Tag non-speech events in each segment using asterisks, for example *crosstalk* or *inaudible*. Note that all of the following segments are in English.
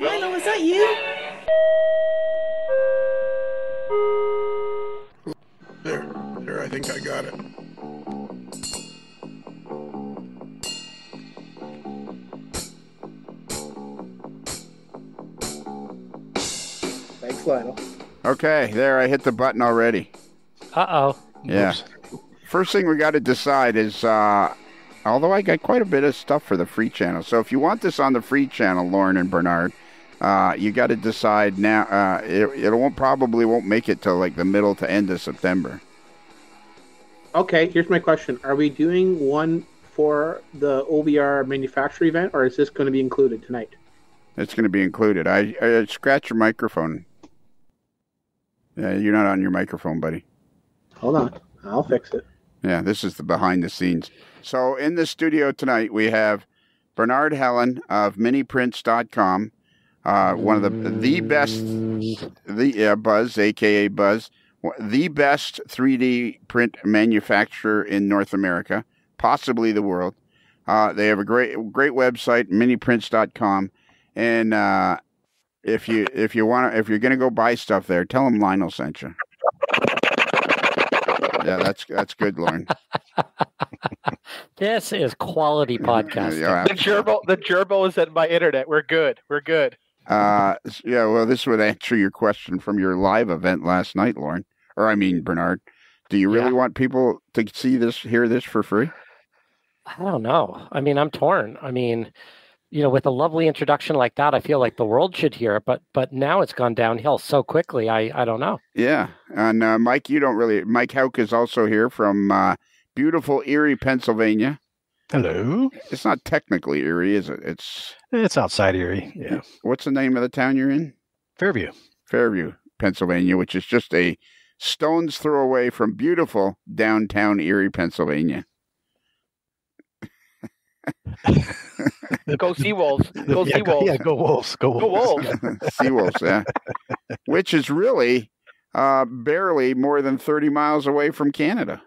Lionel, is that you? There, there, I think I got it. Thanks, Lionel. Okay, there, I hit the button already. Uh oh. Yeah. First thing we got to decide is, uh, although I got quite a bit of stuff for the free channel. So if you want this on the free channel, Lorne and Bernard, uh, you got to decide now. Uh, it, it won't probably won't make it till like the middle to end of September. Okay, here's my question: Are we doing one for the OVR manufacturer event, or is this going to be included tonight? It's going to be included. I, I scratch your microphone. Yeah, you're not on your microphone, buddy. Hold on, I'll fix it. Yeah, this is the behind the scenes. So in the studio tonight we have Bernard Helen of miniprints.com, uh, one of the the best the uh, Buzz, aka Buzz, the best 3D print manufacturer in North America, possibly the world. Uh, they have a great great website, miniprints.com, and uh, if you if you want to if you're gonna go buy stuff there, tell them Lionel sent you. Yeah, that's that's good, Lorne. *laughs* This is quality *laughs* podcasting. Yeah, The gerbil, the gerbil is at my internet. We're good. We're good. Uh, yeah, well, this would answer your question from your live event last night, Lorne. Or I mean, Bernard. Do you really Yeah. want people to see this, hear this for free? I don't know. I mean, I'm torn. I mean, you know, with a lovely introduction like that, I feel like the world should hear it. But but now it's gone downhill so quickly. I I don't know. Yeah. And uh, Mike, you don't really. Mike Hauk is also here from uh, beautiful Erie, Pennsylvania. Hello. It's not technically Erie, is it? It's It's outside Erie. Yeah. what's the name of the town you're in? Fairview. Fairview, Pennsylvania, which is just a stone's throw away from beautiful downtown Erie, Pennsylvania. *laughs* Go Seawolves. *laughs* Go yeah, Seawolves. yeah, go Wolves. Go Go Wolves. Wolves. *laughs* Seawolves, yeah. Which is really uh, barely more than 30 miles away from Canada.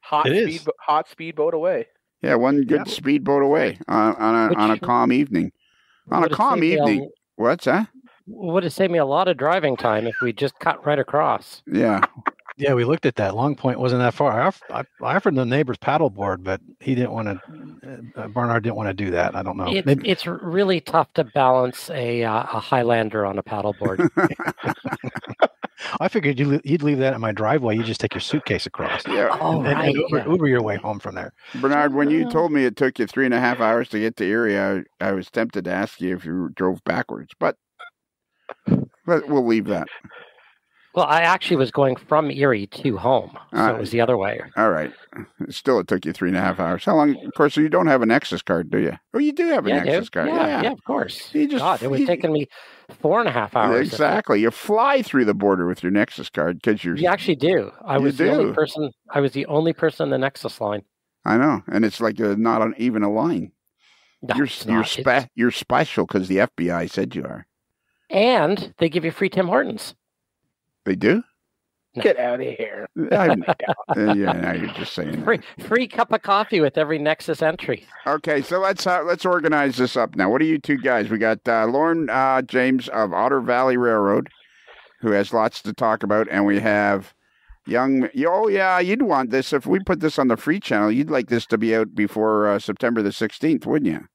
Hot It is. speed, hot speedboat away. Yeah, one good Yeah. speedboat away on, on, a, Which- on a calm evening. On a calm save me a- evening. What's that? Would have saved me a lot of driving time if we just cut right across. Yeah. Yeah, we looked at that. Long Point wasn't that far. I, off- I, I offered the neighbor's paddleboard, but he didn't want to. Uh, Bernard didn't want to do that. I don't know. It, Maybe- it's really tough to balance a uh, a Highlander on a paddleboard. *laughs* *laughs* I figured you, you'd leave that in my driveway. You just take your suitcase across. Yeah. oh, and, and. Uber, yeah. Uber your way home from there. Bernard, when you told me it took you three and a half hours to get to Erie, I, I was tempted to ask you if you drove backwards, but, but we'll leave that. Well, I actually was going from Erie to home, so it was the other way. All right. Still, it took you three and a half hours. How long? Of course, you don't have an Nexus card, do you? Oh, you do have a Yeah. Nexus card. yeah, yeah, of course. You just- God, it was you- taking me four and a half hours. Exactly. You fly through the border with your Nexus card because you're. You actually do. I was the only person. I was the only person in the Nexus line. I know, and it's like a, not an, even a line. No, you're you're spe- you're special because the FBI said you are. and they give you free Tim Hortons. They do. No. Get out of here. I, uh, *laughs* yeah, now you're just saying. that. Free free cup of coffee with every Nexus entry. Okay, so let's uh, let's organize this up now. What are you two guys? We got uh, Lorne uh, James of Otter Valley Railroad, who has lots to talk about, and we have young. Oh yeah, you'd want this if we put this on the free channel. You'd like this to be out before uh, September the sixteenth, wouldn't you?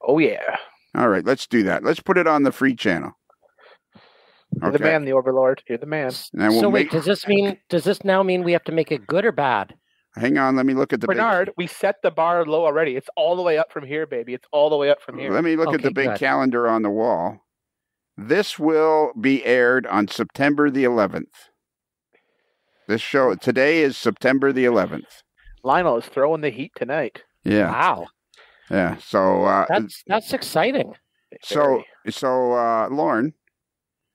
Oh yeah. All right, let's do that. Let's put it on the free channel. You're the man, the overlord. You're the man. And we'll so wait, make- does this mean does this now mean we have to make it good or bad? Hang on, let me look at the big- Bernard, we set the bar low already. It's all the way up from here, baby. It's all the way up from here. Let me look at the big good. calendar on the wall. This will be aired on September the 11th. This show today is September the 11th. Lionel is throwing the heat tonight. Yeah, Wow, yeah. So, uh, that's that's exciting. so, so, uh, Lorne,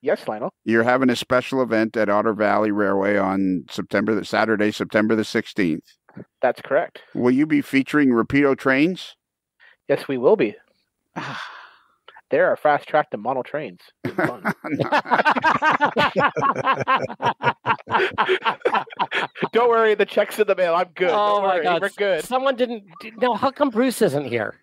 yes, Lionel. you're having a special event at Otter Valley Railway on September the Saturday, September the 16th. That's correct. Will you be featuring Rapido trains? Yes, we will be. *sighs* There are fast track to model trains. *laughs* *laughs* Don't worry, the check's in the mail. I'm good. Oh Don't my worry, god, we're good. Someone didn't. No, how come Bruce isn't here?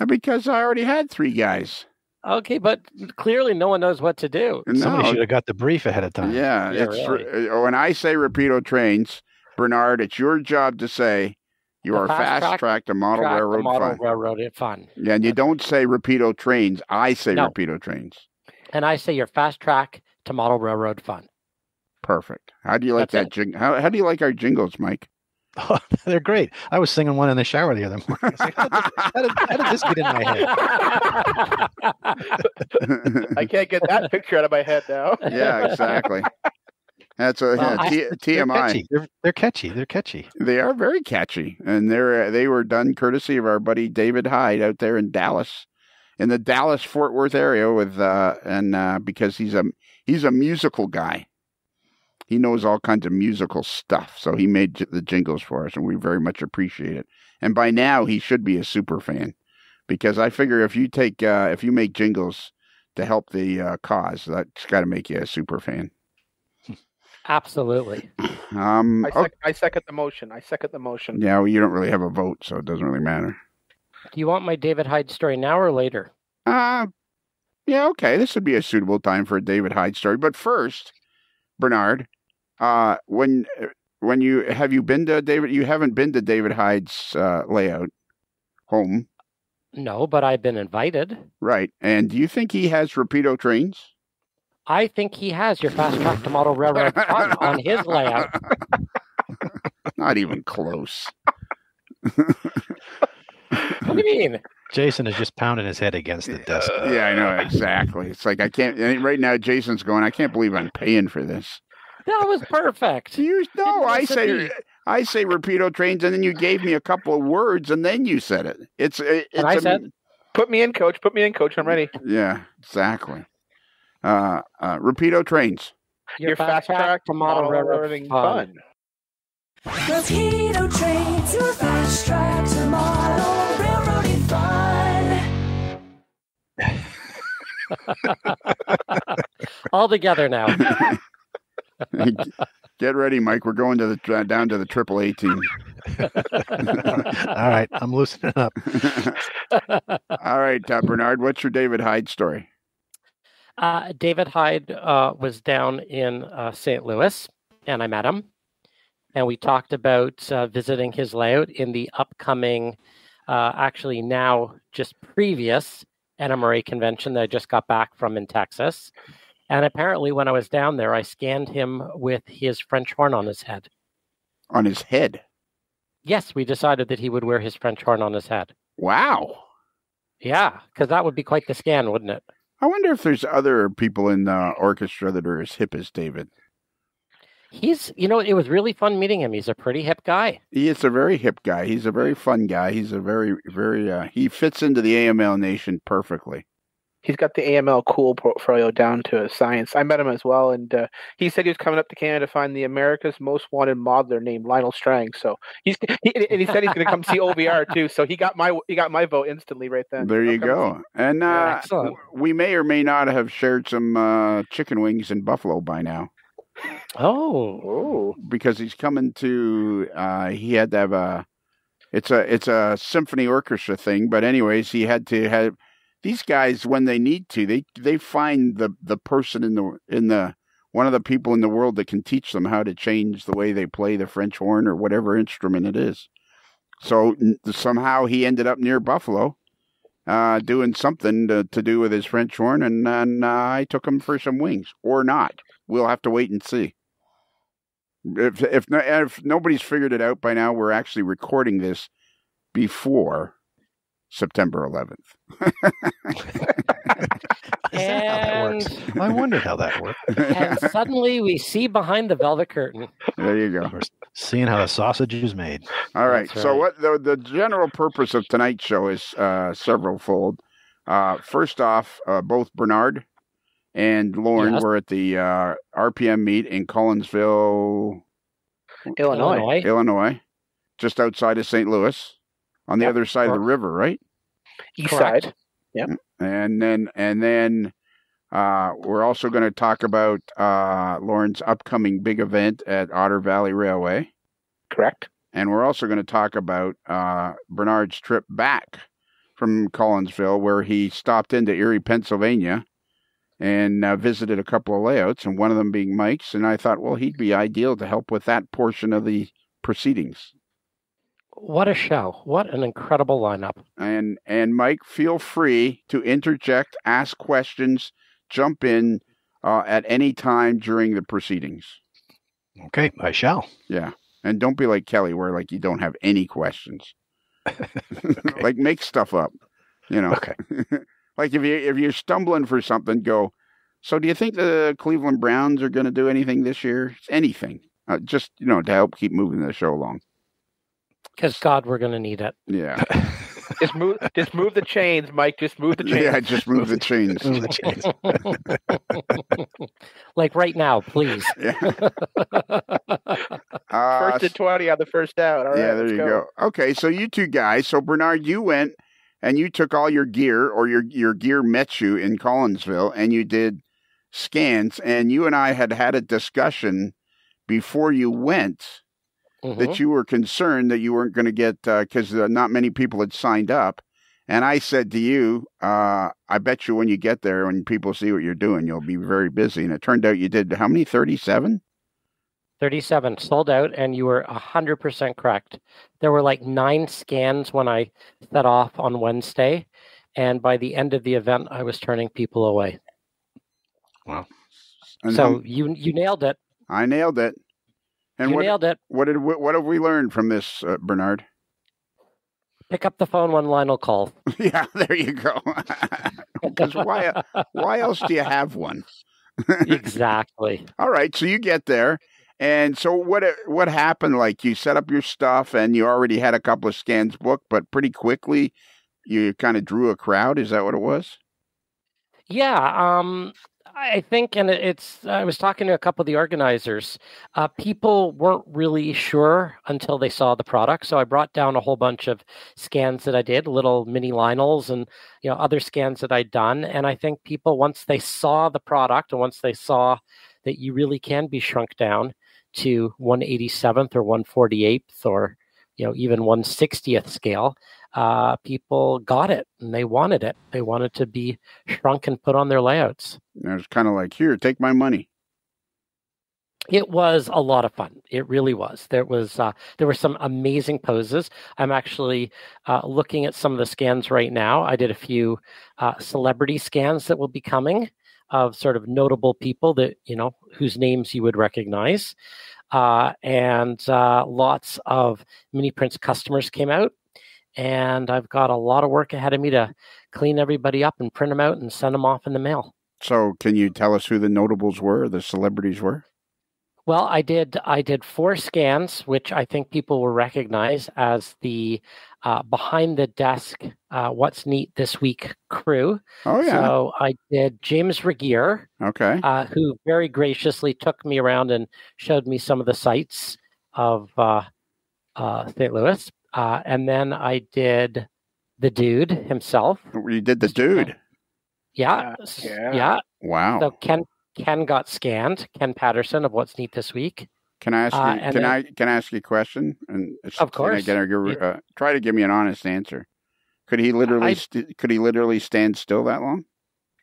Uh, because I already had three guys. Okay, but clearly no one knows what to do. Somebody should have got the brief ahead of time. Yeah, Yeah, it's really. uh, when I say Rapido trains, Bernard, it's your job to say you The are fast fast track- track to model Track railroad model fun. railroad it fun. Yeah, and you don't say Rapido trains. I say No. Rapido trains. And I say you're fast track to model railroad fun. Perfect. How do you like That's that jing? How how do you like our jingles, Mike? *laughs* They're great. I was singing one in the shower the other morning. I was like, how, did, how, did, how did this get in my head? *laughs* I can't get that picture out of my head now. *laughs* yeah, exactly. That's a Well, yeah, I- T- They're TMI. catchy. They're, they're catchy. They're catchy. They are very catchy, and they're they were done courtesy of our buddy David Hyde out there in Dallas, in the Dallas Fort Worth area, with uh, and uh, because he's a he's a musical guy, he knows all kinds of musical stuff, so he made j- the jingles for us, and we very much appreciate it. And by now, he should be a super fan, because I figure if you take uh, if you make jingles to help the uh, cause, that's got to make you a super fan. Absolutely. *sighs* Um, I, oh, sec- I second the motion. I second the motion. yeah, well, you don't really have a vote, so it doesn't really matter. Do you want my David Hyde story now or later? Uh, yeah, okay. This would be a suitable time for a David Hyde story. But first, Bernard, uh, when when you have you been to David? You haven't been to David Hyde's uh, layout home, No, but I've been invited. right? And do you think he has Rapido trains? I think he has your fast track to model railroad *laughs* fun on his layout. *laughs* Not even close. *laughs* What do you mean? Jason is just pounding his head against the desk. yeah, I know exactly. It's like I can't. and Right now, Jason's going. I can't believe I'm paying for this. That was perfect. You no, I say. I say Rapido trains, and then you gave me a couple of words, and then you said it. It's it, it's And I a- said- Put me in, coach. Put me in, coach. I'm ready. yeah, exactly. Uh, uh, Rapido trains. Your, fast track to model railroading fun. fun. Rapido trains, your fast track to model *laughs* All together now. *laughs* Get ready, Mike. We're going to the uh, down to the Triple A team. All right, I'm loosening up. *laughs* All right, uh, Bernard. What's your David Hyde story? Uh, David Hyde uh, was down in uh, St. Louis, and I met him. And we talked about uh, visiting his layout in the upcoming, uh, actually now just previous NMRA convention that I just got back from in Texas. And apparently, when I was down there, I scanned him with his French horn on his head. On his head. Yes, we decided that he would wear his French horn on his head. Wow. Yeah, because that would be quite the scan, wouldn't it? I wonder if there's other people in the orchestra that are as hip as David. He's, you know, it was really fun meeting him. He's a pretty hip guy. He is a very hip guy. He's a very fun guy. He's a very, very. Uh, he fits into the AML nation perfectly. He's got the AML cool portfolio down to a science. I met him as well, and uh, he said he was coming up to Canada to find the America's Most Wanted modeler named Lionel Strang. So he's he, and he said he's going to come see OVR too. So he got my he got my vote instantly right then. There you I'll come go. And uh, Excellent. we may or may not have shared some uh, chicken wings in Buffalo by now. Oh, Oh, because he's coming to uh he had to have a it's a it's a symphony orchestra thing but anyways he had to have these guys when they need to they they find the the person in the in the one of the people in the world that can teach them how to change the way they play the french horn or whatever instrument it is. So somehow he ended up near buffalo uh doing something to, to do with his french horn and then uh, i took him for some wings or not. We'll have to wait and see. If if if nobody's figured it out by now, we're actually recording this before September 11th. Is that how that works? and, I wondered how that worked. and suddenly we see behind the velvet curtain. there you go. We're seeing how the sausage is made. All right. That's So what the the general purpose of tonight's show is uh, several fold. Uh, first off, uh, both Bernard and Lorne Yes. were at the uh, RPM meet in Collinsville, Illinois. Illinois, just outside of St. Louis, on the Yep. other side of the river, right? East Correct. side. and then and then uh, we're also going to talk about uh, Lorne's upcoming big event at Otter Valley Railway. Correct. And we're also going to talk about uh, Bernard's trip back from Collinsville, where he stopped into Erie, Pennsylvania, and uh, visited a couple of layouts, and one of them being Mike's. And I thought, well, he'd be ideal to help with that portion of the proceedings. What a show! What an incredible lineup! And and Mike, feel free to interject, ask questions, jump in uh, at any time during the proceedings. Okay, I shall. Yeah, and don't be like Kelly, where like you don't have any questions. *laughs* Like make stuff up, you know. Okay. *laughs* like if you if you're stumbling for something, go. So do you think the Cleveland Browns are going to do anything this year? Anything, uh, just you know, to help keep moving the show along. Because God, we're going to need it. Yeah, *laughs* Just move. just move the chains, Mike. Just move the chains. yeah. Just move the chains. Move the chains. *laughs* like right now, please. *laughs* Yeah. Uh, First and twenty on the first out. All right. yeah, there let's you go. Okay, so you two guys. So Bernard, you went and you took all your gear, or your your gear met you in Collinsville, and you did scans. And you and I had had a discussion before you went Mhm. that you were concerned that you weren't going to get because uh, not many people had signed up. And I said to you, uh, I bet you when you get there, when people see what you're doing, you'll be very busy. And it turned out you did how many? 37? 37 sold out, and you were 100% correct. There were like nine scans when I set off on Wednesday, and by the end of the event, I was turning people away. And so how- you you nailed it. I nailed it. And you what, nailed it. what did what have we learned from this, uh, Bernard? Pick up the phone when Lionel calls. *laughs* yeah, there you go. *laughs* Because why why else do you have one? *laughs* exactly. All right, so you get there, and so what? What happened? Like you set up your stuff, and you already had a couple of scans booked, but pretty quickly you kind of drew a crowd. Is that what it was? Yeah, um, I think, and it's. I was talking to a couple of the organizers. Uh, people weren't really sure until they saw the product, so I brought down a whole bunch of scans that I did, little mini Lionels, and you know other scans that I'd done. And I think people, once they saw the product, and once they saw that you really can be shrunk down to 187th or 148th, or you know even 160th scale, uh, people got it and they wanted it. They wanted to be shrunk and put on their layouts. And it was kind of like, here, take my money. It was a lot of fun. It really was. There was uh, there were some amazing poses. I'm actually uh, looking at some of the scans right now. I did a few uh, celebrity scans that will be coming of sort of notable people that you know whose names you would recognize, uh, and uh, lots of mini prints customers came out. And I've got a lot of work ahead of me to clean everybody up and print them out and send them off in the mail. So, can you tell us who the notables were, the celebrities were? Well, I did. I did four scans, which I think people will recognize as the uh, behind the desk uh, "What's Neat This Week" crew. Oh yeah, So I did James Regier, okay. uh, who very graciously took me around and showed me some of the sites of uh, uh, St. Louis, uh, and then I did the dude himself. You did the dude. Yeah, Yeah, yeah. yeah. Wow. So Ken Ken got scanned. Ken Patterson of What's Neat This Week. Can I ask Uh, you? and Can then- I can I ask you a question? And it's- Of can I course. get uh, try to give me an honest answer. Could he literally? I- st- could he literally stand still that long?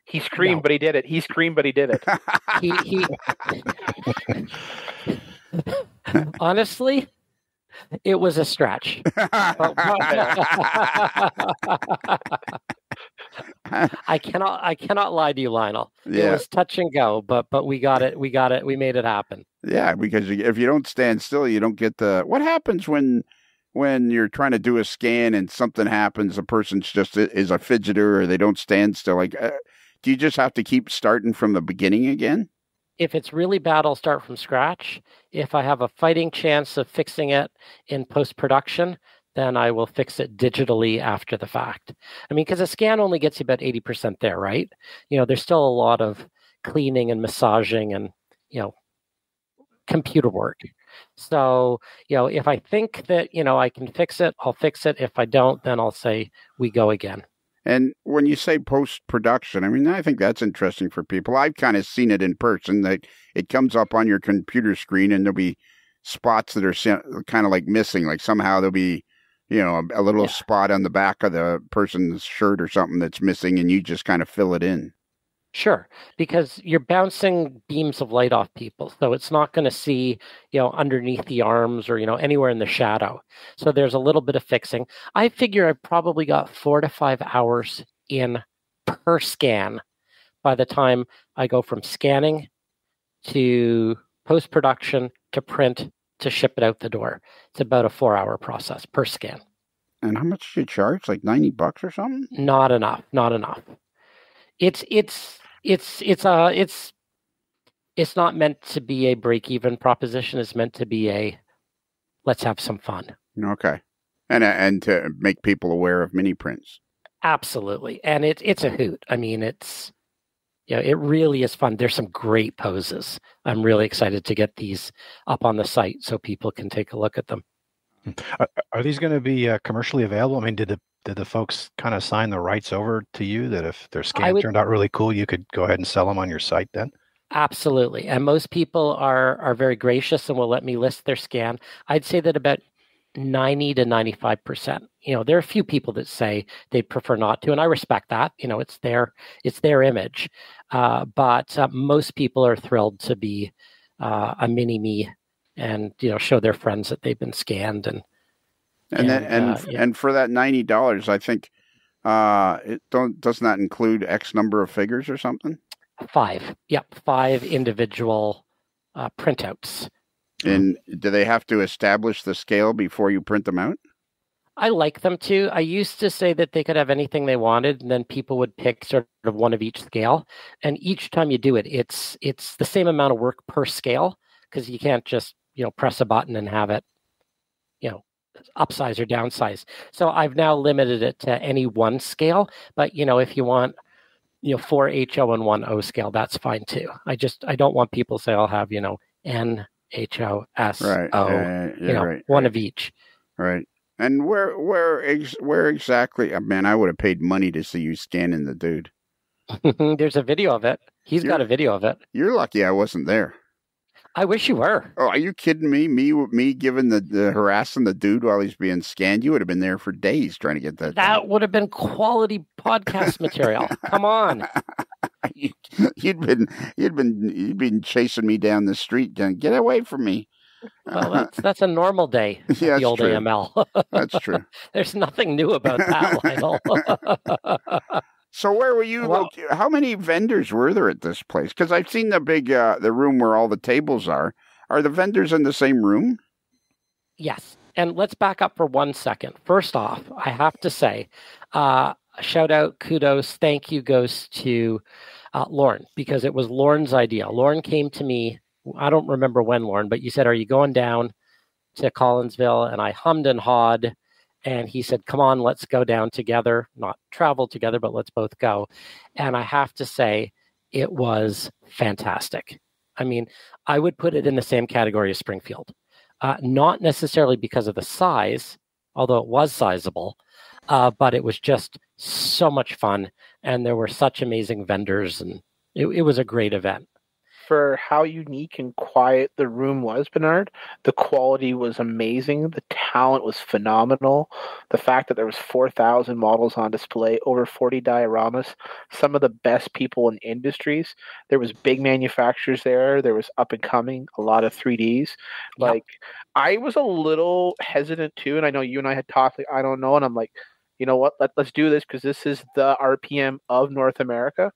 He screamed, No. but he did it. He screamed, but he did it. *laughs* he he *laughs* *laughs* honestly it was a stretch i cannot i cannot lie to you lionel it was touch and go but but we got it we got it we made it happen yeah. Because if you don't stand still, you don't get the. What happens when when you're trying to do a scan and something happens? A person's just is a fidgeter or they don't stand still. Like, uh, do you just have to keep starting from the beginning again? If it's really bad i'll start from scratch. If i have a fighting chance of fixing it in post production then i will fix it digitally after the fact. I mean because a scan only gets you about 80% there right? You know there's still a lot of cleaning and massaging and you know computer work. So you know if i think that you know i can fix it i'll fix it. If i don't then i'll say we go again And when you say post production, I mean, I think that's interesting for people. I've kind of seen it in person that it comes up on your computer screen and there'll be spots that are kind of like missing. Like somehow there'll be, you know, a, a little Yeah. spot on the back of the person's shirt or something that's missing, and you just kind of fill it in. Sure, because you're bouncing beams of light off people, so it's not going to see, you know, underneath the arms or you know anywhere in the shadow. So there's a little bit of fixing. I figure I've probably got four to five hours in per scan by the time I go from scanning to post production to print to ship it out the door. It's about a four hour process per scan. And how much do you charge? Like ninety bucks or something? Not enough. Not enough. It's it's it's it's uh it's it's not meant to be a break even proposition. It's meant to be a let's have some fun. Okay, and and to make people aware of mini prints. Absolutely, and it's it's a hoot. I mean, it's you know, it really is fun. There's some great poses. I'm really excited to get these up on the site so people can take a look at them. Are, are these going to be uh, commercially available? I mean, did the did the folks kind of sign the rights over to you that if their scan would- turned out really cool, you could go ahead and sell them on your site then? Absolutely. And most people are are very gracious and will let me list their scan. I'd say that about 90 to 95%. You know, there are a few people that say they prefer not to and I respect that. You know, it's their it's their image. Uh, but uh, most people are thrilled to be uh, a mini me and you know show their friends that they've been scanned and And then And, and uh, yeah. and for that ninety dollars, I think uh it don't doesn't that include X number of figures or something? five. Yep, five individual uh, printouts. And do they have to establish the scale before you print them out? I like them too. I used to say that they could have anything they wanted, and then people would pick sort of one of each scale. And each time you do it, it's it's the same amount of work per scale because you can't just you know press a button and have it, upsize or downsize. So I've now limited it to any one scale. But you know, if you want, you know, four HO and one O scale, that's fine too. I just I don't want people to say I'll have you know N H O S Right. O, yeah, you know, right. one right, of each. right. And where where ex- where exactly? uh, Man, I would have paid money to see you scanning the dude. *laughs* There's a video of it. He's got You're- a video of it. You're lucky I wasn't there. I wish you were. Oh, are you kidding me? Me me giving the, the harassing the dude while he's being scanned? You would have been there for days trying to get that. That would have been quality podcast material. Come on. *laughs* You- you'd been you'd been you'd been chasing me down the street, going, "Get away from me!" Well, that's that's a normal day *laughs* Yeah, the old true. AML. That's true. *laughs* There's nothing new about that, Lionel. So where were you? Well- loca- How many vendors were there at this place? Because I've seen the big uh, the room where all the tables are. Are the vendors in the same room? yes. And let's back up for one second. First off, I have to say, uh, shout out, kudos, thank you goes to uh, Lorne because it was Lorne's idea. Lorne came to me. I don't remember when, Lorne, but you said, "Are you going down to Collinsville?" And I hummed and hawed, and he said, "Come on, let's go down together. Not travel together, but let's both go." And I have to say, it was fantastic. I mean, I would put it in the same category as Springfield, uh, not necessarily because of the size, although it was sizable, uh, but it was just so much fun, and there were such amazing vendors, and it, it was a great event. For how unique and quiet the room was, Bernard, the quality was amazing. The talent was phenomenal. The fact that there was 4,000 models on display, over 40 dioramas, some of the best people in industries. There was big manufacturers there. There was up and coming, a lot of 3Ds. Yep. Like I was a little hesitant too, and I know you and I had talked. Like I don't know, and I'm like, you know what? Let, let's do this because this is the RPM of North America,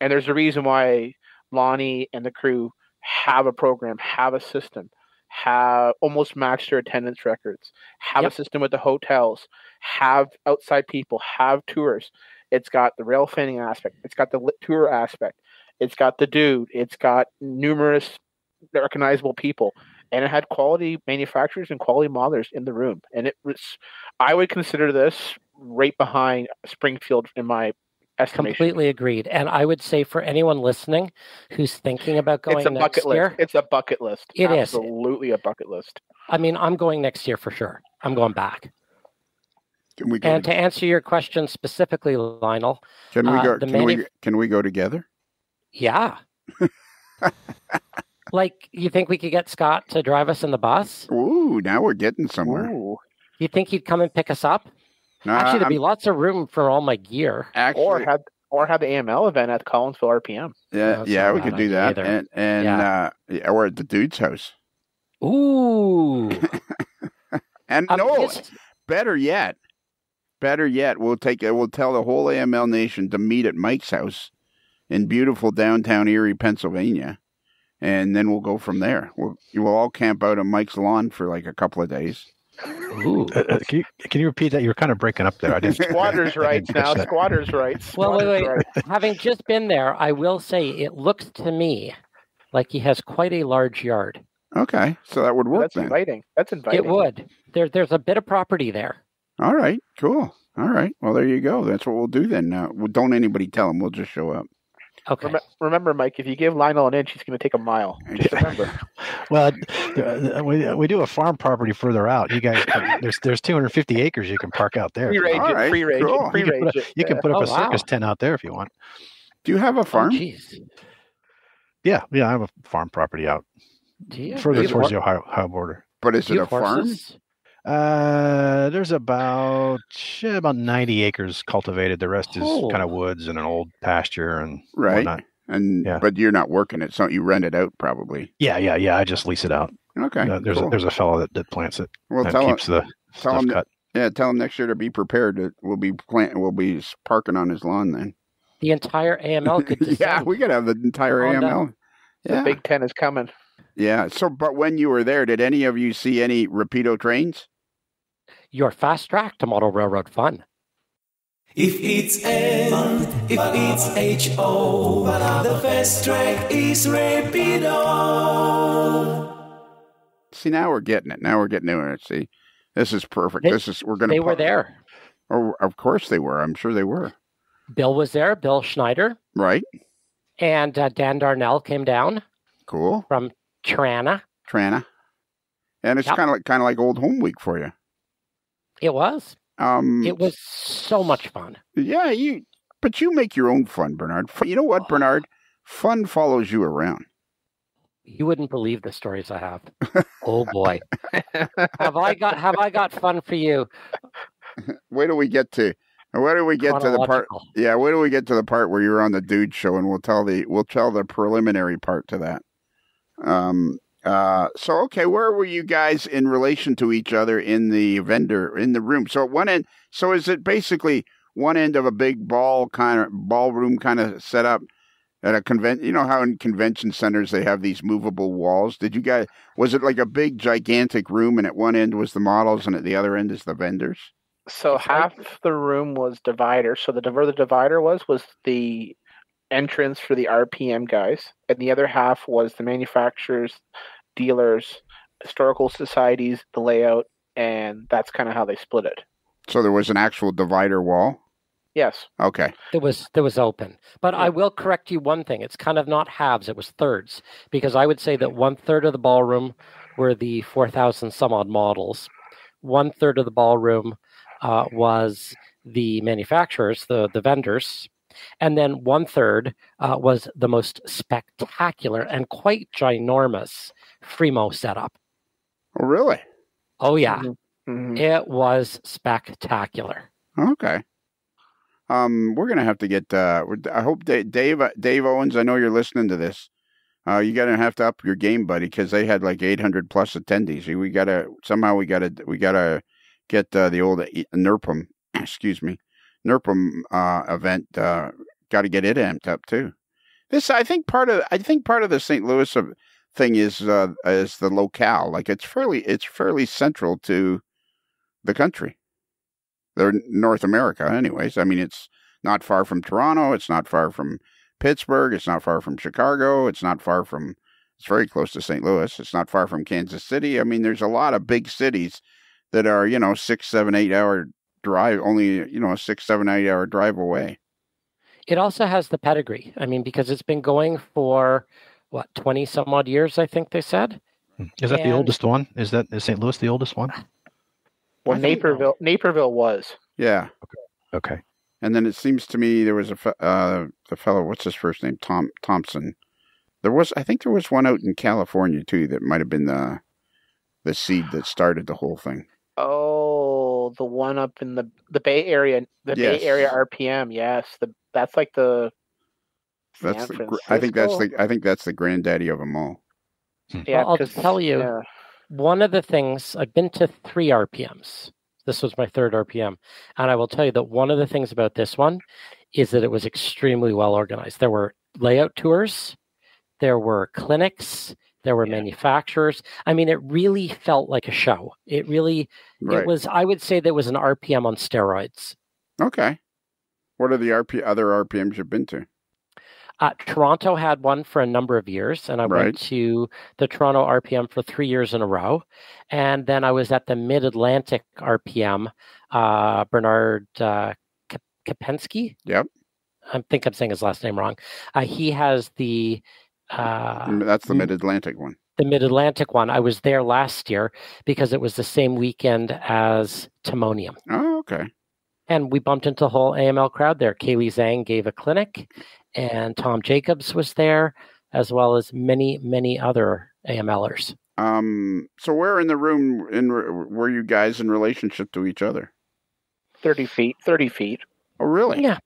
and there's a reason why Lonnie and the crew have a program, have a system, have almost matched their attendance records, have Yep. a system with the hotels, have outside people, have tours. It's got the rail fanning aspect, it's got the lit tour aspect, it's got the dude, it's got numerous recognizable people, and it had quality manufacturers and quality modelers in the room. And it was, I would consider this right behind Springfield in my. Completely agreed. And I would say for anyone listening who's thinking about going it's a next bucket list. year, It's a bucket list. It is. absolutely a bucket list. I mean, I'm going next year for sure. I'm going back. Can we go? And to- to answer your question specifically, Lionel, can we uh, go? the Can we? Can we go together? yeah. *laughs* Like, you think we could get Scott to drive us in the bus? Ooh, now we're getting somewhere. Ooh. You think he'd come and pick us up? No, Actually, there'd be I'm- lots of room for all my gear. actually, Or have or have the AML event at Collinsville RPM. yeah, That's yeah, we could do that, either. and and uh, yeah, or at the dude's house. Ooh. *laughs* And Um, no, yes- better yet, better yet, we'll take we'll tell the whole AML nation to meet at Mike's house in beautiful downtown Erie, Pennsylvania, and then we'll go from there. We'll we'll all camp out on Mike's lawn for like a couple of days. Ooh. Uh, uh, can, you, can you repeat that? You're kind of breaking up there. I didn't. Squatters' rights catch now. that. Squatters' rights. Well, wait, Squatters' wait. rights. Having just been there, I will say it looks to me like he has quite a large yard. Okay, so that would work That's then. inviting. That's inviting. It would. There, there's a bit of property there. All right, cool. All right, well there you go. That's what we'll do then. Uh, well, don't anybody tell him. We'll just show up. Okay. Remember, remember, Mike, if you give Lionel an inch, he's going to take a mile. Just *laughs* remember. Well, uh, we, we do a farm property further out. You guys, there's there's 250 acres you can park out there. Free range it, right, free range cool. it, free You can put a, you can put up Oh, a circus wow. tent out there if you want. Do you have a Oh, farm? jeez. Yeah, yeah, I have a farm property out Do you? further Do you towards the Ohio, Ohio border. but is it a have farm? horses? Uh, there's about shit, about 90 acres cultivated. The rest is Oh. kind of woods and an old pasture and Right. whatnot. And Yeah. but you're not working it, so you rent it out probably. Yeah, yeah, yeah. I just lease it out. Okay. Uh, there's cool. a, there's a fellow that, that plants it well, and tell him, keeps the tell stuff him cut. yeah, tell him next year to be prepared. That we'll be plant, we'll be parking on his lawn then. The entire AML could *laughs* yeah, we could have the entire On AML. down. The Big Ten is coming. yeah. So, but when you were there, did any of you see any Rapido trains? Your fast track to model railroad fun. If it's N, if it's H-O, the fast track is Rapido. See, now we're getting it. Now we're getting to it. See, this is perfect. They- this is we're gonna. They were there. Oh, of course they were. I'm sure they were. Bill was there, Bill Schneider, Right. and uh, Dan Darnell came down Cool. from Trana. Trana. And it's Yep. kind of like kind of like old home week for you. It was. Um, It was so much fun. Yeah, you. But you make your own fun, Bernard. You know what, *sighs* Bernard? Fun follows you around. You wouldn't believe the stories I have. oh boy, *laughs* have I got have I got fun for you? Where do we get to. Where do we get to the part? Yeah, where do we get to the part where you're on the dude show, and we'll tell the we'll tell the preliminary part to that. Um. Uh. So okay, where were you guys in relation to each other in the vendor in the room? So at one end, so is it basically one end of a big ball kind of ballroom kind of setup at a convention? You know how in convention centers they have these movable walls. Did you guys? Was it like a big gigantic room, and at one end was the models, and at the other end is the vendors? So It's like- half the room was divider. So the where the divider was was the entrance for the RPM guys, and the other half was the manufacturers, dealers, historical societies, the layout, and that's kind of how they split it. So there was an actual divider wall. Yes. Okay. It was it was open. But I will correct you one thing. It's kind of not halves, it was thirds. Because I would say that one third of the ballroom were the four thousand some odd models. One third of the ballroom uh, was the manufacturers, the the vendors, and then one third uh, was the most spectacular and quite ginormous Fremo setup. Oh, really? Oh yeah, Mhm. it was spectacular. Okay. Um, we're gonna have to get. Uh, I hope Da- Dave Dave Owens. I know you're listening to this. Uh, you gotta have to up your game, buddy, because they had like 800 plus attendees. We gotta somehow we gotta we gotta get uh, the old NERPM, *clears throat* excuse me, NERPM uh, event. Uh, got to get it amped up too. This, I think, part of I think part of the St. Louis thing is uh, is the locale. Like it's fairly it's fairly central to the country. They're North America, anyways. I mean, it's not far from Toronto. It's not far from Pittsburgh. It's not far from Chicago. It's not far from. It's very close to St. Louis. It's not far from Kansas City. I mean, there's a lot of big cities that are you know six, seven, eight hour drive. Only you know a six, seven, eight hour drive away. It also has the pedigree. I mean, because it's been going for what twenty some odd years. I think they said. Is that the oldest one? Is that is St. Louis the oldest one? Well, I think. Naperville, Naperville was. Yeah. Okay. And then it seems to me there was a fe- uh, the fellow. What's his first name? Tom Thompson. There was, I think, there was one out in California too that might have been the the seed that started the whole thing. Oh, the one up in the the Bay Area, the Yes. Bay Area RPM. Yes, the that's like the. That's the, I think that's the I think that's the granddaddy of them all. Hmm. Yeah, Well, I'll tell you. yeah. One of the things I've been to three RPMs. This was my third RPM, and I will tell you that one of the things about this one is that it was extremely well organized. There were layout tours, there were clinics, there were Yeah. manufacturers. I mean, it really felt like a show. It really Right. it was. I would say there was an RPM on steroids. okay. What are the RP other RPMs you've been to? Uh, Toronto had one for a number of years, and I Right. went to the Toronto RPM for three years in a row. And then I was at the Mid Atlantic RPM, uh, Bernard uh, Kap- Kapensky. Yep. I think I'm saying his last name wrong. Uh, he has the uh, that's the. Mid Atlantic one. the Mid Atlantic one. I was there last year because it was the same weekend as Timonium. Oh, okay. And we bumped into the whole AML crowd there. Kaylee Zhang gave a clinic, and Tom Jacobs was there, as well as many, many other AMLers. Um. So where in the room in were you guys in relationship to each other? Thirty feet. Thirty feet. Oh, really? Yeah.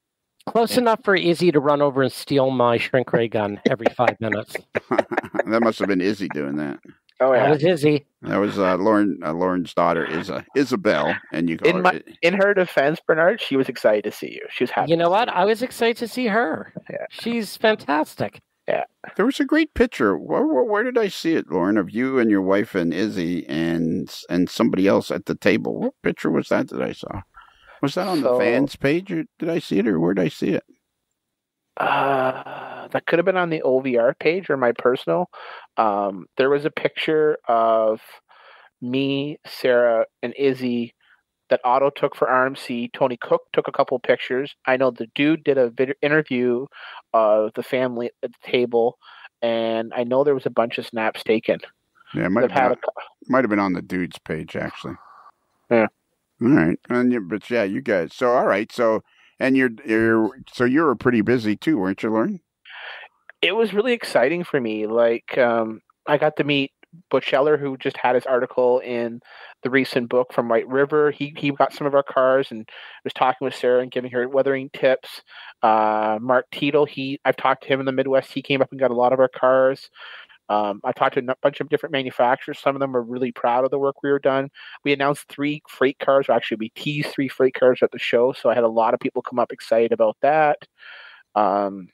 Close enough for Izzy to run over and steal my shrink ray gun every five *laughs* minutes. *laughs* that must have been Izzy doing that. Oh That was Izzy. That was uh, Lorne. Uh, Lorne's daughter is Isabel, and you call In her. my- In her defense, Bernard, she was excited to see you. She was happy. You know what? see I was excited to see her. Yeah. She's fantastic. Yeah. There was a great picture. Where, where, where did I see it, Lorne? Of you and your wife and Izzy and and somebody else at the table. What picture was that that I saw? Was that on the fans page, or did I see it, or where did I see it? Uh, that could have been on the OVR page or my personal. Um, there was a picture of me, Sarah, and Izzy that Otto took for RMC. Tony Cook took a couple pictures. I know the dude did a vid- interview of the family at the table, and I know there was a bunch of snaps taken. Yeah, it might They've been, had a, might have been on the dude's page actually. Yeah. All right, and you, but yeah, you guys. So all right, so and you're you're so you were pretty busy too, weren't you, Lorne? it was really exciting for me. Like, um, I got to meet Butch Eller, who just had his article in the recent book from White River. He he got some of our cars and was talking with Sarah and giving her weathering tips. Uh, Mark Tito, he I've talked to him in the Midwest. He came up and got a lot of our cars. Um, I talked to a bunch of different manufacturers. Some of them were really proud of the work we were done. We announced three freight cars, or actually, we teased three freight cars at the show. So I had a lot of people come up excited about that. Um,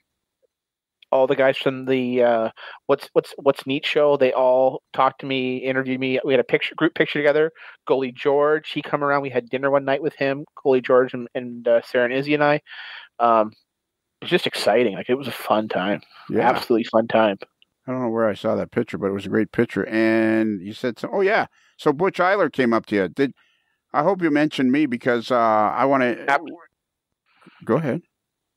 all the guys from the uh, what's what's what's neat show they all talked to me interviewed me we had a picture group picture together goalie george he come around we had dinner one night with him goalie george and, and uh, sarah and izzy and i um, it was just exciting like it was a fun time Yeah, absolutely fun time I don't know where I saw that picture, but it was a great picture. And you said, so, "Oh yeah." So Butch Eiler came up to you. Did I hope you mentioned me because uh, I want to. Ab- Go ahead.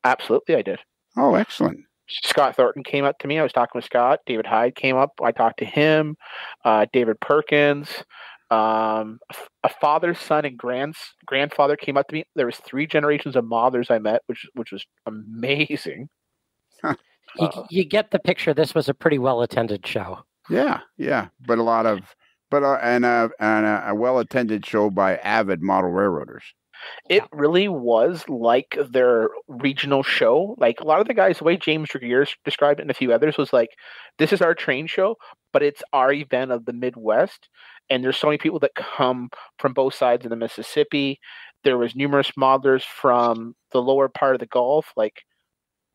absolutely i did Oh, excellent. Scott Thornton came up to me. I was talking with Scott. David Hyde came up. I talked to him. Uh, David Perkins, um, a father, son, and grand grandfather came up to me. There was three generations of mothers I met, which which was amazing. You, Uh, you get the picture. This was a pretty well attended show. Yeah, yeah, but a lot of, but uh, and a and a, a well attended show by avid model railroaders. It really was like their regional show. Like a lot of the guys, the way James Regier described it and a few others was like, this is our train show, but it's our event of the Midwest. And there's so many people that come from both sides of the Mississippi. There was numerous modelers from the lower part of the Gulf. Like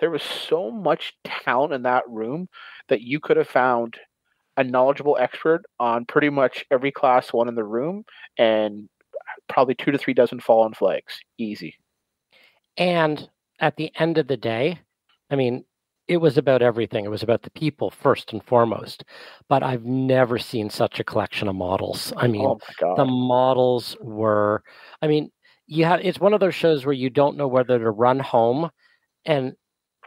there was so much talent in that room that you could have found a knowledgeable expert on pretty much every class one in the room and probably two to three dozen fallen flags. Easy. And at the end of the day, I mean, it was about everything. It was about the people first and foremost. But I've never seen such a collection of models. I mean, oh the models were i mean you have it's one of those shows where you don't know whether to run home and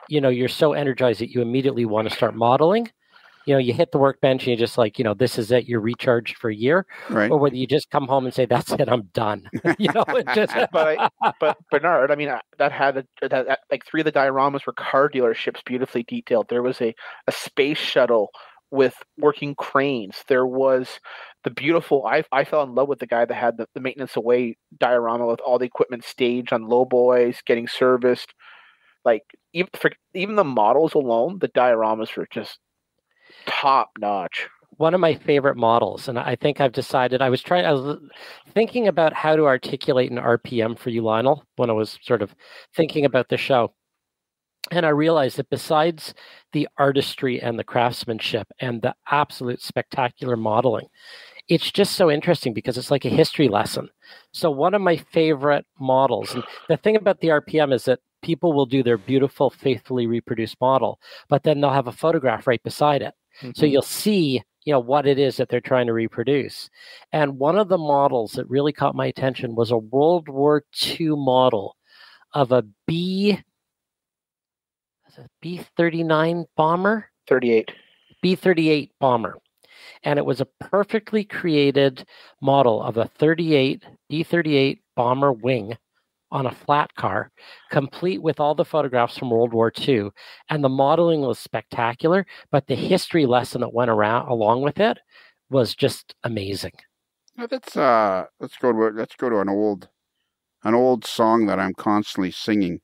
you know you're so energized that you immediately want to start modeling you know, you hit the workbench and you're just like, you know, this is it, you're recharged for a year, Right. or whether you just come home and say, that's it, I'm done. *laughs* *laughs* you know, just, But I, but *laughs* Bernard, I mean, that had a, that, that, like three of the dioramas were car dealerships, beautifully detailed. There was a a space shuttle with working cranes. There was the beautiful. I I fell in love with the guy that had the, the maintenance away diorama with all the equipment staged on low boys, getting serviced. Like even for even the models alone, the dioramas were just top notch. one of my favorite models and i think i've decided i was trying i was thinking about how to articulate an rpm for you lionel when i was sort of thinking about the show and i realized that besides the artistry and the craftsmanship and the absolute spectacular modeling it's just so interesting because it's like a history lesson so one of my favorite models and the thing about the rpm is that people will do their beautiful faithfully reproduced model but then they'll have a photograph right beside it so mm-hmm. you'll see, you know, what it is that they're trying to reproduce. And one of the models that really caught my attention was a World War II model of a B B thirty nine bomber, thirty eight. B thirty eight bomber, and it was a perfectly created model of a thirty eight B thirty eight bomber wing on a flat car, complete with all the photographs from World War II. And the modeling was spectacular, but the history lesson that went around along with it was just amazing. Let's uh let's go to let's go to an old an old song that I'm constantly singing.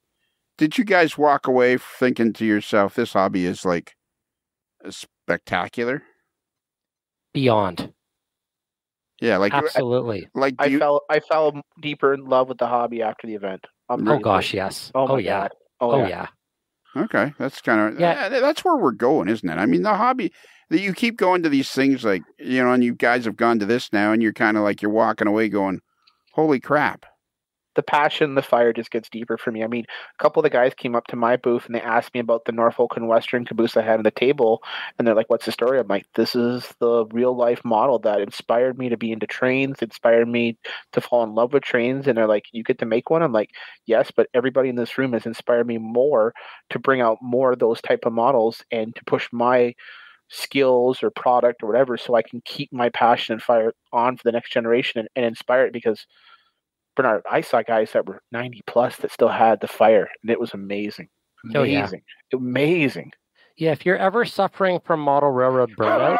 Did you guys walk away thinking to yourself, this hobby is like spectacular? Beyond. Yeah, like Absolutely. like do I you, fell I fell deeper in love with the hobby after the event. I'm Oh really- gosh, yes. Oh, Oh, my yeah. God. Oh, Oh, yeah. yeah. Okay, that's kind of Yeah. yeah. That's where we're going, isn't it? I mean, the hobby that you keep going to these things, like you know, and you guys have gone to this now, and you're kind of like you're walking away going, "Holy crap!" The passion, the fire just gets deeper for me. I mean, a couple of the guys came up to my booth and they asked me about the Norfolk and Western caboose I had on the table, and they're like, "What's the story?" I'm like, "This is the real life model that inspired me to be into trains, inspired me to fall in love with trains." And they're like, "You get to make one?" I'm like, "Yes, but everybody in this room has inspired me more to bring out more of those type of models and to push my." skills or product or whatever so i can keep my passion and fire on for the next generation and, and inspire it because Bernard, I saw guys that were 90 plus that still had the fire, and it was amazing. Oh, yeah. Amazing. Amazing. Yeah, if you're ever suffering from model railroad burnout,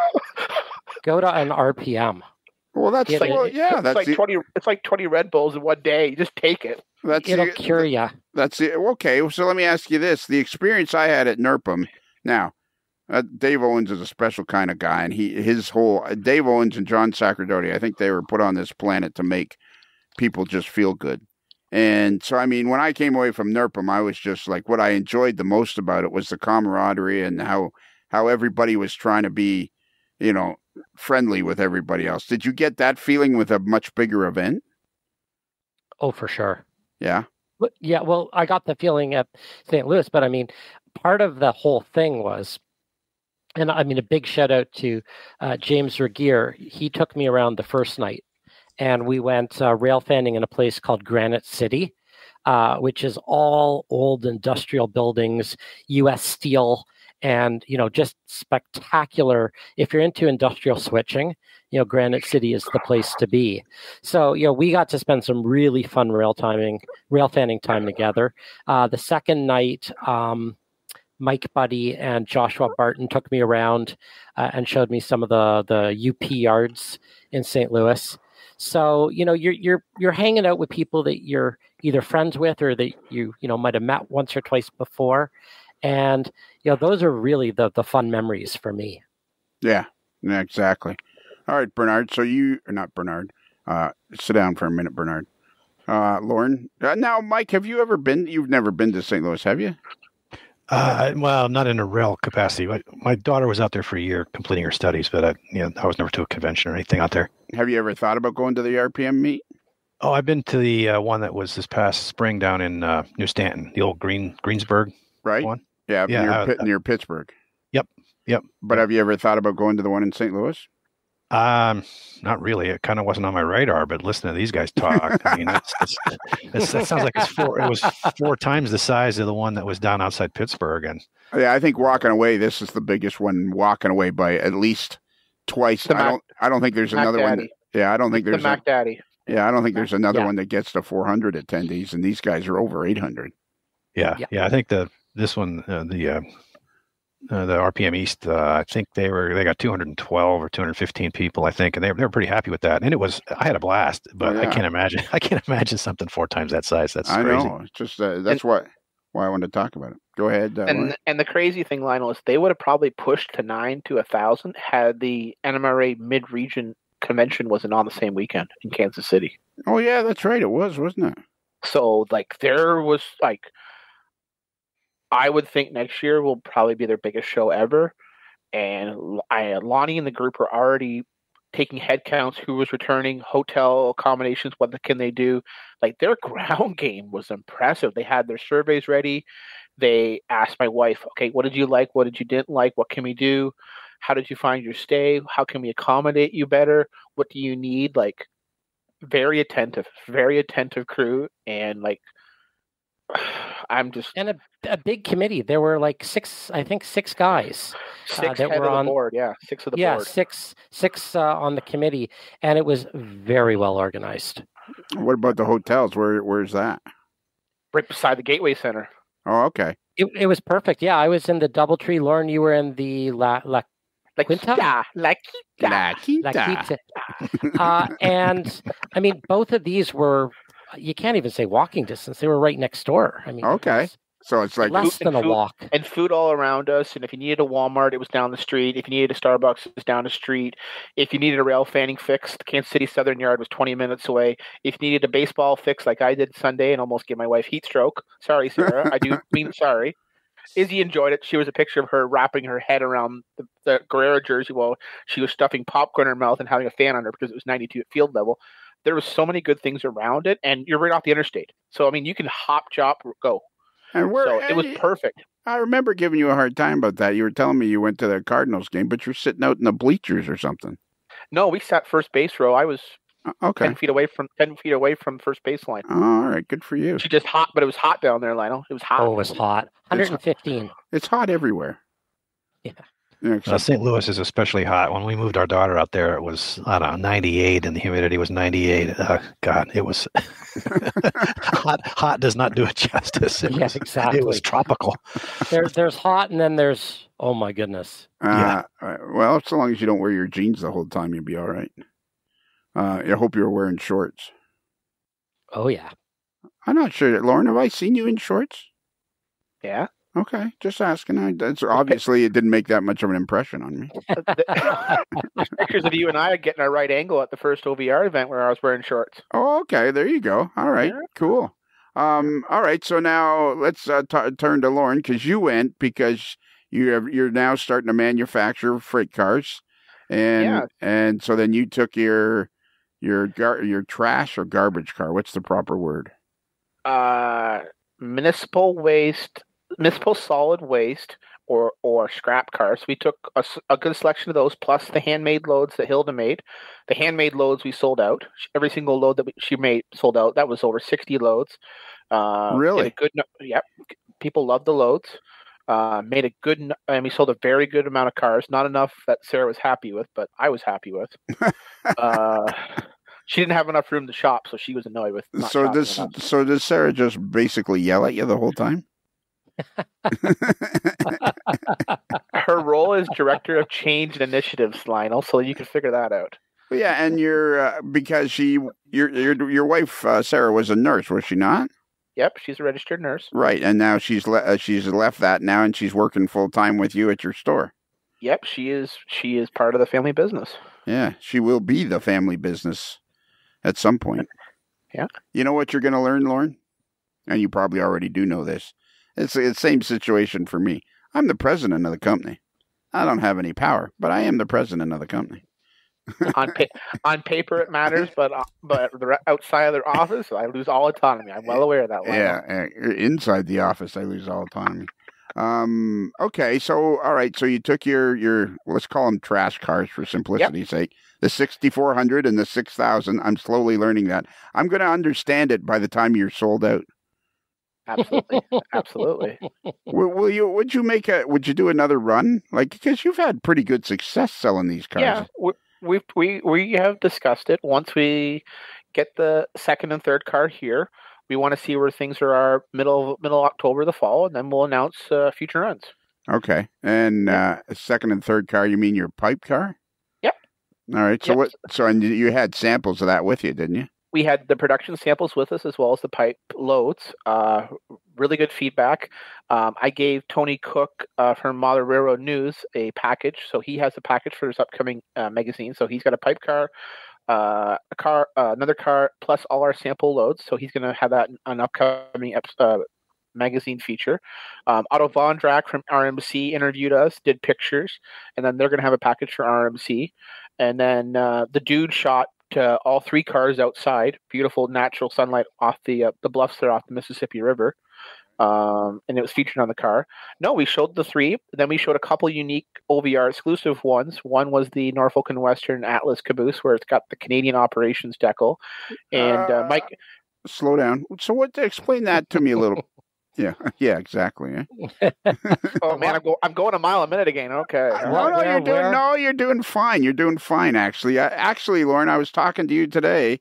*laughs* go to an RPM. Well, that's Yeah, well, yeah, it's that's like the, 20 it's like 20 Red Bulls in one day. You just take it. that's It'll the, cure you. That's it. Okay, so let me ask you this: the experience I had at NERPM. Now, uh, Dave Owens is a special kind of guy, and he his whole uh, Dave Owens and John Sacradotti. I think they were put on this planet to make people just feel good. And so, I mean, when I came away from NERPM, I was just like, what I enjoyed the most about it was the camaraderie and how how everybody was trying to be, you know, friendly with everybody else. Did you get that feeling with a much bigger event? Oh, for sure. Yeah. Yeah, well, I got the feeling at St. Louis, but I mean, part of the whole thing was, and I mean, a big shout out to uh, James Regier. He took me around the first night, and we went uh, rail fanning in a place called Granite City, uh, which is all old industrial buildings, U.S. steel, and you know, just spectacular. If you're into industrial switching, you know, Granite City is the place to be. So, you know, we got to spend some really fun rail timing, rail fanning time together. Uh, the second night, um, Mike Buddy and Joshua Barton took me around uh, and showed me some of the the UP yards in St. Louis. So, you know, you're you're you're hanging out with people that you're either friends with or that you you know might have met once or twice before, and you know those are really the the fun memories for me. Yeah, yeah, exactly. All right, Bernard. So you, or not Bernard. Uh, sit down for a minute, Bernard. Uh, Lorne. Uh, now, Mike, have you ever been? You've never been to St. Louis, have you? Uh, well, not in a rail capacity. My, my daughter was out there for a year completing her studies, but I, you know, I was never to a convention or anything out there. Have you ever thought about going to the RPM meet? Oh, I've been to the uh, one that was this past spring down in uh, New Stanton, the old Green Greensburg Right. one. Yeah, Yeah, near, uh, near Pittsburgh. Yep, yep. But have you ever thought about going to the one in St. Louis? Um, not really. It kind of wasn't on my radar, but listening to these guys talk, I mean, that's, that's, that's, that sounds like it's four. It was four times the size of the one that was down outside Pittsburgh, and Yeah, I think walking away. This is the biggest one. Walking away by at least twice. The I Mac- don't. I don't think there's Mac another one. That, yeah, I don't think the there's. A, Mac Daddy. yeah, I don't think there's another Yeah. one that gets to 400 attendees, and these guys are over 800. yeah, Yeah. yeah. I think the this one, uh, the uh, uh, the RPM East, uh, I think they were they got 212 or 215 people, I think, and they were, they were pretty happy with that. And it was I had a blast, but I can't imagine *laughs* I can't imagine something four times that size. That's I crazy. know. It's just uh, that's why why I wanted to talk about it. Go ahead. Uh, And Lorne. and the crazy thing, Lionel, is they would have probably pushed to nine to a thousand had the NMRA mid region convention wasn't on the same weekend in Kansas City. oh yeah, that's right. It was, wasn't it? So like there was like I would think next year will probably be their biggest show ever. And I, Lonnie and the group are already taking headcounts, who was returning, hotel accommodations, what can they do. Like their *laughs* ground game was impressive. They had their surveys ready. They asked my wife, okay, what did you like? What did you didn't like? What can we do? How did you find your stay? How can we accommodate you better? What do you need? Like very attentive, very attentive crew, and like *sighs* I'm just And a, a big committee. There were like six, I think, six guys. six that head were of the on- board. Yeah, six of the yeah, board. six, six uh, on the committee, and it was very well organized. What about the hotels? Where where's that? right beside the Gateway Center. Oh, okay. It, it was perfect. Yeah, I was in the DoubleTree. Lorne, you were in the La La, Like Quinta? Quinta, La Quinta. La Quinta. La Quinta. uh, and I mean, both of these were. You can't even say walking distance. They were right next door. I mean, Okay. was So it's like less food- than a food- walk. and food all around us. And if you needed a Walmart, it was down the street. If you needed a Starbucks, it was down the street. If you needed a rail fanning fix, the Kansas City Southern Yard was 20 minutes away. If you needed a baseball fix, like I did Sunday and almost gave my wife heat stroke. Sorry, Sarah. I do *laughs* mean sorry. Izzy enjoyed it. She was a picture of her wrapping her head around the, the Guerrero jersey while she was stuffing popcorn in her mouth and having a fan on her because it was 92 at field level. There was so many good things around it, and you're right off the interstate. So I mean, you can hop, chop, go. and where So it was perfect. I remember giving you a hard time about that. You were telling me you went to the Cardinals game, but you're sitting out in the bleachers or something. No, we sat first base row. I was Uh, Okay. ten feet away from ten feet away from first baseline. all right. Good for you. She just hot, but it was hot down there, Lionel. It was hot. Oh, it was hot. 115. It's hot everywhere. Yeah. Yeah, Uh, St. Louis is especially hot. When we moved our daughter out there, it was I don't know 98, and the humidity was 98. Uh, God, it was *laughs* hot. Hot does not do it *laughs* justice. It Yeah, was, exactly. It was tropical. There, there's hot, and then there's oh my goodness. uh, uh, well, so long as you don't wear your jeans the whole time, you'll be all right. Uh, I hope you're wearing shorts. Oh yeah. I'm not sure, Lorne. Have I seen you in shorts? Yeah. Okay, just asking. I, that's obviously it didn't make that much of an impression on me. *laughs* *laughs* Pictures of you and I getting our right angle at the first OVR event where I was wearing shorts. Oh, okay. There you go. All right. Yeah. Cool. Um. All right. So now let's uh, t- turn to Lorne because you went because you have you're now starting to manufacture freight cars, and Yeah. and so then you took your your gar- your trash or garbage car. What's the proper word? Uh, municipal waste, municipal solid waste, or or scrap cars. We took a good selection of those, plus the handmade loads that Hilda made. The handmade loads we sold out. Every single load that we, she made sold out. That was over sixty loads. Uh, Really? Good. Yep. People loved the loads. Uh, made a good, and we sold a very good amount of cars. Not enough that Sarah was happy with, but I was happy with. *laughs* uh, she didn't have enough room to shop, so she was annoyed with. So this enough. so does Sarah just basically yell at you the whole time? Her role is director of change and initiatives, Lionel. So you can figure that out. yeah, and you're uh, because she your your your wife uh, Sarah was a nurse, was she not? Yep, she's a registered nurse. Right, and now she's le- uh, she's left that now, and she's working full time with you at your store. Yep, she is. She is part of the family business. Yeah, she will be the family business at some point. Yeah. You know what you're going to learn, Lorne? And you probably already do know this. It's the same situation for me. I'm the president of the company. I don't have any power, but I am the president of the company. *laughs* on pa- on paper, it matters, but uh, but outside of their office, I lose all autonomy. I'm well aware of that. Yeah, uh, inside the office, I lose all autonomy. Um. Okay. So, all right. So you took your your let's call them trash cars for simplicity's sake. The 6400 and the 6000. I'm slowly learning that. I'm going to understand it by the time you're sold out. Absolutely, absolutely. *laughs* will, will you? Would you make a? Would you do another run? Like because you've had pretty good success selling these cars. Yeah, we we we we have discussed it. Once we get the second and third car here, we want to see where things are our middle middle October, the fall, and then we'll announce uh, future runs. Okay. And uh, second and third car, you mean your pipe car? Yep. All right. So Yep. what? So and you had samples of that with you, didn't you? We had the production samples with us as well as the pipe loads. Uh, really good feedback. Um, I gave Tony Cook uh, from Model Railroad News a package, so he has a package for his upcoming uh, magazine. So he's got a pipe car, uh, a car, uh, another car, plus all our sample loads. So he's going to have that an upcoming ep- uh, magazine feature. Um, Otto Vondrak from RMC interviewed us, did pictures, and then they're going to have a package for RMC. And then uh, the dude shot uh, all three cars outside, beautiful natural sunlight off the uh, the bluffs there off the Mississippi River, um, and it was featured on the car. No, we showed the three. Then we showed a couple unique OVR exclusive ones. One was the Norfolk and Western Atlas caboose, where it's got the Canadian operations decal, and uh, Uh, Mike. Slow down. So what? Explain that to me a little. *laughs* yeah. *laughs* Yeah. Exactly. eh? *laughs* Oh man, I'm, go- I'm going a mile a minute again. Okay. No, Well, no, where- you're doing where- no, you're doing fine. You're doing fine, actually. I, actually, Lorne, I was talking to you today,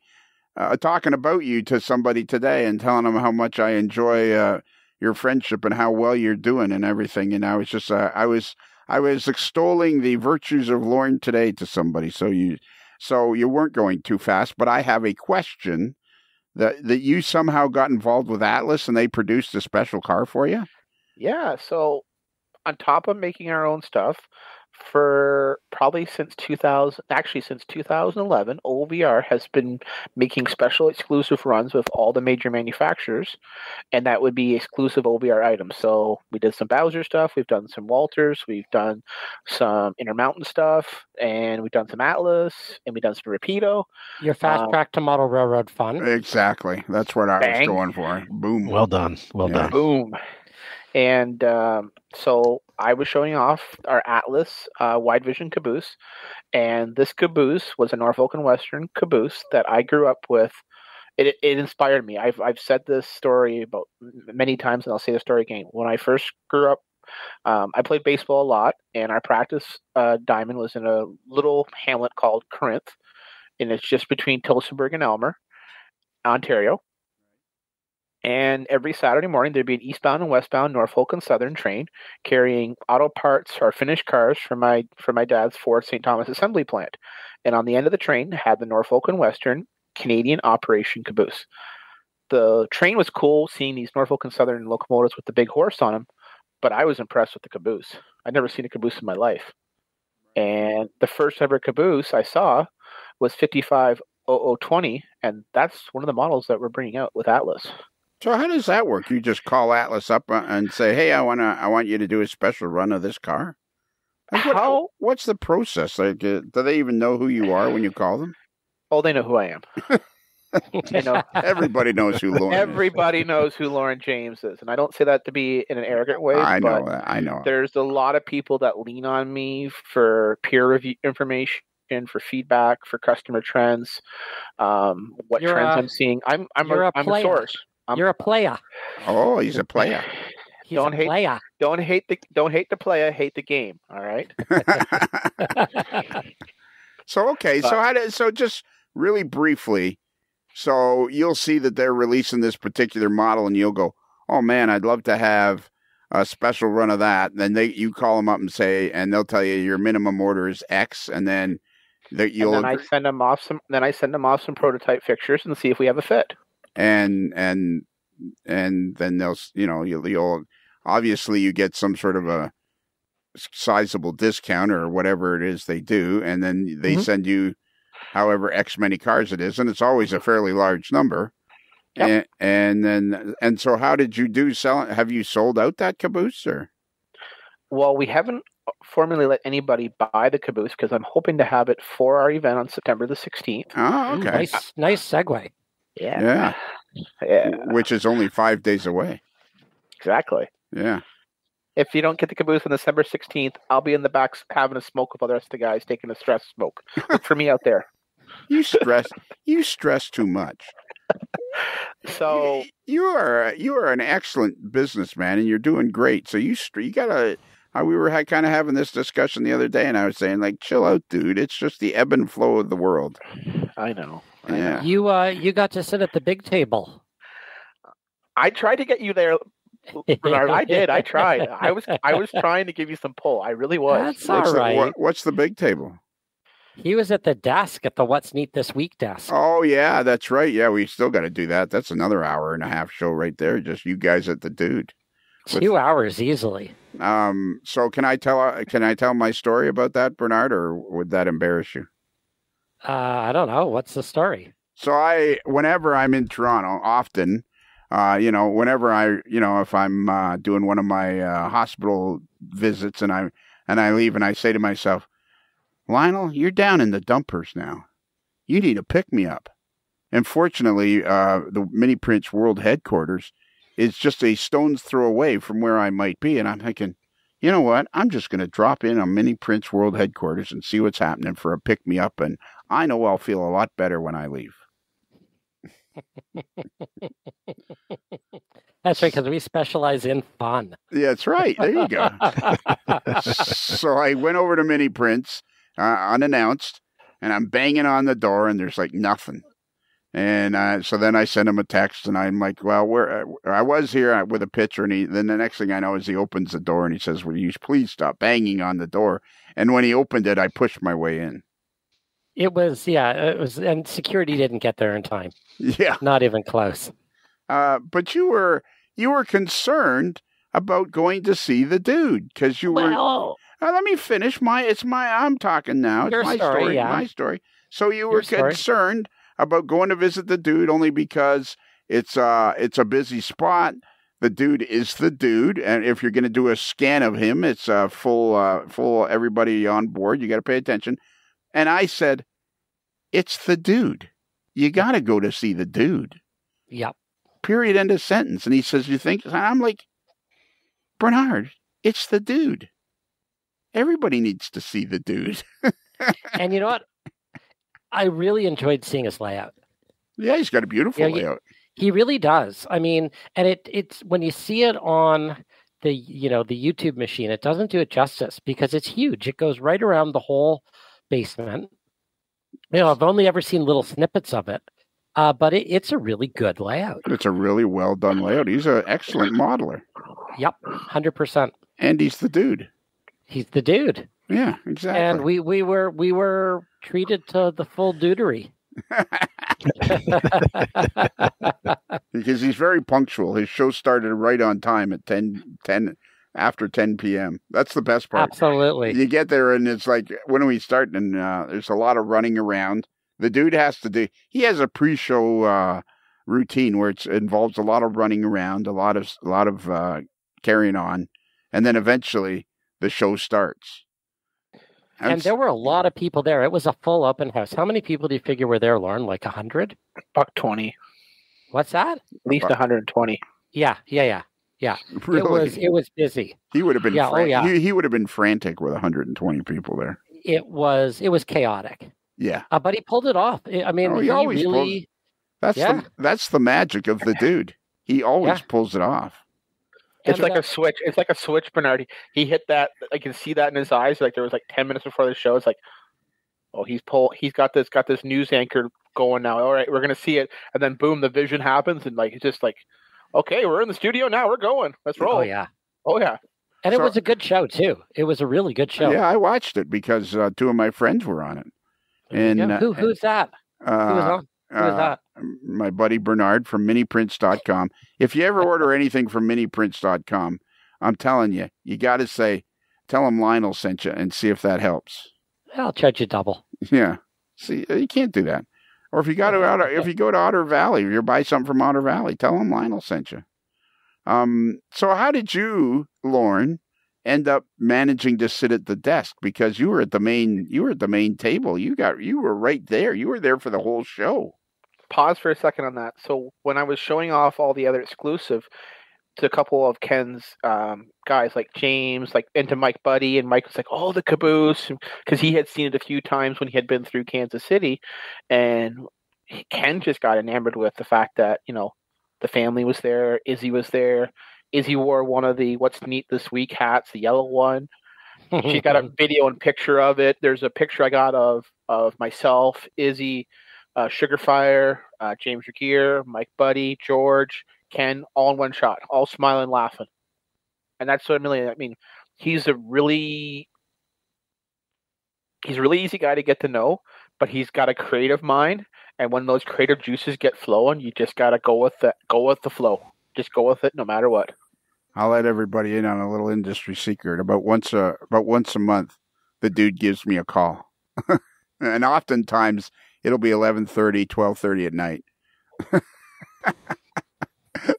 uh, talking about you to somebody today, and telling them how much I enjoy uh, your friendship and how well you're doing and everything. And I was just, uh, I was, I was extolling the virtues of Lorne today to somebody. So you, so you weren't going too fast. But I have a question that that you somehow got involved with Atlas and they produced a special car for you. Yeah, so on top of making our own stuff, for probably since 2000, actually since 2011, OVR has been making special exclusive runs with all the major manufacturers, and that would be exclusive OVR items. So we did some Bowser stuff, we've done some Walthers, we've done some Intermountain stuff, and we've done some Atlas, and we've done some Rapido. Your fast Um, track to model railroad fun. Exactly. That's what I was going for. Boom. Well done. Well Yeah. done. Boom. And um, so I was showing off our Atlas uh, wide vision caboose. And this caboose was a Norfolk and Western caboose that I grew up with. It, it, inspired me. I've, I've said this story about many times, and I'll say the story again. When I first grew up, um, I played baseball a lot, and our practice uh, diamond was in a little hamlet called Corinth, and it's just between Tillsonburg and Aylmer, Ontario. And every Saturday morning, there'd be an eastbound and westbound Norfolk and Southern train carrying auto parts or finished cars from my from my dad's Ford St. Thomas assembly plant. And on the end of the train had the Norfolk and Western Canadian Operation Caboose. The train was cool, seeing these Norfolk and Southern locomotives with the big horse on them, but I was impressed with the caboose. I'd never seen a caboose in my life. And the first ever caboose I saw was 550020, and that's one of the models that we're bringing out with Atlas. So how does that work? You just call Atlas up uh, and say, "Hey, I wanna, I want you to do a special run of this car." Like, what- How- what's the process? Like, uh, do they even know who you are when you call them? Oh, they know who I am. *laughs* you know, Everybody knows who Lorne. is. everybody knows who Lorne James is, and I don't say that to be in an arrogant way. I know. but that. I know. There's a lot of people that lean on me for peer review information, and for feedback, for customer trends, um, what You're trends a- I'm seeing. I'm I'm a, a I'm a source. I'm- You're a player. Oh, he's a player. *sighs* He's Don't a hate- player. Don't hate the don't hate the player, hate the game. All right. *laughs* *laughs* so okay, so how does so just really briefly, so you'll see that they're releasing this particular model, and you'll go, "Oh man, I'd love to have a special run of that." And Then they you call them up and say, and they'll tell you your minimum order is X, and then that you'll and then I send them off some. Then I send them off some prototype fixtures and see if we have a fit. And and and then they'll you know you'll, you'll obviously you get some sort of a sizable discount or whatever it is they do and then they Mhm. send you however x many cars it is and it's always a fairly large number Yep. and, and then and so how did you do sell have you sold out that caboose or Well, we haven't formally let anybody buy the caboose because I'm hoping to have it for our event on September the 16th. oh okay Nice, nice segue. Yeah. yeah Yeah. which is only five days away Exactly. yeah If you don't get the caboose on December 16th, I'll be in the back having a smoke with all the rest of the guys taking a stress smoke. Look for me out there. *laughs* You stress. you stress too much. So you are you are an excellent businessman, and you're doing great. So you you gotta. Uh, we were kind of having this discussion the other day, and I was saying, like, chill out, dude. It's just the ebb and flow of the world. I know. I know. Yeah. You uh, you got to sit at the big table. I tried to get you there, Bernard. I did. I tried. I was I was *laughs* trying to give you some pull. I really was. That's all What's the, right. what- what's the big table? He was at the desk at the What's Neat This Week desk. Oh yeah, that's right. Yeah, we still got to do that. That's another hour and a half show right there. Just you guys at the dude. With- Two hours easily. Um. So can I tell uh, can I tell my story about that, Bernard, or would that embarrass you? Uh, I don't know. What's the story? So I, whenever I'm in Toronto, often, uh, you know, whenever I, you know, if I'm uh, doing one of my uh, hospital visits and I and I leave and I say to myself, Lionel, you're down in the dumpers now. You need a pick me up. And fortunately, uh, the Mini Prints World headquarters is just a stone's throw away from where I might be, and I'm thinking. You know what? I'm just going to drop in on Mini Prints World headquarters and see what's happening for a pick me up, and I know I'll feel a lot better when I leave. *laughs* That's right, because we specialize in fun. Yeah, that's right. There you go. *laughs* so I went over to Mini Prints uh, unannounced, and I'm banging on the door, and there's like nothing. And uh, so then I sent him a text, and I'm like, "Well, where I was here with a pitcher," And he, then the next thing I know is he opens the door and he says, "Will you please stop banging on the door?" And when he opened it, I pushed my way in. It was, yeah, it was, and security didn't get there in time. *laughs* Yeah, Not even close. uh, but you were you were concerned about going to see the dude because you were Well, Now, let me finish my. It's my. I'm talking now. It's my story, story. yeah. My story. So you were concerned about going to visit the dude only because it's uh it's a busy spot. The dude is the dude, and if you're going to do a scan of him, it's uh, full uh, full everybody on board. You got to pay attention. And I said, it's the dude. You got to go to see the dude. yep. Period. End of sentence. And he says, you think? I'm like, Bernard, it's the dude. Everybody needs to see the dude. *laughs* And you know what? I really enjoyed seeing his layout. Yeah, he's got a beautiful Yeah, layout. He really does. I mean, and it it's when you see it on the you know the YouTube machine, it doesn't do it justice because it's huge. It goes right around the whole basement. You know, I've only ever seen little snippets of it, uh, but it, it's a really good layout. It's a really well done layout. He's an excellent modeler. Yep, hundred percent. And he's the dude. He's the dude, Yeah, exactly. and we we were we were treated to the full dudery. *laughs* because he's very punctual. His show started right on time at 10, 10 after 10 p.m. That's the best part. Absolutely. You get there and it's like, when are we starting? And uh, there's a lot of running around. The dude has to do, he has a pre show uh, routine where it involves a lot of running around, a lot of, a lot of uh, carrying on. And then eventually the show starts. And there were a lot of people there. It was a full open house. How many people do you figure were there, Lorne? Like a hundred? Buck twenty, What's that? at least 120. Yeah, yeah, yeah. *laughs* really, It was it was busy. he would have been, yeah, oh, yeah. He, he would have been frantic with 120 people there. It was it was chaotic. Yeah. Uh, but he pulled it off. I I mean, Oh, he he, always pulls- That's Yeah. the that's the magic of the dude. He always Yeah. pulls it off. It's like uh, a switch. It's like a switch, Bernard. He, he hit that. I can see that in his eyes. Like there was like 10 minutes before the show. It's like, oh, he's pull. He's got this. Got this news anchor going now. All right, we're gonna see it. And then boom, the vision happens, and like it's just like, okay, we're in the studio now. We're going. Let's roll. Oh yeah. Oh yeah. And it So- was a good show too. It was a really good show. Yeah, I watched it because uh, two of my friends were on it. And, go. uh, who who's that? Who was Uh, on? Who was uh, that? My buddy Bernard from miniprints.com. If you ever order anything from miniprints.com, I'm telling you, you got to say, tell him Lionel sent you and see if that helps. I'll charge you double. Yeah. See, you can't do that. Or if you go to Otter, if you go to Otter Valley, or you buy something from Otter Valley, tell them Lionel sent you. Um. So how did you, Lorne, end up managing to sit at the desk? Because you were at the main, you were at the main table. You got, you were right there. You were there for the whole show. Pause for a second on that. So when I was showing off all the other exclusive, to a couple of Ken's um, guys like James, like into Mike Buddy, and Mike was like, "Oh, the caboose," because he had seen it a few times when he had been through Kansas City, and Ken just got enamored with the fact that you know the family was there, Izzy was there. Izzy wore one of the "What's Neat This Week" hats, the yellow one. She got a *laughs* video and picture of it. There's a picture I got of of myself, Izzy, uh, Sugarfire, uh, James Regier, Mike Buddy, George, Ken, all in one shot, all smiling, laughing. And that's what I mean. I mean, he's a really he's a really easy guy to get to know, but he's got a creative mind. And when those creative juices get flowing, you just gotta go with the go with the flow. Just go with it, no matter what. I'll let everybody in on a little industry secret. About once a about once a month, the dude gives me a call, *laughs* and oftentimes it'll be 11:30, 12:30 at night, *laughs*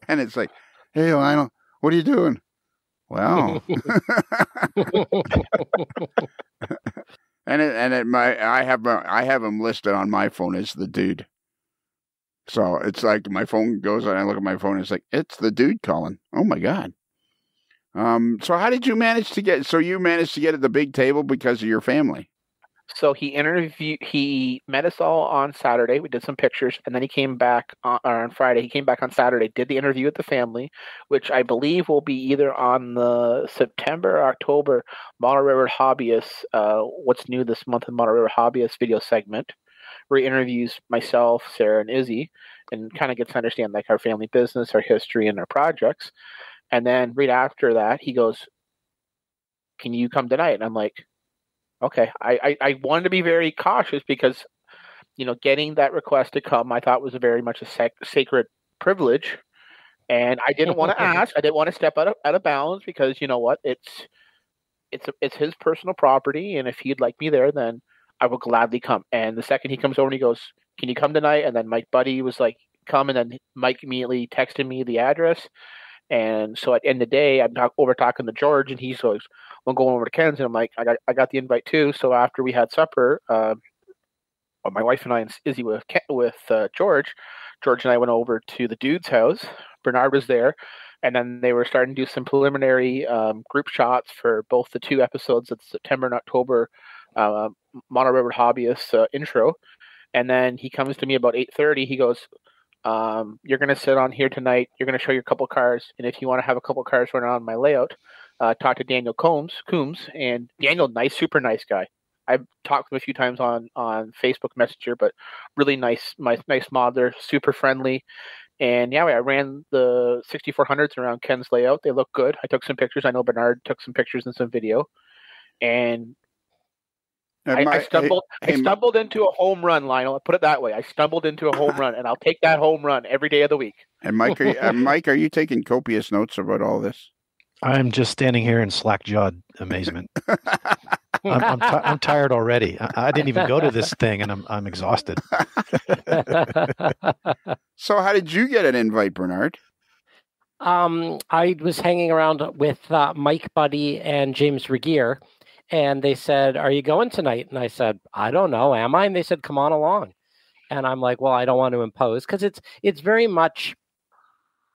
and it's like, "Hey, Lionel, what are you doing?" Well, *laughs* and it, and it, my I have uh, I have him listed on my phone as the dude. So it's like my phone goes and I look at my phone. And it's like it's the dude calling. Oh my god. Um. So how did you manage to get? So you managed to get at the big table because of your family. So he interviewed. He met us all on Saturday. We did some pictures, and then he came back on, on Friday. He came back on Saturday. Did the interview with the family, which I believe will be either on the September or October Model Railroad Hobbyists. Uh, what's new this month in Model Railroad Hobbyists video segment, where he interviews myself, Sarah, and Izzy, and kind of gets to understand like our family business, our history, and our projects. And then right after that, he goes, "Can you come tonight?" And I'm like okay. I, I, I wanted to be very cautious because, you know, getting that request to come, I thought was very much a sac- sacred privilege, and I didn't want to *laughs* ask. I didn't want to step out of out of bounds because you know what, it's it's it's his personal property, and if he'd like me there, then I will gladly come. And the second he comes over and he goes, "Can you come tonight?" and then Mike Buddy was like, "Come," and then Mike immediately texted me the address. And so at the end of the day, I'm talk, over talking to George, and he goes, "I'm going over to Ken's," and I'm like, "I got, I got the invite too." So after we had supper, uh, my wife and I and Izzy with with uh, George, George and I went over to the dude's house. Bernard was there, and then they were starting to do some preliminary um, group shots for both the two episodes of September and October uh, Model Railroad Hobbyists uh, intro. And then he comes to me about eight thirty. He goes, um, "You're going to sit on here tonight. You're going to show your couple cars, and if you want to have a couple cars run on my layout, uh, talk to Daniel Combs, Coombs, and Daniel, nice, super nice guy. I've talked to him a few times on on Facebook Messenger, but really nice, nice, nice modeler, super friendly. And yeah, I ran the 6400s around Ken's layout. They look good. I took some pictures. I know Bernard took some pictures and some video. And I, I stumbled. hey, I stumbled into a home run, Lionel. Put it that way. I stumbled into a home run, and I'll take that home run every day of the week. And Mike, are you, *laughs* uh, Mike, are you taking copious notes about all this? I'm just standing here in slack jawed amazement. I'm, I'm, ti- I'm tired already. I, I didn't even go to this *laughs* thing, and I'm I'm exhausted. *laughs* So how did you get an invite, Bernard? um, I was hanging around with uh, Mike Buddy and James Regier, and they said, "Are you going tonight?" And I said, "I don't know. Am I?" And they said, "Come on along." And I'm like, "Well, I don't want to impose because it's it's very much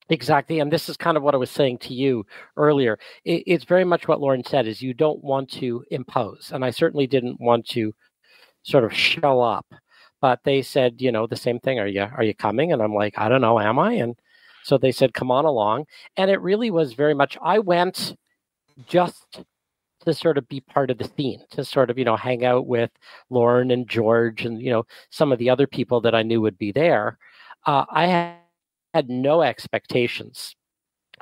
exactly." And this is kind of what I was saying to you earlier. It, it's very much what Lorne said: is you don't want to impose, and I certainly didn't want to sort of show up. But they said, you know, the same thing. Are you are you coming? And I'm like, I don't know. Am I? And so they said, come on along. And it really was very much, I went just to sort of be part of the scene, to sort of, you know, hang out with Lorne and George and, you know, some of the other people that I knew would be there. Uh, I had, had no expectations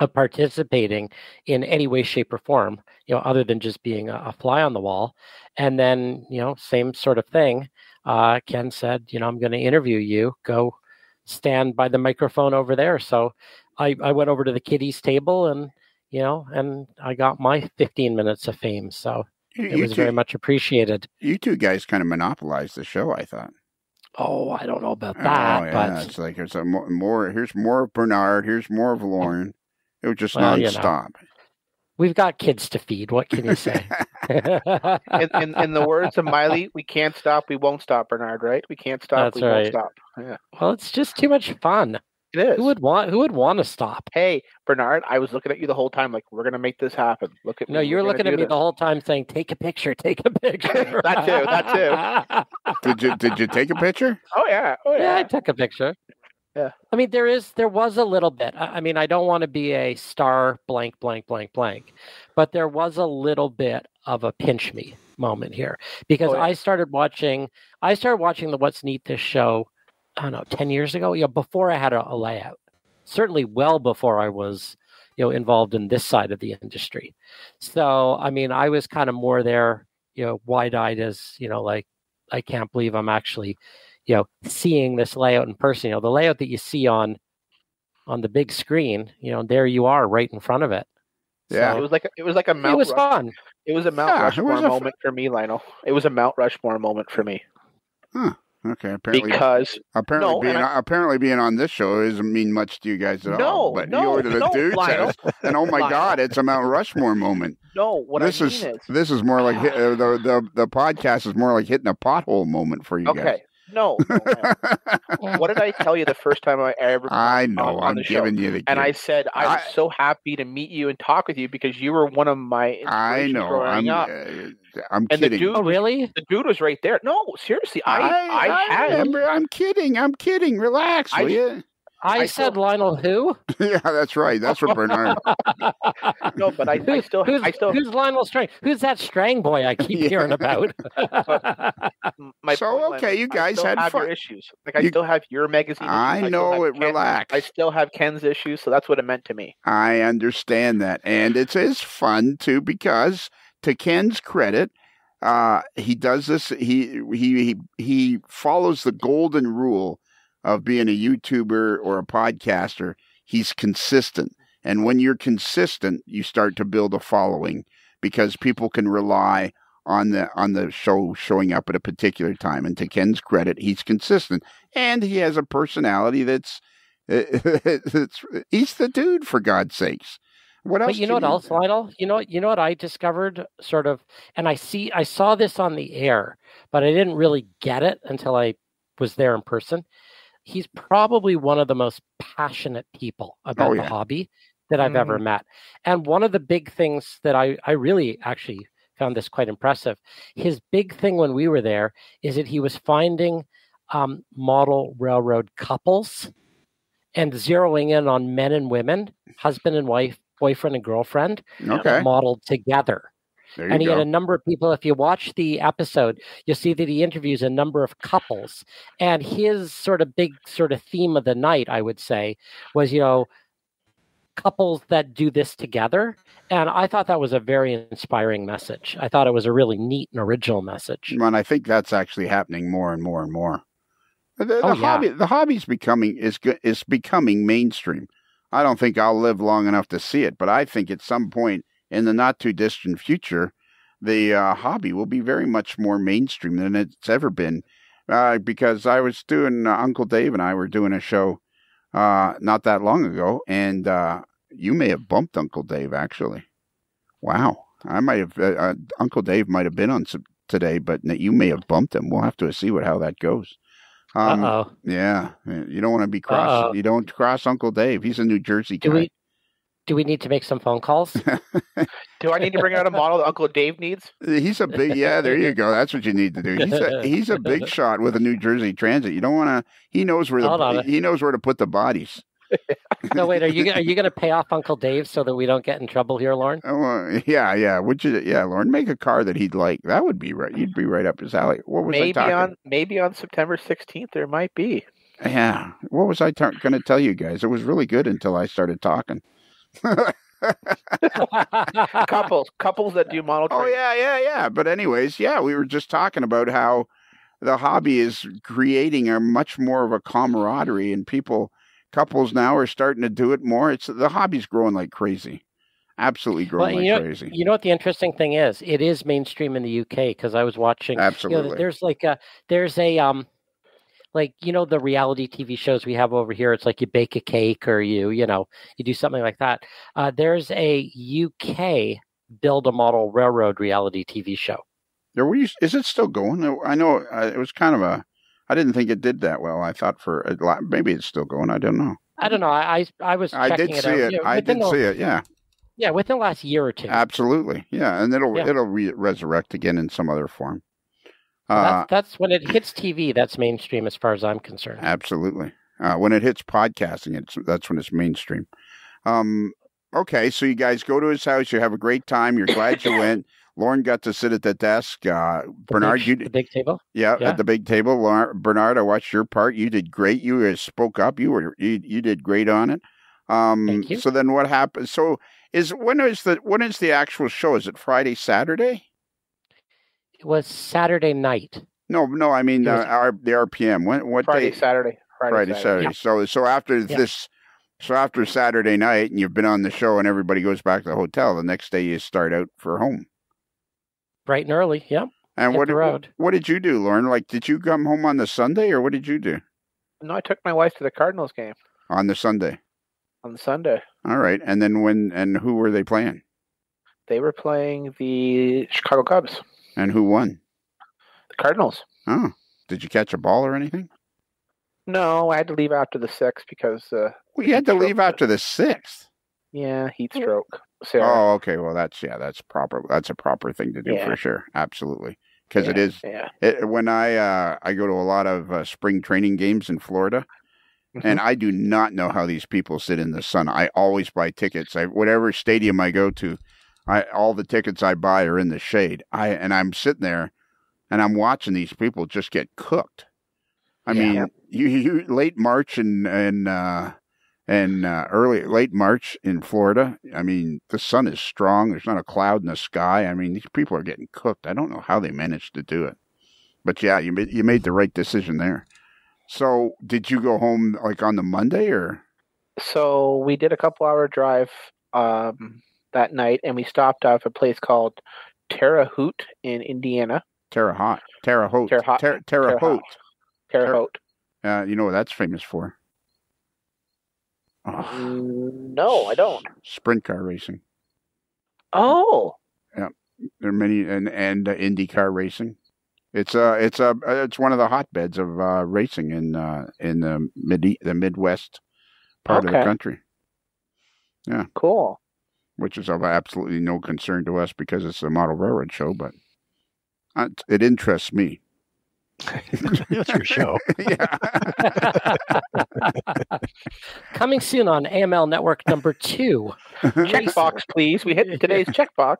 of participating in any way, shape, or form, you know, other than just being a, a fly on the wall. And then, you know, same sort of thing. Uh, Ken said, you know, I'm going to interview you. Go stand by the microphone over there. So I, I went over to the kiddies table and, you know, and I got my 15 minutes of fame. So You, it was two, very much appreciated. you two guys kind of monopolized the show. I thought. Oh, I don't know about that. oh that, yeah, but it's like there's a more, more. Here's more of Bernard. Here's more of Lorne. It was just Well, you know. nonstop. we've got kids to feed. What can you say? *laughs* In, in, in the words of Miley, we can't stop, we won't stop, Bernard. Right? We can't stop, That's we right. won't stop. Yeah. well, it's just too much fun. It is. Who would want? Who would want to stop? Hey, Bernard, I was looking at you the whole time, like we're gonna make this happen. Look at No, me. you're we're looking at me this. the whole time saying, "Take a picture, take a picture." *laughs* That too, that *laughs* Did you did you take a picture? Oh yeah, oh yeah, I took a picture. Yeah. I mean, there is, there was a little bit. I I mean, I don't want to be a star blank, blank, blank, blank, but there was a little bit of a pinch me moment here because Oh, yeah. I started watching, I started watching the What's Neat This show, I don't know, 10 years ago, you know, before I had a, a layout, certainly well before I was, you know, involved in this side of the industry. So, I mean, I was kind of more there, you know, wide eyed as, you know, like, I can't believe I'm actually you know seeing this layout in person. You know the layout that you see on on the big screen you know there you are right in front of it. Yeah. It was like it was like a Mount it was Rush- fun. it was a Mount Yeah, Rushmore was a f- moment for me, Lionel. It was a Mount Rushmore moment for me Okay, apparently because apparently no, being and apparently being on this show doesn't mean much to you guys at all. No, But no, you go to the no, and oh my *laughs* Lionel. god, it's a Mount Rushmore moment. no, what this I mean is, is, this is more like hit, uh, the the the podcast is more like hitting a pothole moment for you okay. No, no, no. *laughs* what did I tell you the first time I ever? I know. on I'm the show. giving you the. And I said I was so happy to meet you and talk with you because you were one of my I know. growing I'm. up. Uh, I'm And the kidding. dude- oh really The dude was right there. No, seriously, I I, had remember. I'm kidding. I'm kidding. Relax, I- will you? I, I said still- Lionel who *laughs* yeah, that's right. That's what Bernard. *laughs* no, but I, I still who's, I still who's Lionel Strang who's that Strang boy I keep *laughs* Yeah. hearing about my So, point, okay, you I guys still had have fun. your issues. Like I You- still have your magazine. I issues. know still it. Ken- Relax. I still have Ken's issues, so that's what it meant to me. I understand that, and it is fun too because, to Ken's credit, uh, he does this. He he he he follows the golden rule of being a YouTuber or a podcaster. He's consistent, and when you're consistent, you start to build a following because people can rely on the on the show showing up at a particular time. And to Ken's credit, he's consistent, and he has a personality that's. *laughs* it's, he's the dude for God's sakes. What else? But you know what else, Lionel? You know, you know what I discovered, sort of, and I see, I saw this on the air, but I didn't really get it until I was there in person. He's probably one of the most passionate people about Oh, the hobby that I've ever met. And one of the big things that I, I really actually found this quite impressive. His big thing when we were there is that he was finding um, model railroad couples and zeroing in on men and women, husband and wife, boyfriend and girlfriend, Okay, modeled together. And he had a number of people. If you watch the episode, you'll see that he interviews a number of couples. And his sort of big sort of theme of the night, I would say, was, you know, couples that do this together. And I thought that was a very inspiring message. I thought it was a really neat and original message. and I think that's actually happening more and more and more. The, the Oh, yeah. hobby, the hobby's becoming is go- is becoming mainstream. I don't think I'll live long enough to see it, but I think at some point in the not too distant future, the uh, hobby will be very much more mainstream than it's ever been. Uh, because I was doing uh, Uncle Dave and I were doing a show uh, not that long ago, and uh, you may have bumped Uncle Dave actually. Wow, I might have. Uh, uh, Uncle Dave might have been on some, today, but you may have bumped him. We'll have to see what how that goes. Um, Uh oh. yeah, you don't want to be cross. Uh-oh. You don't cross Uncle Dave. He's a New Jersey guy. Do we do we need to make some phone calls? *laughs* Do I need to bring out a model that Uncle Dave needs? He's a big yeah. There you go. That's what you need to do. He's a *laughs* he's a big shot with a New Jersey Transit. You don't want to. He knows where Hold the on. he knows where to put the bodies. *laughs* no, wait. Are you are you going to pay off Uncle Dave so that we don't get in trouble here, Lorne? Oh uh, yeah, yeah. Would you? Yeah, Lorne, make a car that he'd like. That would be right. You'd be right up his alley. What was I Maybe talking? on maybe on September 16th there might be. Yeah. What was I ta- going to tell you guys? It was really good until I started talking. *laughs* Couples, couples that do model. Oh yeah, yeah, yeah. But anyways, yeah, we were just talking about how the hobby is creating a much more of a camaraderie, and people, couples now are starting to do it more. It's the hobby's growing like crazy, absolutely growing Well, like you know, crazy. you know what the interesting thing is? It is mainstream in the UK because I was watching. You Absolutely. know, there's like a there's a um, like you know the reality TV shows we have over here. It's like you bake a cake or you you know you do something like that. Uh, there's a UK build a model railroad reality TV show. There you, is it still going? I know uh, it was kind of a. I didn't think it did that well. I thought for a lot, maybe it's still going. I don't know. I don't know. I I, was. I did it see out. it. Yeah, I did the- see it. Yeah, Yeah, within the last year or two. absolutely. Yeah, and it'll Yeah. it'll re- resurrect again in some other form. Well, Uh, that's, that's when it hits TV. That's mainstream, as far as I'm concerned. Absolutely. Uh, when it hits podcasting, it's that's when it's mainstream. Um, okay, so you guys go to his house. You have a great time. You're glad you went. *coughs* Lorne got to sit at the desk. Uh, The Bernard, big, you the big table. yeah, yeah. at the big table. Lorne, Bernard, I watched your part. You did great. You uh, spoke up. You were you, you did great on it. Um, Thank you. So then what happened? So is when is the when is the actual show? Is it Friday, Saturday? It was Saturday night. No, no. I mean It uh, our, the RPM. When what Friday, day? Saturday, Friday, Friday, Saturday. So so after Yeah. this, so after Saturday night, and you've been on the show, and everybody goes back to the hotel. The next day, you start out for home. Bright and early. Yep. And Hit what the did, road. what did you do, Lorne? Like, did you come home on the Sunday, or what did you do No, I took my wife to the Cardinals game on the Sunday? on Sunday. All right, and then when and who were they playing, They were playing the Chicago Cubs, and who won? the Cardinals. Oh, did you catch a ball or anything? No, I had to leave after the sixth because, uh, Well, had to Stroke. leave after the sixth. yeah, heat stroke. Sarah. Oh, okay. Well, that's yeah, that's proper. That's a proper thing to do Yeah. for sure. Absolutely, because it Yeah, is Yeah. It, when I uh, I go to a lot of uh, spring training games in Florida, and I do not know how these people sit in the sun. I always buy tickets. I whatever stadium I go to, I all the tickets I buy are in the shade. I and I'm sitting there, and I'm watching these people just get cooked. I Yeah. mean, you, you late March and and uh, and uh, early late March in Florida. I mean, the sun is strong. There's not a cloud in the sky. I mean, these people are getting cooked. I don't know how they managed to do it, but yeah, you made you made the right decision there. So, did you go home like on the Monday or? So we did a couple hour drive um, that night, and we stopped off a place called Terre Haute in Indiana. Terre Haute, Terre Haute, Terre Haute. Terre, Terre Haute. Terre Haute. Uh, you know what that's famous for? Oh, No, I don't. sprint car racing. Oh, Yeah, There are many and and uh, IndyCar racing. It's uh it's a uh, it's one of the hotbeds of uh, racing in uh, in the mid the Midwest part of the country. Yeah. cool. Which is of absolutely no concern to us because it's a model railroad show, but uh, it interests me. *laughs* That's your show. *laughs* yeah. *laughs* Coming soon on AML Network number two. Checkbox, please. We hit today's checkbox.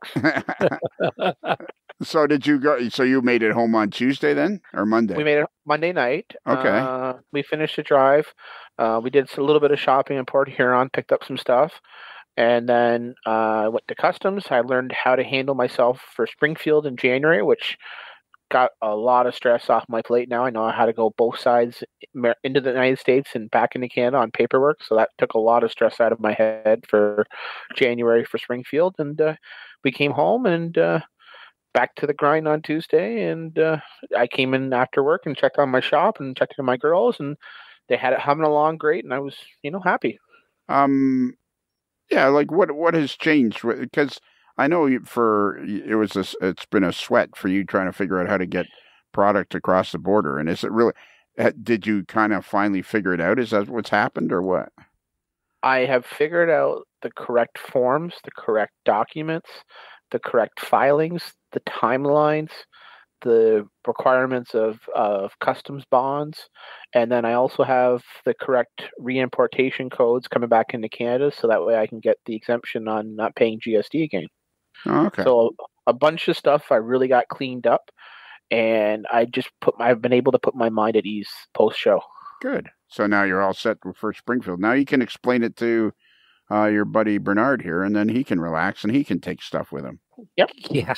so did you go? So you made it home on Tuesday then, or Monday? We made it Monday night. Okay. Uh, we finished the drive. Uh, we did a little bit of shopping in Port Huron, picked up some stuff, and then uh, went to customs. I learned how to handle myself for Springfield in January, which got a lot of stress off my plate. Now I know how to go both sides into the United States and back into Canada on paperwork. So that took a lot of stress out of my head for January for Springfield, and uh, we came home and. Uh, back to the grind on Tuesday, and uh, I came in after work and checked on my shop and checked on my girls, and they had it humming along great, and I was, you know, happy. Um, yeah, like what what has changed? Because I know for it was a, it's been a sweat for you trying to figure out how to get product across the border, and is it really? Did you kind of finally figure it out? Is that what's happened, or what? I have figured out the correct forms, the correct documents, the correct filings, the timelines, the requirements of, of customs bonds, and then I also have the correct reimportation codes coming back into Canada, so that way I can get the exemption on not paying GST again. Oh, okay. So a bunch of stuff I really got cleaned up, and I just put my, I've been able to put my mind at ease post show. Good. So now you're all set for Springfield. Now you can explain it to uh, your buddy Bernard here, and then he can relax and he can take stuff with him. Yep. *laughs* Yeah.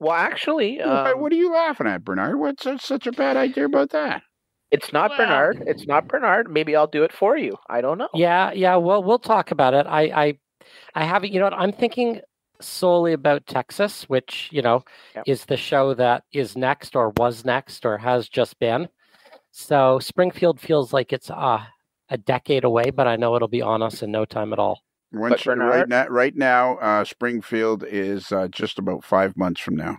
Well, actually, um, what are you laughing at, Bernard? What's such- such a bad idea about that? it's not Bernard. It's not Bernard. Maybe I'll do it for you. I don't know. Yeah, yeah. Well, we'll talk about it. I, I, I haven't. You know, what? I'm thinking solely about Texas, which you know Yep. is the show that is next, or was next, or has just been. So Springfield feels like it's uh, a decade away, but I know it'll be on us in no time at all. Once, right now, right now, uh, Springfield is uh, just about five months from now.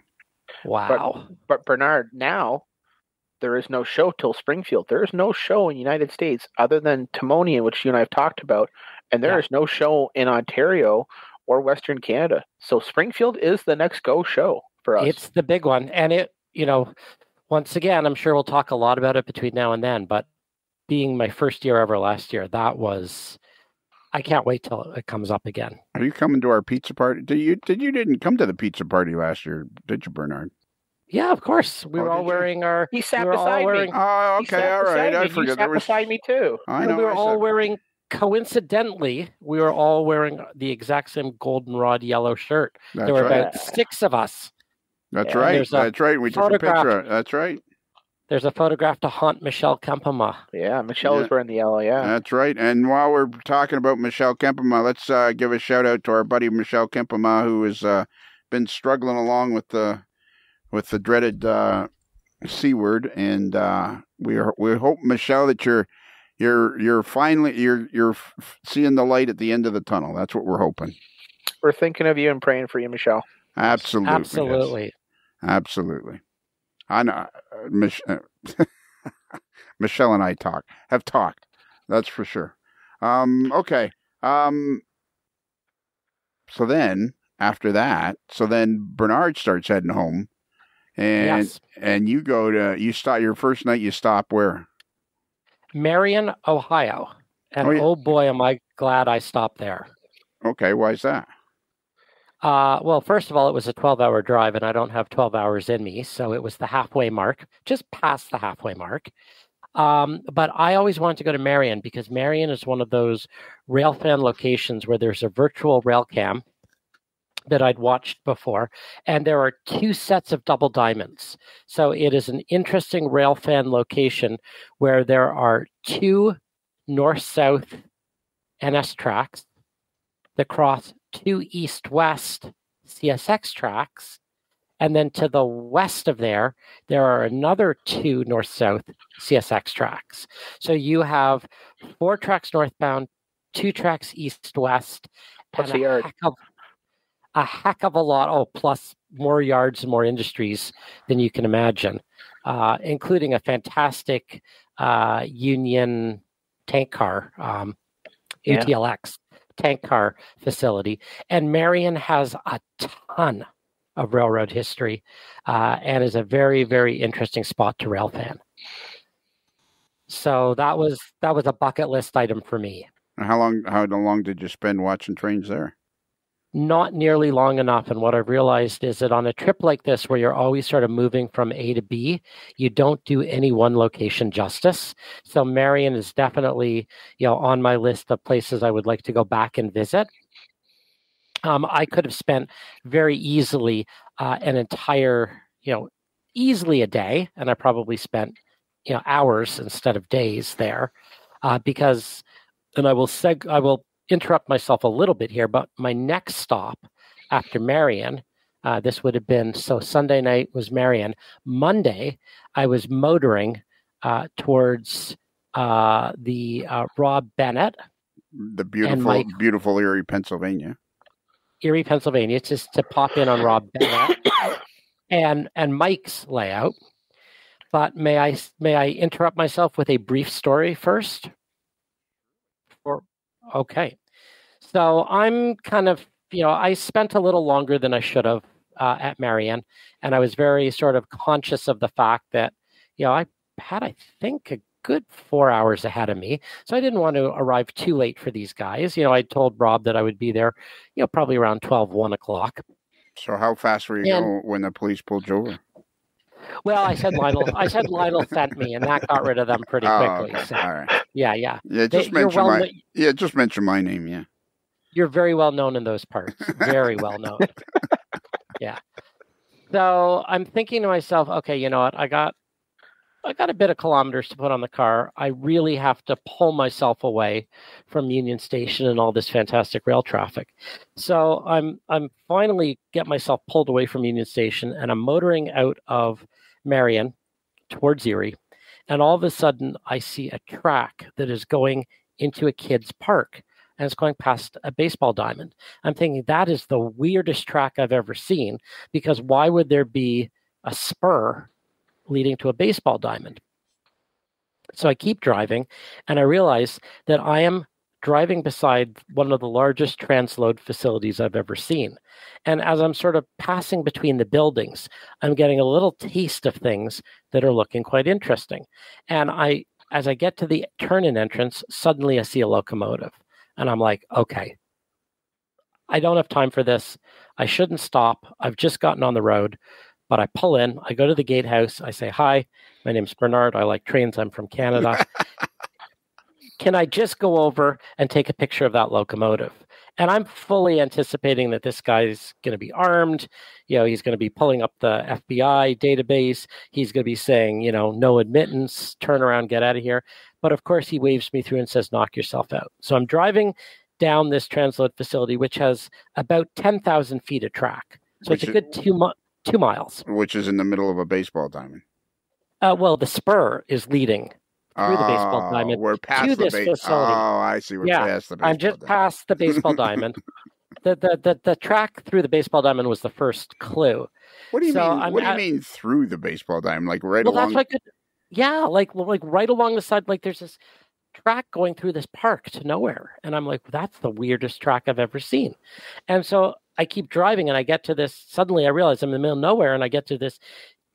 Wow. But Bernard, now there is no show till Springfield. There is no show in the United States other than Timonium, which you and I have talked about, and there Yeah. is no show in Ontario or Western Canada. So Springfield is the next go show for us. It's the big one. And it, you know, once again, I'm sure we'll talk a lot about it between now and then, but being my first year ever last year, that was I can't wait till it comes up again. Are you coming to our pizza party? Did you did you didn't come to the pizza party last year, did you, Bernard? Yeah, of course. We Oh, were all did you? wearing our he sat we beside wearing- me. Oh, okay, all right. I me. You sat there was. beside me too. I know. we were I all said- wearing coincidentally, we were all wearing the exact same goldenrod yellow shirt. That's there were right. about six of us. That's Yeah, right. there's a That's right. We took a picture. That's right. There's a photograph to haunt Michelle Kempema. Yeah, Michelle Yeah. was wearing the yellow. Yeah, That's right. And while we're talking about Michelle Kempema, let's uh, give a shout out to our buddy Michelle Kempema, who has uh, been struggling along with the with the dreaded uh, c word. And uh, we are, we hope Michelle that you're you're you're finally you're you're f- seeing the light at the end of the tunnel. That's what we're hoping. we're thinking of you and praying for you, Michelle. Absolutely. Absolutely. Absolutely. I know. Uh, Mich- uh, *laughs* Michelle and I talk have talked. That's for sure. Um, okay. Um, so then after that, so then Bernard starts heading home, and yes. and you go to you stop your first night. You stop where? Marion, Ohio. And Oh, oh, boy, am I glad I stopped there. Okay. Why is that? Uh, well, first of all, it was a 12 hour drive, and I don't have 12 hours in me. So it was the halfway mark, just past the halfway mark. Um, but I always wanted to go to Marion because Marion is one of those railfan locations where there's a virtual rail cam that I'd watched before, and there are two sets of double diamonds. So it is an interesting railfan location where there are two north south NS tracks that cross two east west CSX tracks. And then to the west of there, there are another two north south CSX tracks. So you have four tracks northbound, two tracks east west, Plus and a yard. heck of a heck of a lot. Oh, plus more yards and more industries than you can imagine, uh, including a fantastic uh, Union tank car, um, Yeah. UTLX tank car facility. And Marion has a ton of railroad history uh, and is a very, very interesting spot to rail fan. So that was that was a bucket list item for me. How long? How long did you spend watching trains there? Not nearly long enough. And what I've realized is that on a trip like this, where you're always sort of moving from A to B, you don't do any one location justice. So Marion is definitely, you know, on my list of places I would like to go back and visit. Um, I could have spent very easily uh, an entire, you know, easily a day, and I probably spent, you know, hours instead of days there, uh, because, and I will seg, I will interrupt myself a little bit here, but my next stop after Marion, uh, this would have been so Sunday night was Marion. Monday, I was motoring uh, towards uh, the uh, Rob Bennett, The beautiful, Mike. beautiful Erie, Pennsylvania. Erie, Pennsylvania, It's just to pop in on Rob Bennett *coughs* and and Mike's layout. But may I may I interrupt myself with a brief story first? Okay, so I'm kind of you know I spent a little longer than I should have uh, at Marion, and I was very sort of conscious of the fact that you know I had I think a good four hours ahead of me, so I didn't want to arrive too late for these guys. You know, I told Rob that I would be there, you know, probably around 12, 1 o'clock. So how fast were you And- going when the police pulled you over? Well, I said Lionel. I said Lionel sent me, and that got rid of them pretty Oh, quickly. okay. So, right. yeah, yeah. Yeah, just you're mention well, my kn- yeah, just mention my name. Yeah. you're very well known in those parts. Very well known. *laughs* yeah. So I'm thinking to myself, okay, you know what? I got I got a bit of kilometers to put on the car. I really have to pull myself away from Union Station and all this fantastic rail traffic. So I'm I'm finally get myself pulled away from Union Station and I'm motoring out of Marion towards Erie. And all of a sudden I see a track that is going into a kid's park and it's going past a baseball diamond. I'm thinking that is the weirdest track I've ever seen because why would there be a spur leading to a baseball diamond. So I keep driving and I realize that I am driving beside one of the largest transload facilities I've ever seen. And as I'm sort of passing between the buildings, I'm getting a little taste of things that are looking quite interesting. And I as I get to the turn in entrance, suddenly I see a locomotive. And I'm like, okay, I don't have time for this. I shouldn't stop. I've just gotten on the road. But I pull in, I go to the gatehouse, I say, Hi, my name's Bernard. I like trains. I'm from Canada. Can I just go over and take a picture of that locomotive? And I'm fully anticipating that this guy's going to be armed. You know, he's going to be pulling up the FBI database. He's going to be saying, you know, no admittance, turn around, get out of here. But of course, he waves me through and says, knock yourself out. So I'm driving down this transload facility, which has about 10,000 feet of track. So Which it's a good two, mi- two miles. Which is in the middle of a baseball diamond. Uh, well, the spur is leading through the baseball Oh, diamond We're past to the this base. facility. Oh, I see. We're Yeah, past the baseball I'm just diamond. past the baseball diamond. *laughs* The, the the the track through the baseball diamond was the first clue. What do you so mean? I'm what do you mean through the baseball diamond? Like right well, along? that's what could. Yeah, like like right along the side, like there's this track going through this park to nowhere, and I'm like, that's the weirdest track I've ever seen. And so I keep driving, and I get to this. Suddenly, I realize I'm in the middle of nowhere, and I get to this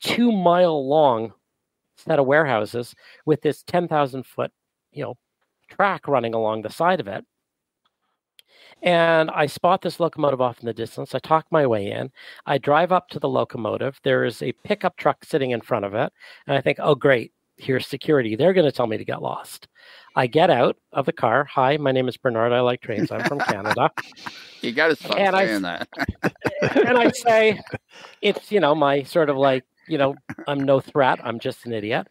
two mile long set of warehouses with this ten thousand foot, you know, track running along the side of it. And I spot this locomotive off in the distance. I talk my way in. I drive up to the locomotive. There is a pickup truck sitting in front of it. And I think, oh, great, here's security. They're going to tell me to get lost. I get out of the car. Hi, my name is Bernard. I like trains. I'm from Canada. you got to stop and I- that. *laughs* and I say, it's, you know, my sort of like, you know, I'm no threat. I'm just an idiot.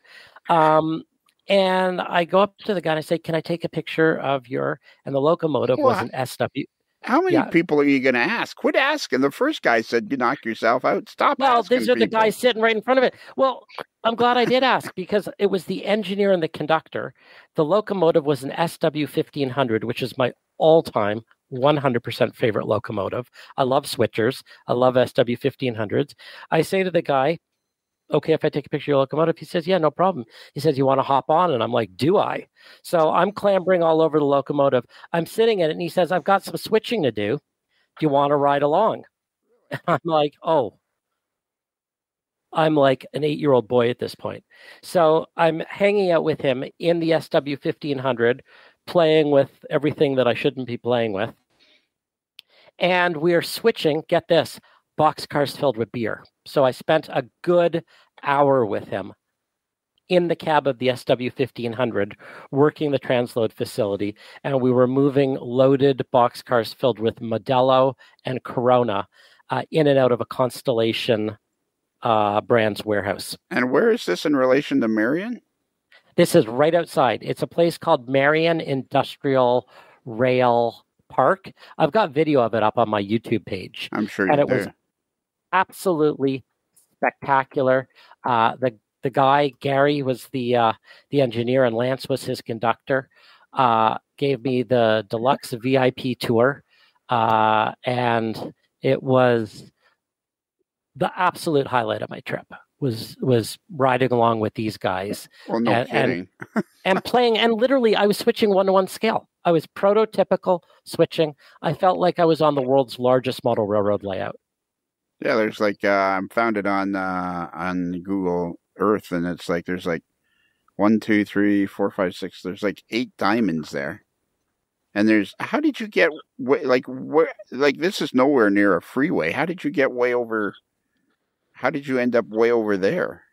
Um, and I go up to the guy and I say, can I take a picture of your, and the locomotive was Well, an SW. How many Yeah. people are you going to ask? Quit asking. The first guy said you knock yourself out. Stop Well, these are the guys sitting right in front of it. Well, I'm glad I did ask because it was the engineer and the conductor. The locomotive was an SW 1500, which is my all time 100% favorite locomotive. I love switchers, I love SW 1500s. I say to the guy, Okay, if I take a picture of your locomotive, he says, Yeah, no problem. He says, You want to hop on? And I'm like, Do I? So I'm clambering all over the locomotive. I'm sitting in it, and he says, I've got some switching to do. Do you want to ride along? *laughs* I'm like, Oh, I'm like an eight year old boy at this point. So I'm hanging out with him in the SW 1500, playing with everything that I shouldn't be playing with. And we are switching, get this, boxcars filled with beer. So I spent a good hour with him in the cab of the SW 1500 working the transload facility. And we were moving loaded boxcars filled with Modelo and Corona uh, in and out of a Constellation uh, Brands warehouse. And where is this in relation to Marion? This is right outside. It's a place called Marion Industrial Rail Park. I've got video of it up on my YouTube page. I'm sure And it was Absolutely spectacular. Uh, the the guy Gary was the uh, the engineer, and Lance was his conductor. Uh, gave me the deluxe VIP tour, uh, and it was the absolute highlight of my trip. Was was riding along with these guys well, no and- and- *laughs* and playing and literally i was switching one to one scale i was prototypical switching i felt like i was on the world's largest model railroad layout yeah, there's like uh, I'm found it on uh, on Google Earth, and it's like there's like one, two, three, four, five, six. There's like eight diamonds there. And there's how did you get way, like where like this is nowhere near a freeway. How did you get way over? How did you end up way over there?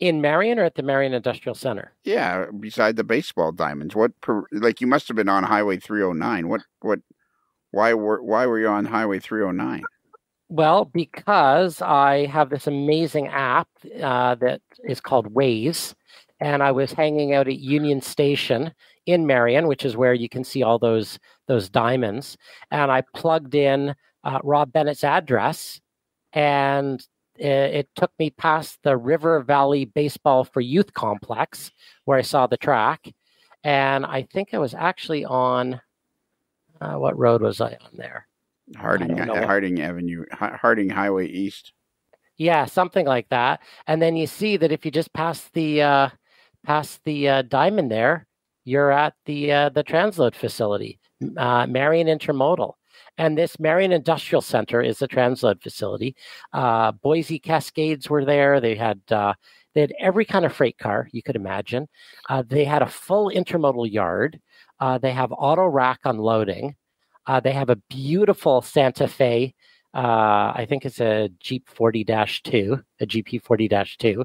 in marion or at the marion industrial center Yeah, beside the baseball diamonds. What per, like you must have been on Highway 309. What what why were why were you on Highway 309? Well because i have this amazing app uh, that is called waze and i was hanging out at union station in marion which is where you can see all those those diamonds and i plugged in uh, rob bennett's address and it, took me past the River Valley Baseball for Youth Complex where I saw the track. And I think I was actually on uh, what road was I on there? Harding. Harding Avenue Harding Highway East. Yeah, something like that. And then you see that if you just pass the uh, pass the uh, diamond there, you're at the uh, the transload facility, uh, Marion Intermodal. And this Marion Industrial Center is a transload facility. Uh, Boise Cascades were there. They had uh, they had every kind of freight car you could imagine. Uh, they had a full intermodal yard. Uh, they have auto rack unloading. Uh, they have a beautiful Santa Fe. Uh, I think it's a Jeep 40 2, a GP 40 2.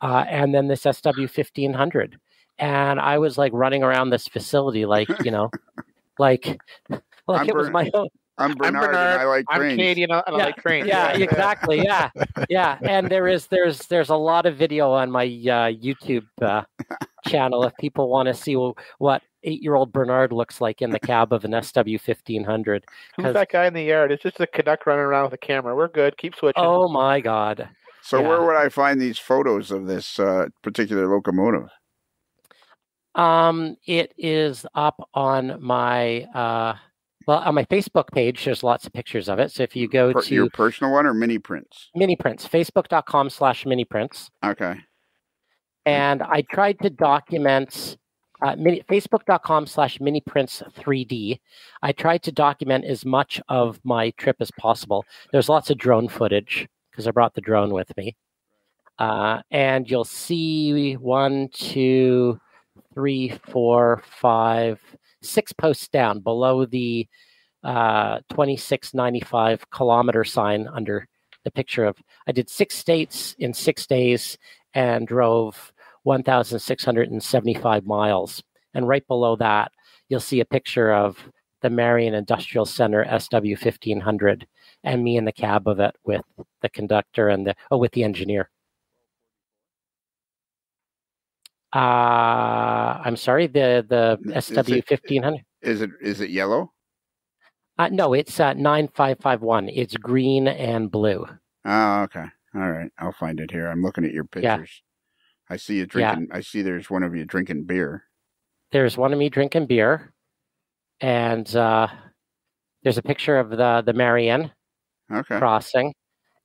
Uh, and then this SW 1500. And I was like running around this facility, like, you know, *laughs* like, *laughs* like I'm it was Bern- my own. I'm Bernard, and I like I'm trains. Canadian and I Yeah, like trains. yeah, exactly. Yeah, *laughs* yeah. And there is there's there's a lot of video on my uh, YouTube uh, channel if people want to see what eight year old Bernard looks like in the cab of an SW fifteen hundred. Who's that guy in the yard? It's just a cadet running around with a camera. We're good. Keep switching. Oh my God! So where would I find these photos of this uh, particular locomotive? Um, it is up on my uh, well on my Facebook page. There's lots of pictures of it. So if you go Per- to your personal one or mini prints? mini prints, facebook.com slash mini prints. Okay. And I tried to document uh, mini, facebook.com slash mini prints 3D. I tried to document as much of my trip as possible. There's lots of drone footage because I brought the drone with me. Uh, and you'll see one, two, three, four, five, six posts down below the uh, 2695 kilometer sign under the picture of I did six states in six days and drove 1,675 miles. And right below that, you'll see a picture of the Marion Industrial Center SW 1500 and me in the cab of it with the conductor and the, oh, with the engineer. Uh, I'm sorry, the, the SW1500. Is it is it yellow? Uh, no, it's uh, 9551. It's green and blue. Oh, okay. All right. I'll find it here. I'm looking at your Yeah. pictures. I see you Yeah. drinking. I see there's one of you drinking beer. there's one of me drinking beer, and uh, there's a picture of the the Marion Okay. crossing,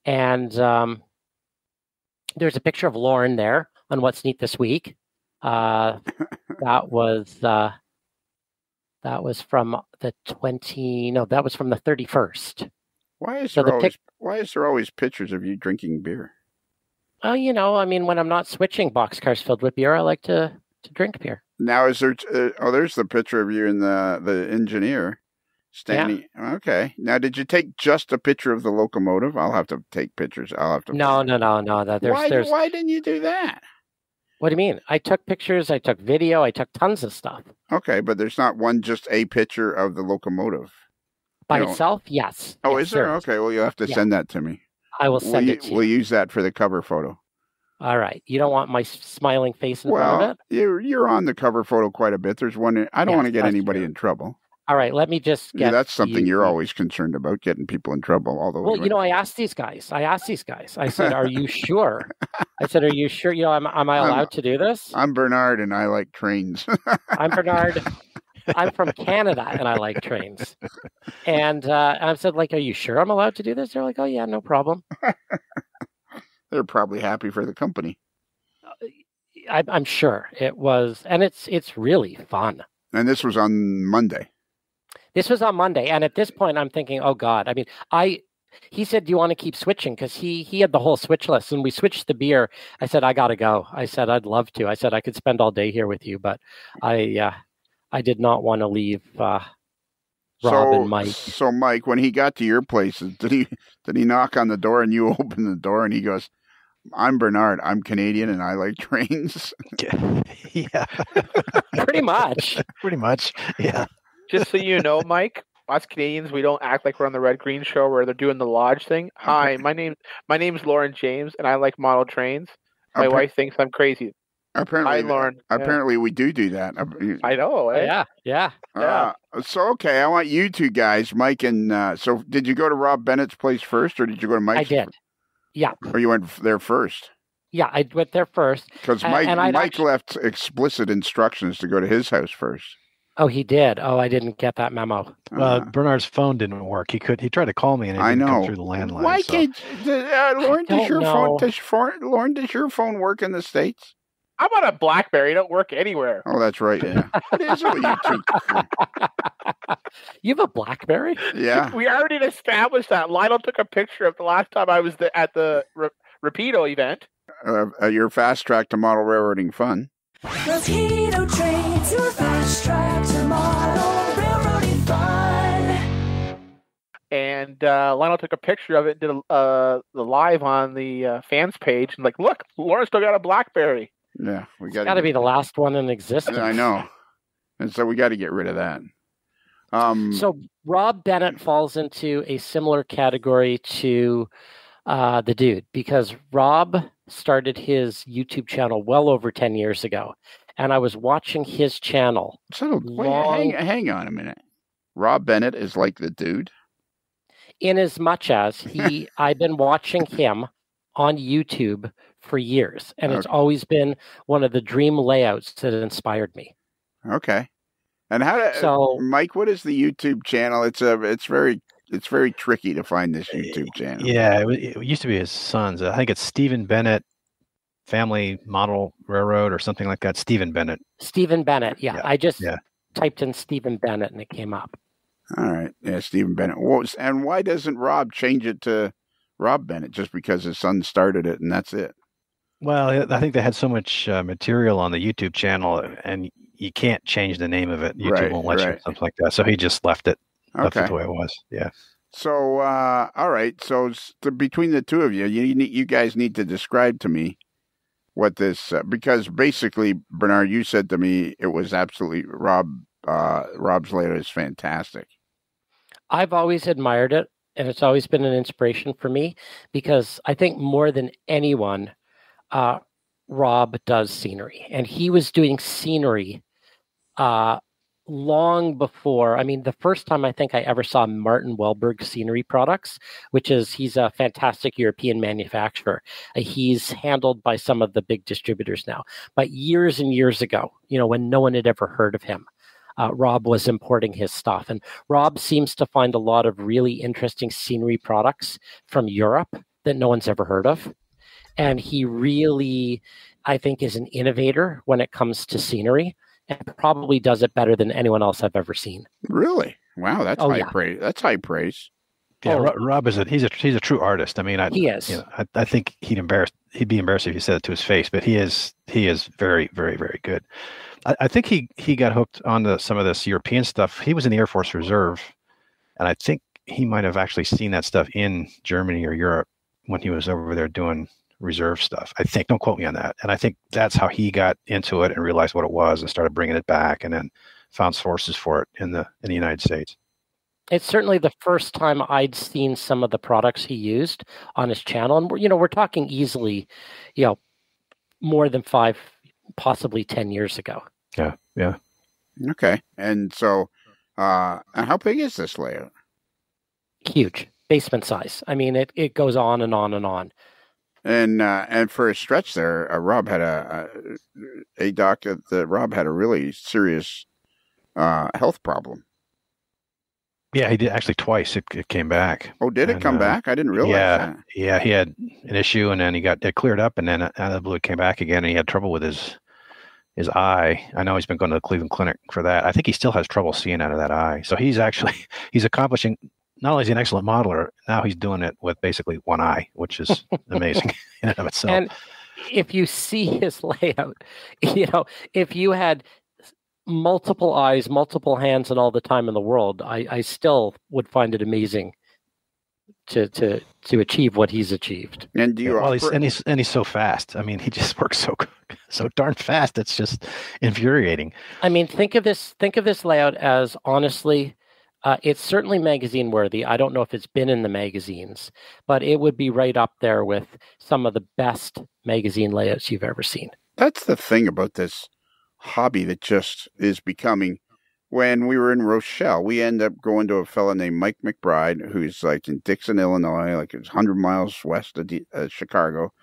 and um, there's a picture of Lorne there on What's Neat This Week. Uh, *laughs* that was uh, that was from the twenty. No, that was from the thirty first. Why is So there the always pic- Why is there always pictures of you drinking beer? Oh, you know, I mean, when I'm not switching boxcars filled with beer, I like to to drink beer. Now is there? Uh, oh, there's the picture of you and the the engineer standing. Okay. Now, did you take just a picture of the locomotive? I'll have to take pictures. I'll have to. No, no, no, no. That there's why? there's. Why didn't you do that? What do you mean? I took pictures. I took video. I took tons of stuff Okay, but there's not one just a picture of the locomotive. by You know- itself. Yes. Oh, Yes, is there? is. Okay, well, you'll have to Yeah. send that to me. I will We'll, send it to you. we'll use that for the cover photo. All right. You don't want my smiling face in front of Well, it? you're you're on the cover photo quite a bit. There's one. I don't Yes, want to get anybody true. in trouble. All right. Let me just Yeah, that's something you- you're always concerned about, getting people in trouble. Although, Well, you know, I asked these guys. I asked these guys. I said, "Are you *laughs* sure?" I said, "Are you sure? You know, am, am I I'm- allowed to do this?" I'm Bernard and I like trains. I'm Bernard. *laughs* I'm from Canada and I like trains. And uh, I said, "Like, are you sure I'm allowed to do this?" They're like, "Oh yeah, no problem." *laughs* They're probably happy for the company. I, I'm sure it was, and it's it's really fun. And this was on Monday. This was on Monday, and at this point, I'm thinking, oh God. I mean, I. He said, "Do you want to keep switching?" Because he he had the whole switch list, and we switched the beer. I said, "I gotta go." I said, "I'd love to." I said, "I could spend all day here with you, but I uh, I did not want to leave uh, Rob so, and Mike." So, Mike, when he got to your place, did he *laughs* did he knock on the door and you *laughs* open the door and he goes, "I'm Bernard. I'm Canadian and I like trains." *laughs* yeah, Pretty much. pretty much. Yeah. Just so you know, Mike, us Canadians, we don't act like we're on the Red Green Show where they're doing the lodge thing. Hi, my name my name's Lorne James, and I like model trains. My Appa- wife thinks I'm crazy. Apparently, Hi, Lorne. Yeah. apparently, we do do that. I know. Eh? Yeah, yeah. Uh, so okay, I want you two guys, Mike and uh, so. Did you go to Rob Bennett's place first, or did you go to Mike's? I did. Yeah, Or you went there first? yeah. I went there first. Because Mike and Mike actu- left explicit instructions to go to his house first. Oh, he did. Oh, I didn't get that memo. Uh, Uh, Bernard's phone didn't work. He could. He tried to call me and it I didn't come know. through the landline. Why so- can't uh, Lorne? Does don't phone? know. Does your phone? Lauren, does your phone work in the states? I'm on a BlackBerry. It don't work anywhere. Oh, that's right. Yeah. what is it with you two? *laughs* You have a BlackBerry? Yeah. We already established that. Lionel took a picture of the last time I was the, at the Ra- Rapido event. Uh, uh, your fast track to model railroading fun. Mosquito trains, your fast track to model railroading fun. And uh, Lionel took a picture of it, did a, uh, the live on the uh, fans page, and like, look, Lorne still got a BlackBerry. Yeah, we got to be the last one in existence. I know, and so we got to get rid of that. Um, So Rob Bennett falls into a similar category to uh, the dude because Rob started his YouTube channel well over 10 years ago. And I was watching his channel. so wait, long- hang, hang on a minute. Rob Bennett is like the dude. In as much as he, *laughs* I've been watching him on YouTube for years, and it's always been one of the dream layouts that inspired me. Okay. And how to So- Mike? What is the YouTube channel? It's a. It's very. It's very tricky to find this eh, YouTube channel. Yeah, it, it used to be his son's. I think it's Stephen Bennett Family Model Railroad or something like that. Stephen Bennett. Stephen Bennett, yeah, Yeah, I just yeah. typed in Stephen Bennett and it came up. All right. Yeah, Stephen Bennett. What was, and why doesn't Rob change it to Rob Bennett just because his son started it and that's it? Well, I think they had so much uh, material on the YouTube channel, and you can't change the name of it. YouTube Right, won't let right. you, something like that. So he just left it, left Okay. it the way it was. Yeah. So, uh, all right. So, the, between the two of you, you need, you guys need to describe to me what this uh, because basically, Bernard, you said to me it was absolutely Rob. Uh, Rob's layout is fantastic. I've always admired it, and it's always been an inspiration for me because I think more than anyone, uh, Rob does scenery, and he was doing scenery uh, long before. I mean, the first time I think I ever saw Martin Welberg scenery products, which is he's a fantastic European manufacturer. Uh, he's handled by some of the big distributors now, but years and years ago, you know, when no one had ever heard of him. Uh, Rob was importing his stuff, and Rob seems to find a lot of really interesting scenery products from Europe that no one's ever heard of. And he really, I think, is an innovator when it comes to scenery and probably does it better than anyone else I've ever seen. Really? Wow, that's Oh, high yeah. praise. That's high praise. Yeah, Oh. Rob is a he's a he's a true artist. I mean, I He is. You know, I, I think he'd embarrass he'd be embarrassed if he said it to his face, but he is he is very very very good. I, I think he he got hooked onto some of this European stuff. He was in the Air Force Reserve, and I think he might have actually seen that stuff in Germany or Europe when he was over there doing reserve stuff. I think. Don't quote me on that. And I think that's how he got into it and realized what it was and started bringing it back, and then found sources for it in the in the United States. It's certainly the first time I'd seen some of the products he used on his channel. And, we're, you know, we're talking easily, you know, more than five, possibly 10 years ago. Yeah, yeah. Okay. And so, uh, how big is this layout? Huge basement size. I mean, it, it goes on and on and on. And uh, and for a stretch there, uh, Rob had a a, a doc. uh, The Rob had a really serious uh, health problem. Yeah, he did actually twice. It, it came back. Oh, did it And, come uh, back? I didn't realize yeah, that. yeah. He had an issue, and then he got it cleared up, and then out of the blue, it came back again, and he had trouble with his his eye. I know he's been going to the Cleveland Clinic for that. I think he still has trouble seeing out of that eye. So he's actually *laughs* he's accomplishing. Not only is he an excellent modeler, now he's doing it with basically one eye, which is *laughs* amazing *laughs* in and of itself. And if you see his *laughs* layout, you know, if you had multiple eyes, multiple hands, and all the time in the world, I, I still would find it amazing to to to achieve what he's achieved. And do you well, he's, and he's and he's so fast. I mean, he just works so so darn fast. It's just infuriating. I mean, think of this think of this layout as honestly. Uh, it's certainly magazine worthy. I don't know if it's been in the magazines, but it would be right up there with some of the best magazine layouts you've ever seen. That's the thing about this hobby that just is becoming. When we were in Rochelle, we end up going to a fellow named Mike McBride, who's like in Dixon, Illinois, like it's 100 miles west of D- uh, Chicago.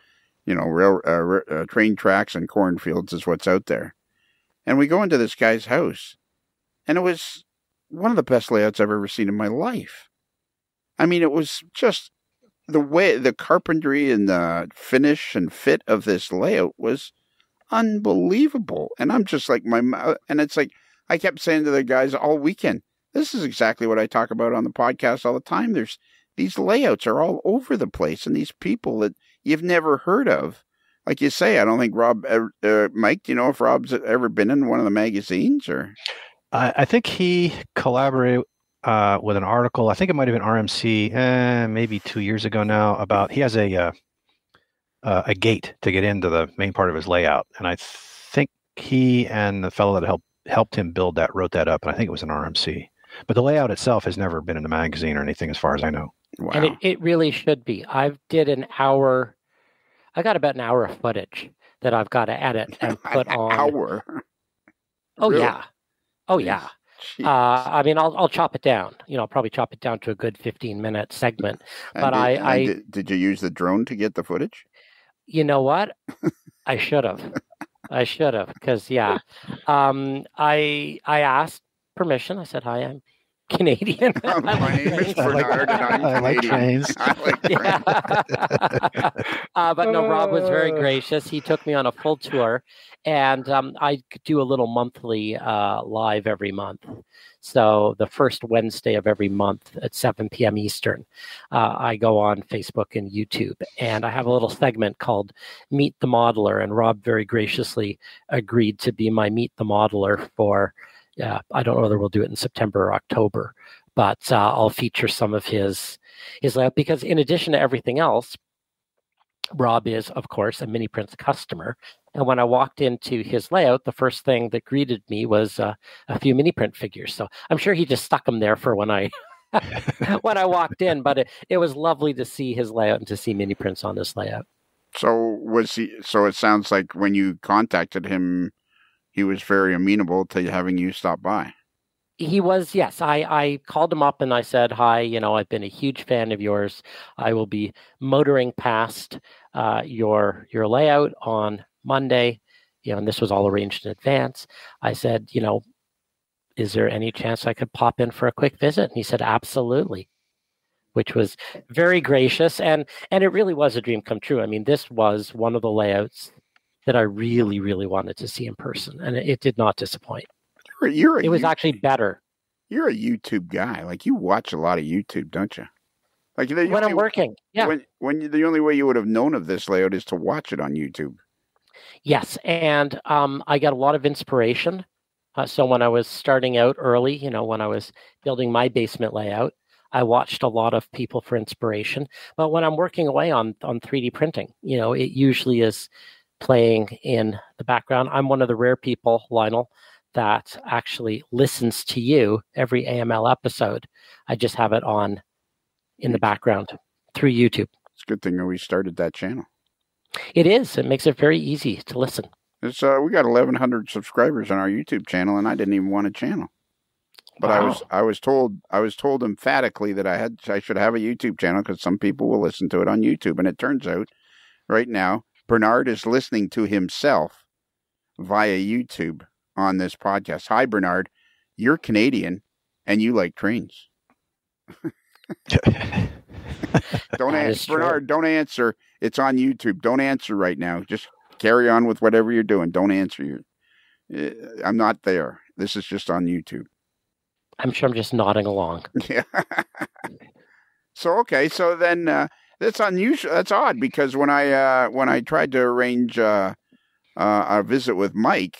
You know, rail, uh, uh, train tracks and cornfields is what's out there. And we go into this guy's house, and it was one of the best layouts I've ever seen in my life. I mean, it was just the way the carpentry and the finish and fit of this layout was unbelievable. And I'm just like my and it's like I kept saying to the guys all weekend, this is exactly what I talk about on the podcast all the time. There's these layouts are all over the place, and these people that you've never heard of. Like you say, I don't think Rob, uh, Mike. Do you know if Rob's ever been in one of the magazines or? I, I think he collaborated uh, with an article. I think it might have been RMC, eh, maybe two years ago now. About he has a uh, uh, a gate to get into the main part of his layout, and I think he and the fellow that helped helped him build that wrote that up, and I think it was an RMC. But the layout itself has never been in a magazine or anything, as far as I know. Wow. And it, it really should be. I've did an hour. I got about an hour of footage that I've got to edit *laughs* and put An on. hour. Oh Really? yeah. Oh yeah. Uh, I mean, I'll I'll chop it down. You know, I'll probably chop it down to a good fifteen minute segment. But did, I- I- did, did you use the drone to get the footage? You know what? *laughs* I should have. I should have because yeah, um, I I asked permission. I said, "Hi, I'm Canadian." *laughs* I My like name is trains." I like- Bernard, and I'm I like Canadian. trains. *laughs* I like trains. *laughs* Uh, but no, Rob was very gracious. He took me on a full tour, and um, I do a little monthly uh, live every month. So the first Wednesday of every month at 7 p.m. Eastern, uh, I go on Facebook and YouTube, and I have a little segment called Meet the Modeler. And Rob very graciously agreed to be my Meet the Modeler for. Yeah, I don't know whether we'll do it in September or October, but uh, I'll feature some of his his layout because in addition to everything else, Rob is, of course, a Mini Prints customer. And when I walked into his layout, the first thing that greeted me was uh, a few mini print figures. So I'm sure he just stuck them there for when I *laughs* when I walked in. But it, it was lovely to see his layout and to see mini prints on this layout. So was he? So it sounds like when you contacted him, he was very amenable to having you stop by. He was, yes. I, I called him up and I said, Hi, you know, I've been a huge fan of yours. I will be motoring past uh, your your layout on Monday. You know, and this was all arranged in advance. I said, you know, is there any chance I could pop in for a quick visit? And he said, Absolutely. Which was very gracious and and it really was a dream come true. I mean, this was one of the layouts that I really, really wanted to see in person, and it, it did not disappoint. You're, you're It was You- actually better you're a YouTube guy. Like you watch a lot of YouTube, don't you? Like the when I'm working. Yeah. When when you, the only way you would have known of this layout is to watch it on YouTube. Yes, and um, I got a lot of inspiration. Uh, so when I was starting out early, you know, when I was building my basement layout, I watched a lot of people for inspiration. But when I'm working away on on 3D printing, you know, it usually is playing in the background. I'm one of the rare people, Lionel, that actually listens to you every AML episode. I just have it on in the background through YouTube. It's a good thing that we started that channel. It is. It makes it very easy to listen. It's uh, we got 1,100 subscribers on our YouTube channel, and I didn't even want a channel. But I was I was told I was told emphatically that I had I should have a YouTube channel because some people will listen to it on YouTube, and it turns out right now Bernard is listening to himself via YouTube on this podcast. Hi, Bernard. You're Canadian, and you like trains. *laughs* Don't answer, true. Bernard. Don't answer. It's on YouTube. Don't answer right now. Just carry on with whatever you're doing. Don't answer you. Uh, I'm not there. This is just on YouTube. I'm sure I'm just nodding along. *laughs* Yeah. so okay, so then uh, that's unusual. That's odd because when I uh, when I tried to arrange uh, uh, a visit with Mike,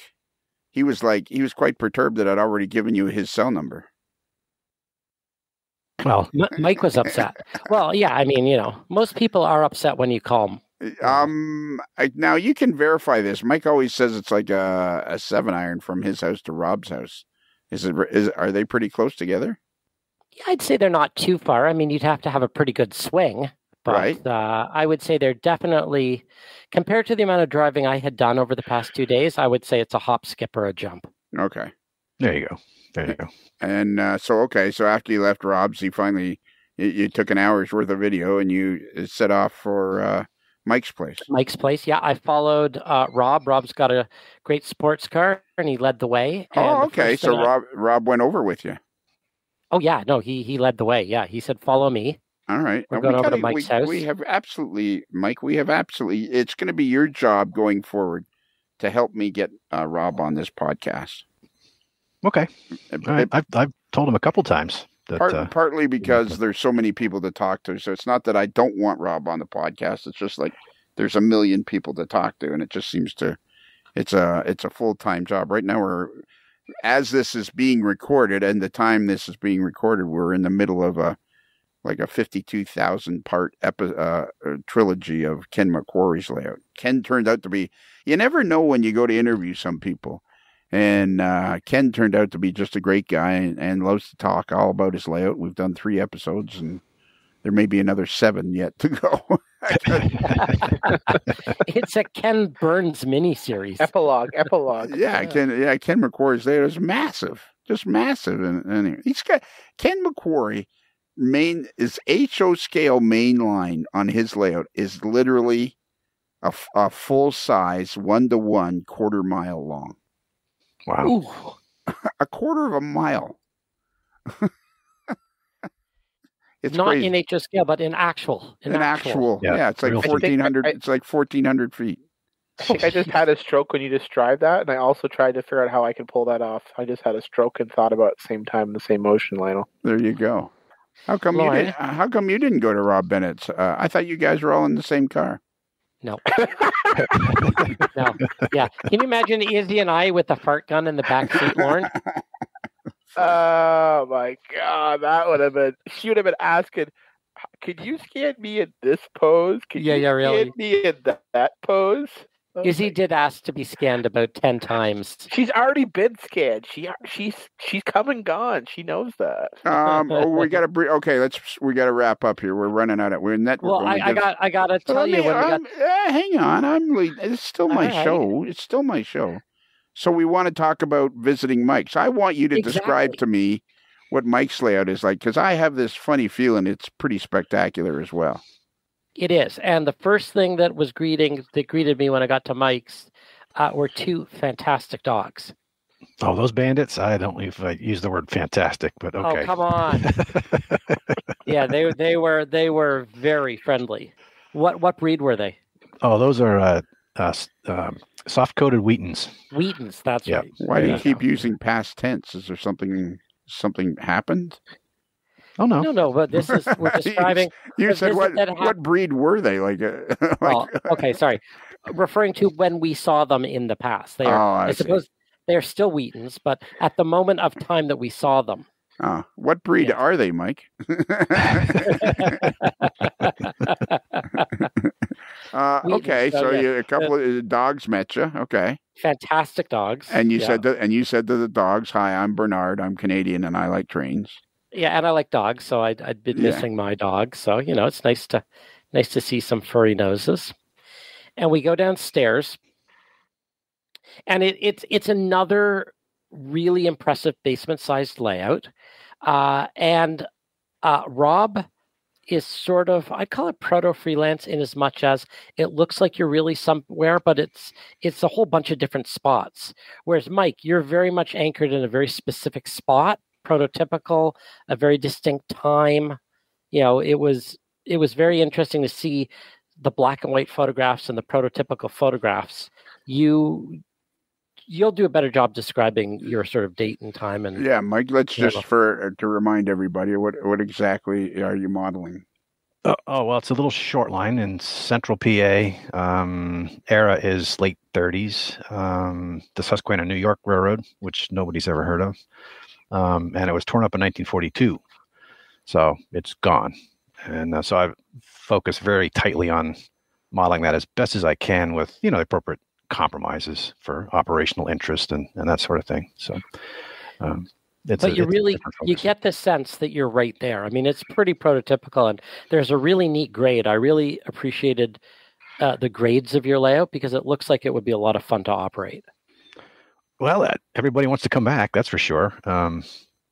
he was like he was quite perturbed that I'd already given you his cell number. Well, M- Mike was upset. Well, yeah, I mean, you know, most people are upset when you call them. Um, I, now you can verify this. Mike always says it's like a, a seven iron from his house to Rob's house. Is it? Is are they pretty close together? Yeah, I'd say they're not too far. I mean, you'd have to have a pretty good swing, but Right. uh, I would say they're definitely, compared to the amount of driving I had done over the past two days, I would say it's a hop, skip, or a jump. Okay. there you go. There you go. And uh, so, okay, so after you left Rob's, you finally you, you took an hour's worth of video and you set off for uh, Mike's place. Mike's place. Yeah, I followed uh, Rob. Rob's got a great sports car, and he led the way. and Oh, okay. So thing I- Rob Rob went over with you. oh yeah, no, he he led the way. Yeah, he said, "Follow me." All right. We're going we over to Mike's we, house. We have absolutely, Mike. We have absolutely. It's going to be your job going forward to help me get uh, Rob on this podcast. Okay. It- All right. it- I've, I've told him a couple times that. part, uh, partly because there's so many people to talk to. So it's not that I don't want Rob on the podcast. It's just like there's a million people to talk to, and it just seems to. It's a it's a full time job right now. We're as this is being recorded, and the time this is being recorded, we're in the middle of a like a fifty two thousand part epi- uh, uh, trilogy of Ken McQuarrie's layout. Ken turned out to be. You never know when you go to interview some people. And uh, Ken turned out to be just a great guy and, and loves to talk all about his layout. We've done three episodes, and there may be another seven yet to go. *laughs* it's a Ken Burns miniseries. Epilogue, epilogue. yeah, Ken. Yeah, Ken McQuarrie's layout is massive, just massive. And, and he's got Ken McQuarrie main is HO scale main line on his layout is literally a full size one to one quarter mile long, wow. Ooh, *laughs* a quarter of a mile. *laughs* it's not crazy. in HO scale, but in actual. In, an actual, Yeah, yeah, it's like real- fourteen hundred. I- It's like fourteen hundred feet. I *laughs* think I just had a stroke when you described that, and I also tried to figure out how I could pull that off. I just had a stroke and thought about it at the same time in the same motion, Lionel. There you go. How come you didn't? uh, How come you didn't go to Rob Bennett's? Uh, I thought you guys were all in the same car. No. *laughs* no. Yeah. Can you imagine Izzy and I with the fart gun in the back seat, Lorne? *laughs* Oh my god, that would have been. She would have been asking, "Could you scan me in this pose? Could Yeah, you yeah, really. Scan me in that, that pose." Oh Izzy did ask to be scanned about ten times. She's already been scanned. She she's she's come and gone. She knows that. Um, oh, we *laughs* got to. Bre- okay, let's. We got to wrap up here. We're running out of. We're network. Well, I, I got I gotta tell you when we got uh, hang on. I'm. lead- It's still my All right. show. It's still my show. So we want to talk about visiting Mike's. I want you to describe to me what Mike's layout is like because I have this funny feeling it's pretty spectacular as well. It is, and the first thing that was greeting that greeted me when I got to Mike's uh, were two fantastic dogs. Oh, those bandits! I don't know if I use the word fantastic, but okay. Oh, come on! *laughs* yeah, they they were they were very friendly. What what breed were they? oh, those are uh, uh, um, soft-coated Wheatens. Wheatens. That's Yeah. right. Why do you keep using past tense? Is there something something happened? Oh no, No, no, but this is we're *laughs* describing. You But said what? What breed were they? Like, uh, *laughs* like Well, okay, sorry. Referring to when we saw them in the past. They oh, are. I, I suppose they're still Wheatens, but at the moment of time that we saw them, Oh, what breed Yes. are they, Mike? *laughs* uh, okay, so, so yeah. you, a couple of uh, dogs met you. Okay, fantastic dogs. and you yeah. said that, and you said to the dogs, "Hi, I'm Bernard. I'm Canadian, and I like trains." Yeah, and I like dogs, so I'd, I'd been Yeah. missing my dog. So you know, it's nice to nice to see some furry noses. And we go downstairs, and it, it's it's another really impressive basement-sized layout. Uh, and uh, Rob is sort of I'd call it proto freelance in as much as it looks like you're really somewhere, but it's it's a whole bunch of different spots. Whereas Mike, you're very much anchored in a very specific spot, prototypical, a very distinct time. You know, it was it was very interesting to see the black and white photographs and the prototypical photographs. You you'll do a better job describing your sort of date and time and Yeah, Mike. Let's just well- for uh, to remind everybody what what exactly are you modeling? Oh, oh well, it's a little short line in central PA. Um, era is late 30s. Um, the Susquehanna New York Railroad, which nobody's ever heard of, um, and it was torn up in 1942, so it's gone. And uh, so I focus very tightly on modeling that as best as I can with you know the appropriate compromises for operational interest and, and that sort of thing. So, um, it's but a- you really you get the sense that you're right there. I mean, it's pretty prototypical, and there's a really neat grade. I really appreciated uh, the grades of your layout because it looks like it would be a lot of fun to operate. Well, uh, everybody wants to come back. That's for sure. Um,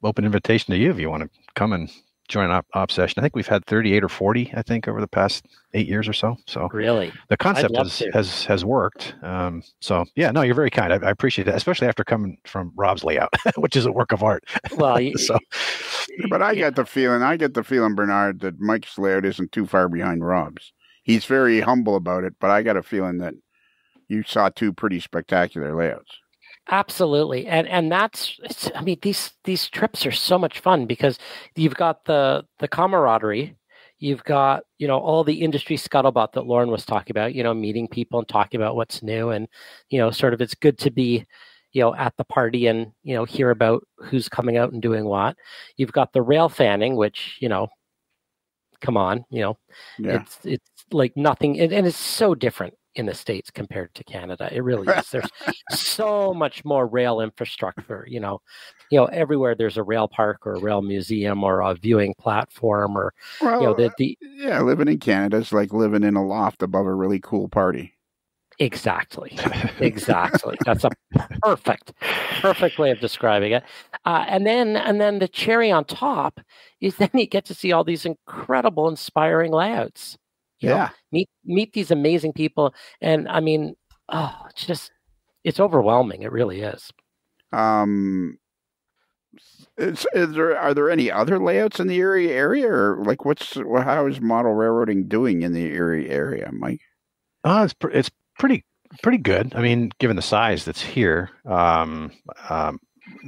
open invitation to you if you want to come and joint op, op session. I think we've had 38 or 40, I think, over the past eight years or so. So Really? the concept has, has has worked. Um, so yeah, no, you're very kind. I, I appreciate that, especially after coming from Rob's layout, *laughs* which is a work of art. Well, *laughs* So But I get the feeling, I get the feeling, Bernard, that Mike's layout isn't too far behind Rob's. He's very humble about it, but I got a feeling that you saw two pretty spectacular layouts. Absolutely, and and that's it's, I mean these these trips are so much fun because you've got the the camaraderie, you've got you know all the industry scuttlebutt that Lorne was talking about, you know meeting people and talking about what's new, and you know sort of it's good to be you know at the party and you know hear about who's coming out and doing what. You've got the rail fanning, which you know, come on, you know Yeah. it's it's like nothing, and, and it's so different in the states compared to Canada. It really *laughs* is. There's so much more rail infrastructure. You know, you know everywhere there's a rail park or a rail museum or a viewing platform or Well, you know the the yeah, living in Canada is like living in a loft above a really cool party. exactly *laughs* exactly that's a perfect perfect way of describing it. Uh, and then and then the cherry on top is *laughs* then you get to see all these incredible, inspiring layouts. You know? Yeah. meet meet these amazing people and i mean oh it's just it's overwhelming it really is Um, is, is there are there any other layouts in the Erie area, or like what's how is model railroading doing in the Erie area, Mike? Uh, it's pr- it's pretty pretty good. I mean, given the size that's here, um, um,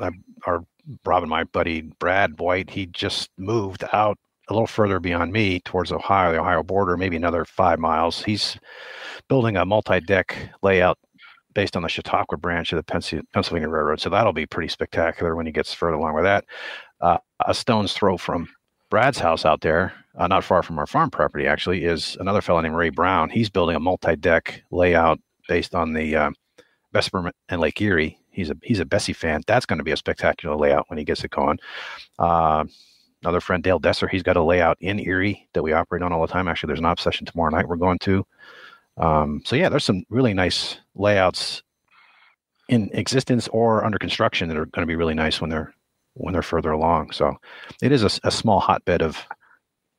I, our Rob and my buddy Brad White, he just moved out a little further beyond me towards Ohio, the Ohio border, maybe another five miles. He's building a multi-deck layout based on the Chautauqua branch of the Pennsylvania Railroad. So that'll be pretty spectacular when he gets further along with that. Uh, a stone's throw from Brad's house out there, uh, not far from our farm property, actually, is another fellow named Ray Brown. He's building a multi-deck layout based on the uh, Bessemer and Lake Erie. He's a he's a Bessie fan. That's going to be a spectacular layout when he gets it going. Uh, another friend, Dale Desser, he's got a layout in Erie that we operate on all the time. Actually, there's an op session tomorrow night we're going to. Um, so yeah, there's some really nice layouts in existence or under construction that are going to be really nice when they're when they're further along. So it is a small hotbed of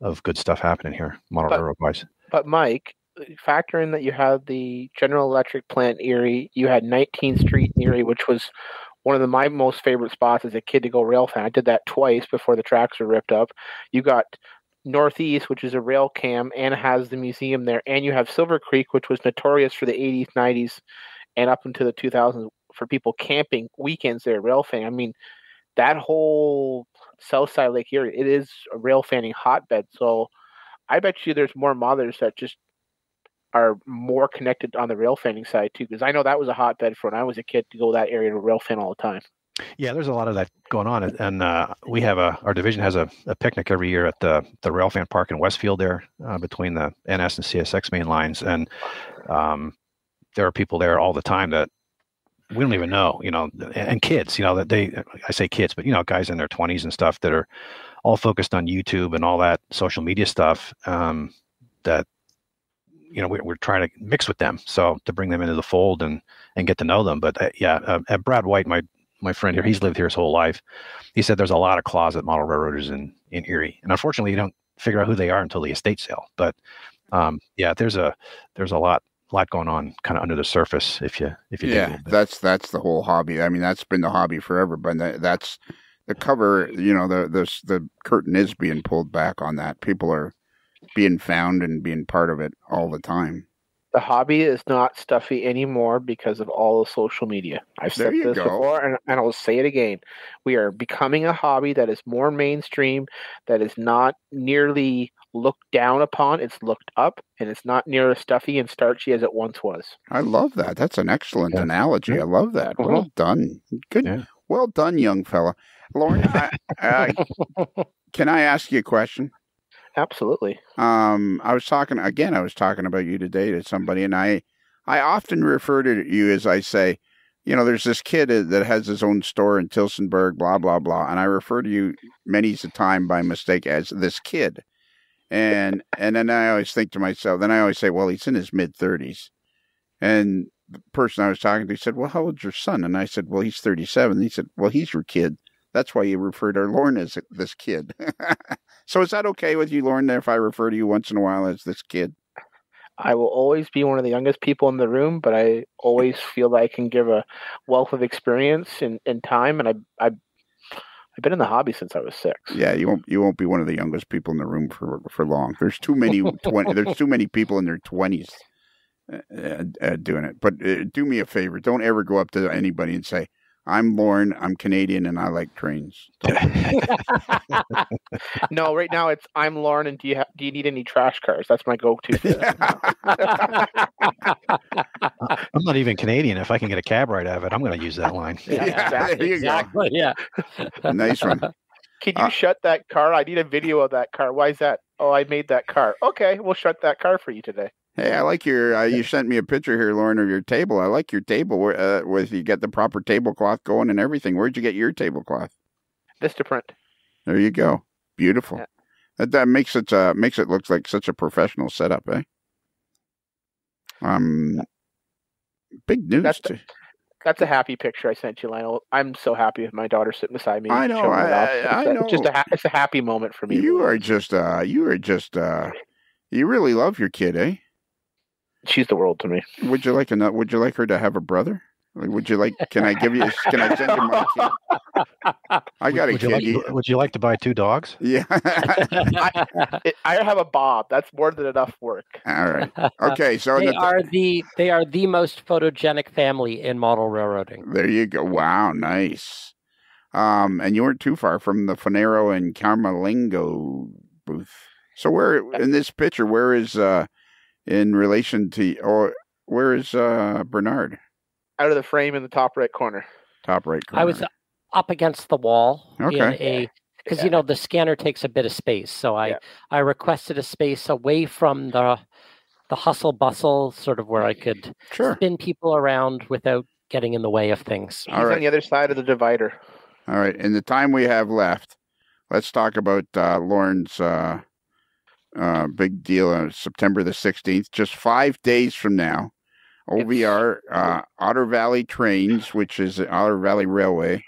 of good stuff happening here, model But- railroad wise. But Mike, factor in that you had the General Electric plant Erie, you had 19th Street in Erie, which was one of the, my most favorite spots as a kid to go rail fan. I did that twice before the tracks were ripped up. You got Northeast, which is a rail cam and has the museum there, and you have Silver Creek, which was notorious for the 80s, 90s, and up into the 2000s for people camping weekends there, rail fan. I mean, that whole South Side Lake Erie, it is a rail fanning hotbed. So I bet you there's more mothers that just are more connected on the rail fanning side too, because I know that was a hotbed for when I was a kid to go that area to rail fan all the time. Yeah, there's a lot of that going on, and- uh, we have a our division has a, a picnic every year at the the Railfan Park in Westfield there uh, between the NS and CSX main lines, and um, there are people there all the time that we don't even know, you know, and, and kids, you know, that they I say kids, but you know, guys in their 20s and stuff that are all focused on YouTube and all that social media stuff um, that you know we're, we're trying to mix with them so to bring them into the fold and and get to know them but uh, yeah uh, uh, brad white my my friend here, he's lived here his whole life. He said there's a lot of closet model railroaders in, in Erie. And unfortunately you don't figure out who they are until the estate sale. But um, yeah, there's a there's a lot lot going on kind of under the surface if you if you Yeah, that's that's the whole hobby. I mean, that's been the hobby forever. But that, that's the cover. You know, the the the curtain is being pulled back on that. People are being found and being part of it all the time. The hobby is not stuffy anymore because of all the social media. I've There said this go. before and, and I'll say it again. We are becoming a hobby that is more mainstream, that is not nearly looked down upon. It's looked up and it's not near as stuffy and starchy as it once was. I love that. That's an excellent Yeah. analogy. I love that. Uh-huh. Well done. Good. Yeah. Well done, young fella. Lorne, I, I, *laughs* uh, can I ask you a question? Absolutely. Um, I was talking again. I was talking about you today to somebody, and I, I often refer to you as I say, you know, there's this kid that has his own store in Tillsonburg, blah blah blah, and I refer to you many a time by mistake as this kid, and and then I always think to myself, then I always say, well, he's in his mid thirties, and the person I was talking to said, well, how old's your son? And I said, well, he's thirty seven. He said, well, he's your kid. That's why you refer to Lorne as this kid. *laughs* So is that okay with you, Lorne? If I refer to you once in a while as this kid? I will always be one of the youngest people in the room, but I always feel that I can give a wealth of experience and, and time. And I, I, I've been in the hobby since I was six. Yeah, you won't you won't be one of the youngest people in the room for for long. There's too many twenty. There's too many people in their twenties uh, uh, doing it. But uh, do me a favor, don't ever go up to anybody and say, "I'm Lorne. I'm Canadian, and I like trains." *laughs* no, right now it's I'm Lorne, and do you ha- do you need any trash cars? That's my go-to. *laughs* *laughs* I'm not even Canadian. If I can get a cab ride out of it, I'm going to use that line. Yeah, Yeah, exactly. exactly. Yeah. Nice one. Can you Uh, shut that car? I need a video of that car. Why is that? Oh, I made that car. Okay, we'll shut that car for you today. Hey, I like your. Uh, you sent me a picture here, Lorne, of your table. I like your table. Uh, with you get the proper tablecloth going and everything. Where'd you get your tablecloth? Vistaprint. There you go. Beautiful. Yeah. That, that makes it uh, makes it look like such a professional setup, eh? Um, big news. That's to- That's a happy picture I sent you, Lionel. I'm so happy with my daughter sitting beside me. I know, I-. I- It's I a- Just a ha- it's a happy moment for me. you are just uh, you are just uh, you really love your kid, eh? She's the world to me. Would you like a Would you like her to have a brother? Like, would you like? Can I give you? Can I send you my kid? I got a would you, like, would you like to buy two dogs? yeah. *laughs* It, I have a Bob. That's more than enough work. All right. Okay. So they the, are the they are the most photogenic family in model railroading. there you go. Wow. Nice. Um, and you weren't too far from the Fonero and Carmelingo booth. So where in this picture, where is uh, in relation to or where is uh Bernard? Out of the frame in the top right corner. Top right corner. I was up against the wall in Okay. a because you know the scanner takes a bit of space, so I Yeah. I requested a space away from the the hustle bustle, sort of where I could sure. spin people around without getting in the way of things. He's All right. on the other side of the divider. All right. In the time we have left, let's talk about uh, Lorne's uh, uh, big deal on September the 16th, just five days from now. OVR, uh, Otter Valley Trains, which is Otter Valley Railway,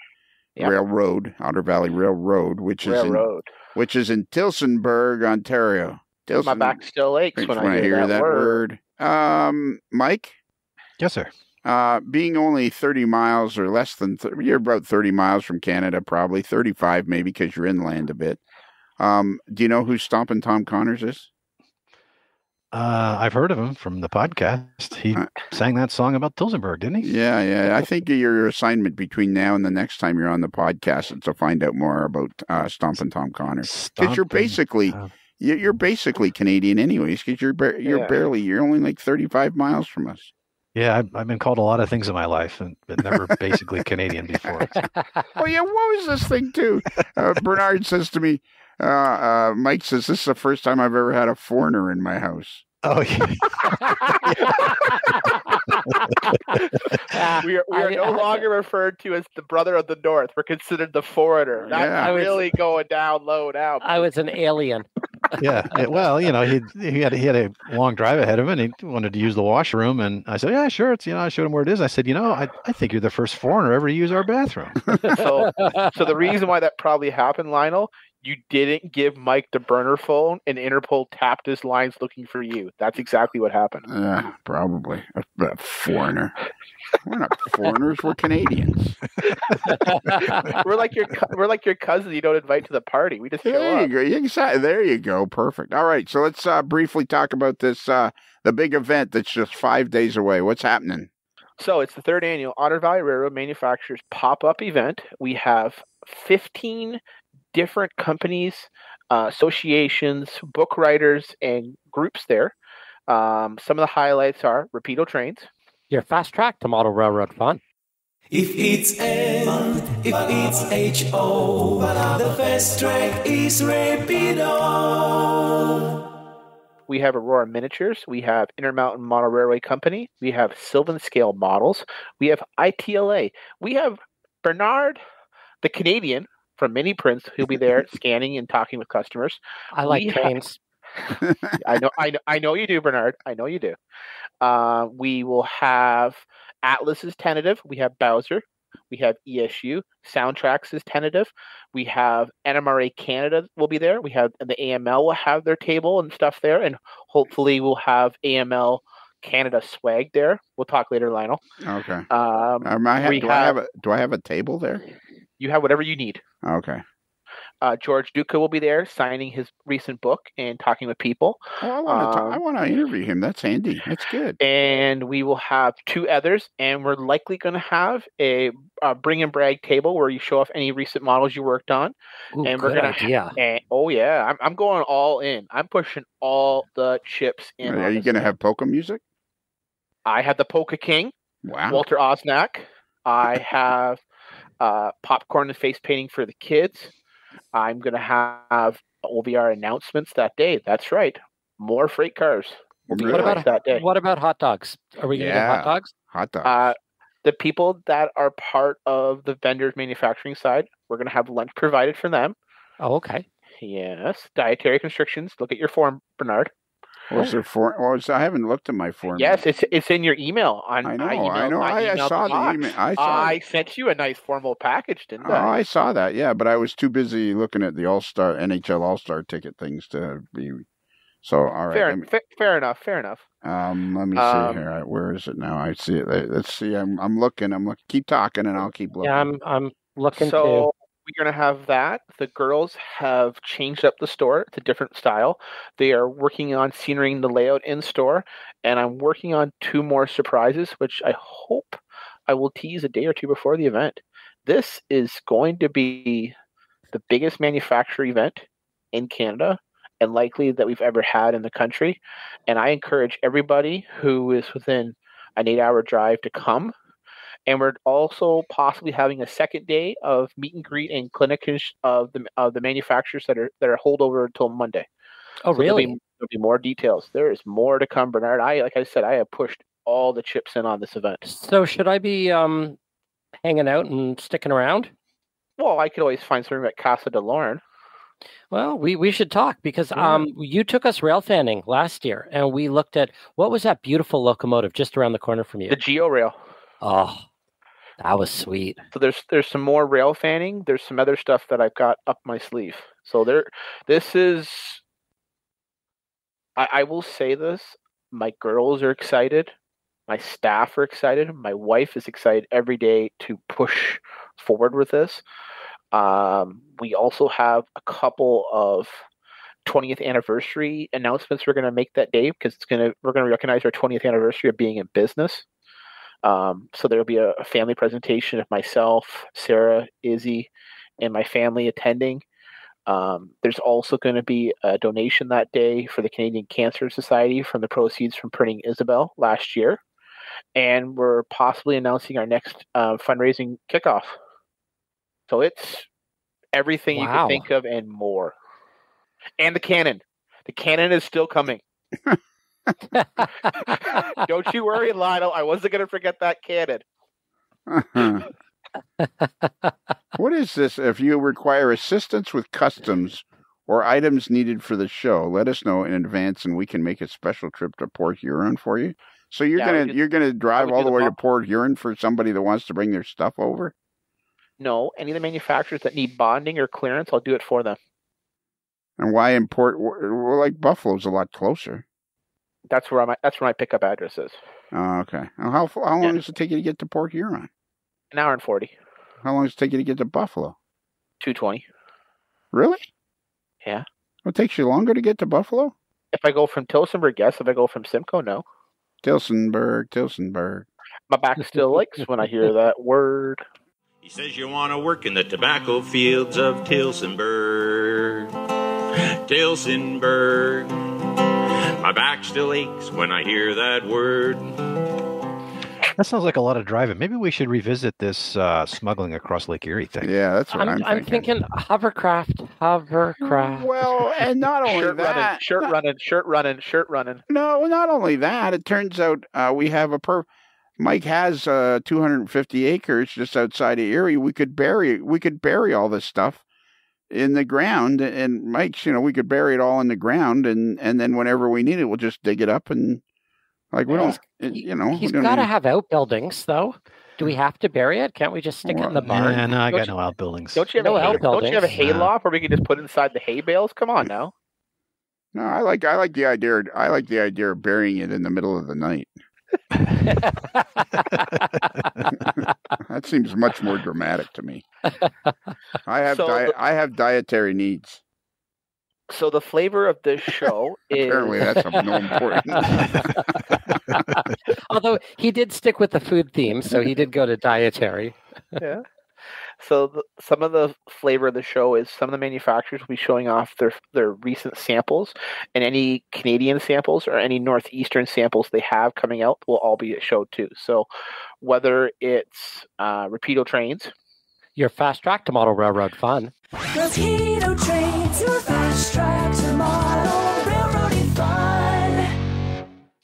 Yep. Railroad, Otter Valley Railroad, which is in, Railroad. which is in Tillsonburg, Ontario. My Tilson, back still aches makes when me I hear, that, word. word. Um, Mike, Yes, sir. uh, being only 30 miles or less than, th- you're about 30 miles from Canada, probably 35 maybe because you're inland a bit. Um, do you know who Stompin' Tom Connors is? Uh, I've heard of him from the podcast. He Uh, sang that song about Tillsonburg, didn't he? Yeah, yeah. I think your assignment between now and the next time you're on the podcast is to find out more about uh, Stompin' Tom Connors. Because you're basically Tom. you- you're basically Canadian anyways. Because you're ba- you're Yeah. barely you're only like 35 miles from us. Yeah, I've, I've been called a lot of things in my life, and but never *laughs* basically Canadian before. oh yeah, what was this thing too? Uh, Bernard says to me, uh, uh, Mike says this is the first time I've ever had a foreigner in my house. Oh, yeah. *laughs* We are, we are I- no I- longer referred to as the brother of the North. We're considered the foreigner. That's Yeah. I was- really going down low now. I was an alien. yeah. *laughs* *laughs* yeah, Well, you know, he he had he had a long drive ahead of him, and he wanted to use the washroom. And I said, "Yeah, sure." It's you know, I showed him where it is. I said, "You know, I, I think you're the first foreigner ever to use our bathroom." So, so the reason why that probably happened, Lionel, you didn't give Mike the burner phone, and Interpol tapped his lines looking for you. That's exactly what happened. Yeah, probably a, a foreigner. We're not foreigners. We're Canadians. *laughs* we're like your we're like your cousin you don't invite to the party. We just show There you up. go. Exactly. There you go. Perfect. All right. So let's uh, briefly talk about this uh, the big event that's just five days away. What's happening? So it's the third annual Otter Valley Railroad Manufacturers pop-up event. We have 15 different companies, uh, associations, book writers, and groups there. Um, some of the highlights are Rapido Trains, Your fast track to model railroad fun. If it's N, if it's HO, the fast track is Rapido. we have Aurora Miniatures, we have Intermountain Model Railway Company, we have Sylvan Scale Models, we have ITLA, we have Bernard, the Canadian from Mini prints who'll be there scanning and talking with customers. I like We ha- trains. *laughs* I know, I know, I know you do, Bernard. I know you do. Uh, we will have Atlas is tentative. We have Bowser. We have ESU. Soundtraxx is tentative. We have NMRA Canada will be there. We have the AML will have their table and stuff there, and hopefully we'll have AML Canada swag there. We'll talk later, Lionel. Okay. Um, Um, I have, we do I have have- a do I have a table there? you have whatever you need. Okay. Uh, George Duca will be there signing his recent book and talking with people. Oh, I want to. Um, I want to interview him. That's handy. That's good. and we will have two others, and we're likely going to have a, uh bring and brag table where you show off any recent models you worked on. Ooh, And we're gonna- idea. And oh yeah, I'm, I'm going all in. I'm pushing all the chips in. Are on you going to have polka music? I have the Polka King, Wow. Walter Ostanek. I *laughs* have uh, popcorn and face painting for the kids. I'm going to have OVR announcements that day. That's right. More freight cars. will be What about- that day? What about hot dogs? Are we going to get hot dogs? Hot dogs. Uh, the people that are part of the vendors manufacturing side, we're going to have lunch provided for them. Oh, okay. Yes, dietary constrictions. Look at your form, Bernard. Was there for? What was I haven't looked at my form. Yes, it's it's in your email. On I know. emailed- I know. I, I emailed saw the box. email. I saw. I sent you a nice formal package, didn't Oh, I? I saw that. Yeah, but I was too busy looking at the All Star NHL All Star ticket things to be. So all right. fair, let me, fa- fair enough. Fair enough. um, let me Um, see here. Where is it now? I see it. Let's see. I'm I'm looking. I'm looking. Keep talking, and I'll keep looking. Yeah, I'm I'm looking So we're gonna have that. The girls have changed up the store. It's a different style. They are working on scenering the layout in store, and I'm working on two more surprises, which I hope I will tease a day or two before the event. This is going to be the biggest manufacturer event in Canada and likely that we've ever had in the country. And I encourage everybody who is within an eight hour drive to come and we're also possibly having a second day of meet and greet and clinic of the of the manufacturers that are that are holdover until Monday. Oh, So there'll really? be, there'll be more details. There is more to come, Bernard. I like I said, I have pushed all the chips in on this event. So should I be um hanging out and sticking around? Well, I could always find something at Casa de Lorne. Well, we, we should talk because Yeah. um you took us rail fanning last year and we looked at what was that beautiful locomotive just around the corner from you? The Geo Rail. Oh, that was sweet. So there's there's some more rail fanning. There's some other stuff that I've got up my sleeve. So there, this is. I, I will say this: my girls are excited, my staff are excited, my wife is excited every day to push forward with this. Um, we also have a couple of 20th anniversary announcements we're going to make that day because it's going to we're going to recognize our 20th anniversary of being in business. Um, so there'll be a, a family presentation of myself, Sarah, Izzy, and my family attending. Um, there's also going to be a donation that day for the Canadian Cancer Society from the proceeds from printing Isabel last year. And we're possibly announcing our next uh, fundraising kickoff. So it's everything you can think of and more. And the cannon. The cannon is still coming. *laughs* *laughs* Don't you worry, Lionel. I wasn't going to forget that cannon. *laughs* what is this? If you require assistance with customs or items needed for the show, let us know in advance, and we can make a special trip to Port Huron for you. So you're Yeah, gonna you're gonna drive all the the way to Port Huron for somebody that wants to bring their stuff over. No, any of the manufacturers that need bonding or clearance, I'll do it for them. And why import? Well, like Buffalo's a lot closer. That's where my that's where my pickup address is. Oh, okay. Now, how how long Yeah. does it take you to get to Port Huron? An hour and forty. How long does it take you to get to Buffalo? Two twenty. Really? Yeah. It takes you longer to get to Buffalo? If I go from Tillsonburg, yes. If I go from Simcoe, no. Tillsonburg, Tillsonburg. My back still aches when I hear that word. He says you want to work in the tobacco fields of Tillsonburg. Tillsonburg. My back still aches when I hear that word. That sounds like a lot of driving. Maybe we should revisit this uh, smuggling across Lake Erie thing. Yeah, that's what I'm, I'm, I'm thinking hovercraft, hovercraft. Well, and not only shirt running, that, shirt not- running, shirt running, shirt running. No, not only that. It turns out uh, we have a per. Mike has uh, 250 acres just outside of Erie. We could bury we could bury all this stuff in the ground, and Mike's you know we could bury it all in the ground, and and then whenever we need it, we'll just dig it up and like we Yeah, don't eh, you know He's got to need- have outbuildings, though. Do we mm. have to bury it? Can't we just stick it in the barn? Yeah, no, I Don't got you- no outbuildings. Don't you have No a hay, outbuildings. don't you have a hay loft where we can just put inside the hay bales? Come on now. No, I like I like the idea. I like the idea of burying it in the middle of the night. *laughs* That seems much more dramatic to me. I have So di- the- I have dietary needs. So the flavor of this show is *laughs* Apparently, that's no importance. *laughs* Although he did stick with the food theme, so he did go to dietary. yeah. So the, some of the flavor of the show is some of the manufacturers will be showing off their their recent samples, and any Canadian samples or any northeastern samples they have coming out will all be at show too. So whether it's uh, Rapido trains, Your fast track to model railroad fun. Rapido trains, your fast track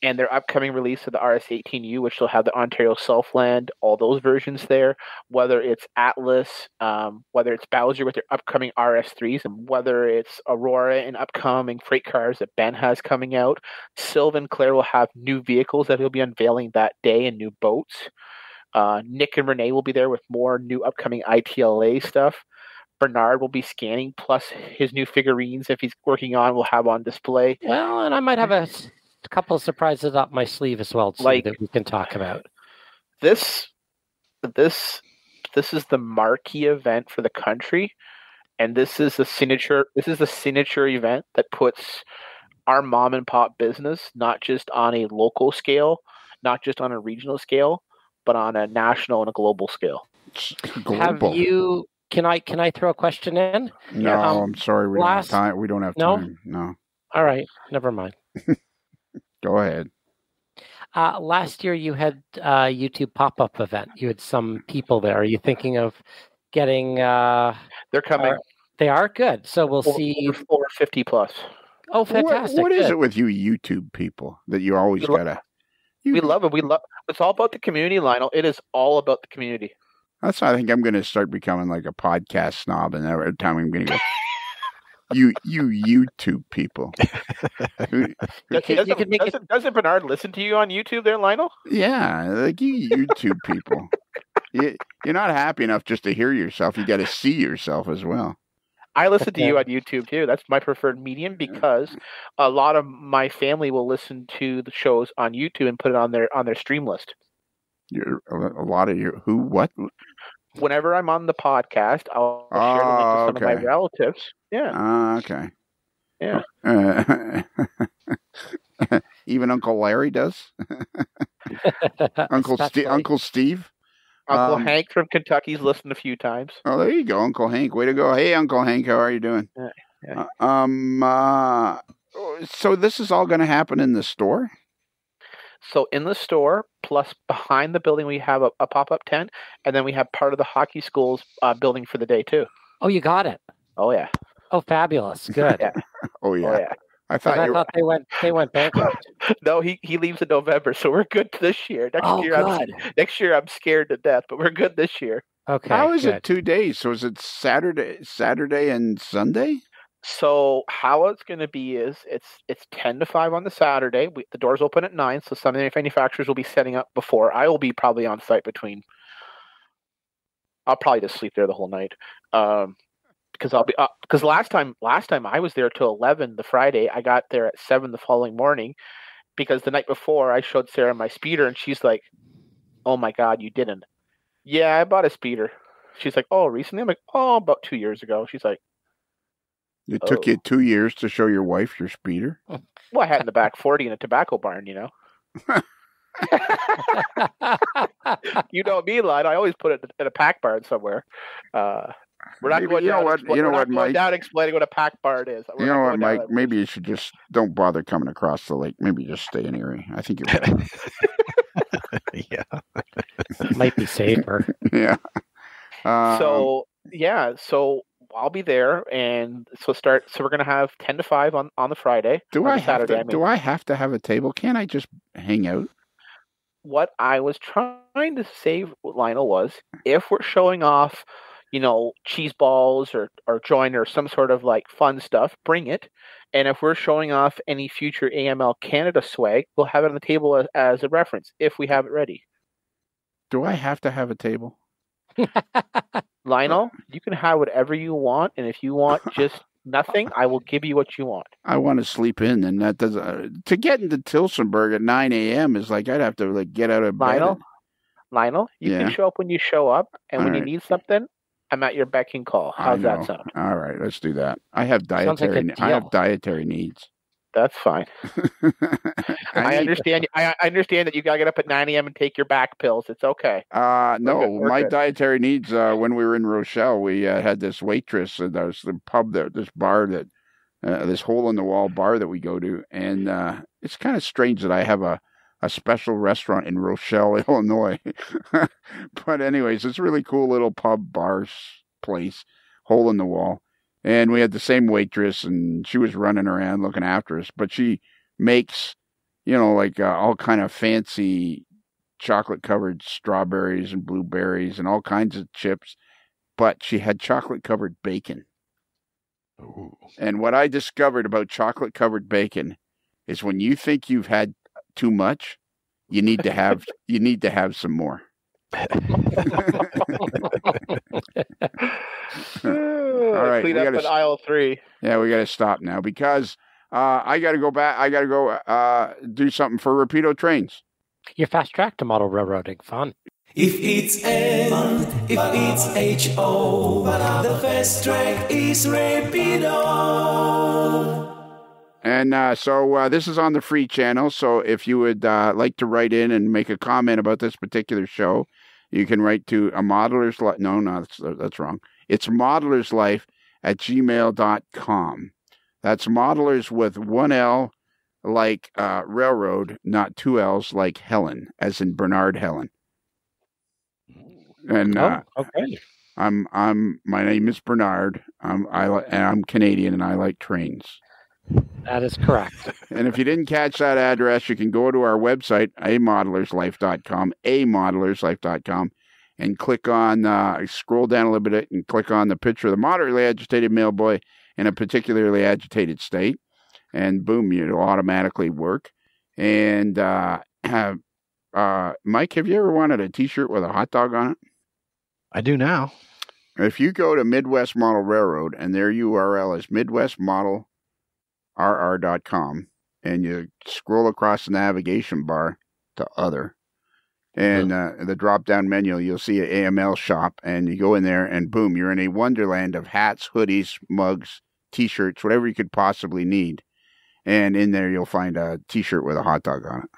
and their upcoming release of the RS18U, which will have the Ontario Southland, all those versions there, whether it's Atlas, um, whether it's Bowser with their upcoming RS3s, and whether it's Aurora and upcoming freight cars that Ben has coming out. Sylvan Claire will have new vehicles that he'll be unveiling that day and new boats. Uh, Nick and Renee will be there with more new upcoming ITLA stuff. Bernard will be scanning, plus his new figurines, if he's working on, will have on display. Well, and I might have a s- couple of surprises up my sleeve as well, too, Like- that we can talk about. this this this is the marquee event for the country and this is the signature this is the signature event that puts our mom and pop business not just on a local scale not just on a regional scale but on a national and a global scale It's Have you? Can I? Can I throw a question in? No, um, I'm sorry. We last- don't have time. We don't have No? time. No, All right, never mind. *laughs* go ahead. Uh, last year you had a YouTube pop-up event. You had some people there. Are you thinking of getting? Uh, they're coming Are- they are good. So we'll over, see. over- over 50 plus Oh, What- fantastic! what is it with you YouTube people that you always We gotta? You, we love it we love it's all about the community lionel it is all about the community That's. Why I think I'm going to start becoming like a podcast snob, and every time I'm going to go, *laughs* you you YouTube people. *laughs* Who- who Does- can't- doesn't, it- doesn't, doesn't bernard listen to you on youtube there lionel yeah, like you YouTube people. *laughs* You, you're not happy enough just to hear yourself. You got to see yourself as well. I listen to you on YouTube too. That's my preferred medium because a lot of my family will listen to the shows on YouTube and put it on their on their stream list. You're, a, a lot of your who what? Whenever I'm on the podcast, I'll I'll share the link Oh, to some of my relatives. Yeah, Ah, okay. Yeah. Uh, *laughs* even Uncle Larry does. *laughs* Uncle Steve. Uncle Steve. Uncle Um, Hank from Kentucky's listened a few times. Oh, there you go, Uncle Hank. Way to go. Hey, Uncle Hank, how are you doing? Yeah, yeah. Uh, um. Uh, so this is all going to happen in the store. So in the store, plus behind the building, we have a, a pop up tent, and then we have part of the hockey school's uh, building for the day too. Oh, you got it. Oh yeah, Oh, fabulous. Good. Yeah. *laughs* Oh yeah. oh yeah. I 'Cause thought I you. thought they went they went bankrupt. *laughs* No, he he leaves in November, so we're good this year. Next oh, year, I'm, *laughs* next year I'm scared to death, but we're good this year. Okay. how is good. it two days? So is it Saturday, Saturday and Sunday? So how it's going to be is it's it's ten to five on the Saturday. We, the doors open at nine, so some of the manufacturers will be setting up before. I will be probably on site between. I'll probably just sleep there the whole night, um, because I'll be because last time last time I was there till eleven the Friday. I got there at seven the following morning, because the night before I showed Sarah my speeder and she's like, "Oh my God, you didn't." Yeah, I bought a speeder. She's like, "Oh, recently?" I'm like, "Oh, about two years ago." She's like. It took Oh. you two years to show your wife your speeder. *laughs* Well, I had in the back 40 in a tobacco barn, you know. *laughs* you know me, Lyle. I always put it in a pack barn somewhere. Uh, we're not Maybe- going you know what- expla- you know we're not what, going Mike? down explaining what a pack barn is. We're you know what, Mike? Maybe you should just don't bother coming across the lake. Maybe just stay in Erie. I think you're better. *laughs* yeah. Might be safer. yeah. Um, so yeah, so I'll be there, and so start. So we're gonna have ten to five on on the Friday. do I have Saturday? to? I mean. Do I have to have a table? Can't I just hang out? what I was trying to say, Lionel, was if we're showing off, you know, cheese balls or or joint or some sort of like fun stuff, bring it. And if we're showing off any future AML Canada swag, we'll have it on the table as, as a reference if we have it ready. Do I have to have a table? *laughs* Lionel, you can have whatever you want, and if you want *laughs* just nothing, I will give you what you want. I want to sleep in, and that doesn't. Uh, to get into Tillsonburg at nine a.m. is like I'd have to like get out of bed. Lionel, and- Lionel, you Yeah. can show up when you show up, and when you need something, I'm at your beck and call. How's that sound? All right, let's do that. I have like dietary. ne- I have dietary needs. That's fine. *laughs* I, need- understand. I, I understand that you gotta get up at 9 a.m. and take your back pills. It's okay. Uh, no, good, we're my good. dietary needs. Uh, when we were in Rochelle, we uh, had this waitress. Uh, there was the pub there, this bar that, uh, this hole in the wall bar that we go to, and uh, it's kind of strange that I have a a special restaurant in Rochelle, *laughs* Illinois. *laughs* but anyways, it's a really cool little pub bar place, hole in the wall, and we had the same waitress, and she was running around looking after us, but she makes, you know, like uh, all kind of fancy chocolate covered strawberries and blueberries and all kinds of chips, but she had chocolate covered bacon. And what I discovered about chocolate covered bacon is when you think you've had too much, you need to have *laughs* you need to have some more. Right, Clean we up gotta at aisle three. Yeah, we got to stop now because uh, I got to go back. I got to go uh, do something for Rapido Trains. You're fast track to model railroading. Fun. If it's N, if it's H-O, the fast track is Rapido. And uh, so uh, this is on the free channel. So if you would uh, like to write in and make a comment about this particular show, you can write to a modeler's life. No, no, that's, that's wrong. It's modeler's life at gmail.com. That's modelers with one L like uh, railroad, not two L's like Helen, as in Bernard Helen. And uh, oh, okay. I'm I'm my name is Bernard. I'm I and I'm Canadian and I like trains. That is correct. *laughs* And if you didn't catch that address, you can go to our website, amodelerslife.com, amodelerslife.com, and click on, uh, scroll down a little bit and click on the picture of the moderately agitated male boy in a particularly agitated state. And boom, it'll automatically work. And uh, have, *clears throat* uh, Mike, have you ever wanted a t shirt with a hot dog on it? I do now. If you go to Midwest Model Railroad and their URL is midwestmodelrr.com and you scroll across the navigation bar to other and uh, the drop down menu, you'll see an AML shop and you go in there and boom, you're in a wonderland of hats, hoodies, mugs, t shirts, whatever you could possibly need. And in there, you'll find a t shirt with a hot dog on it.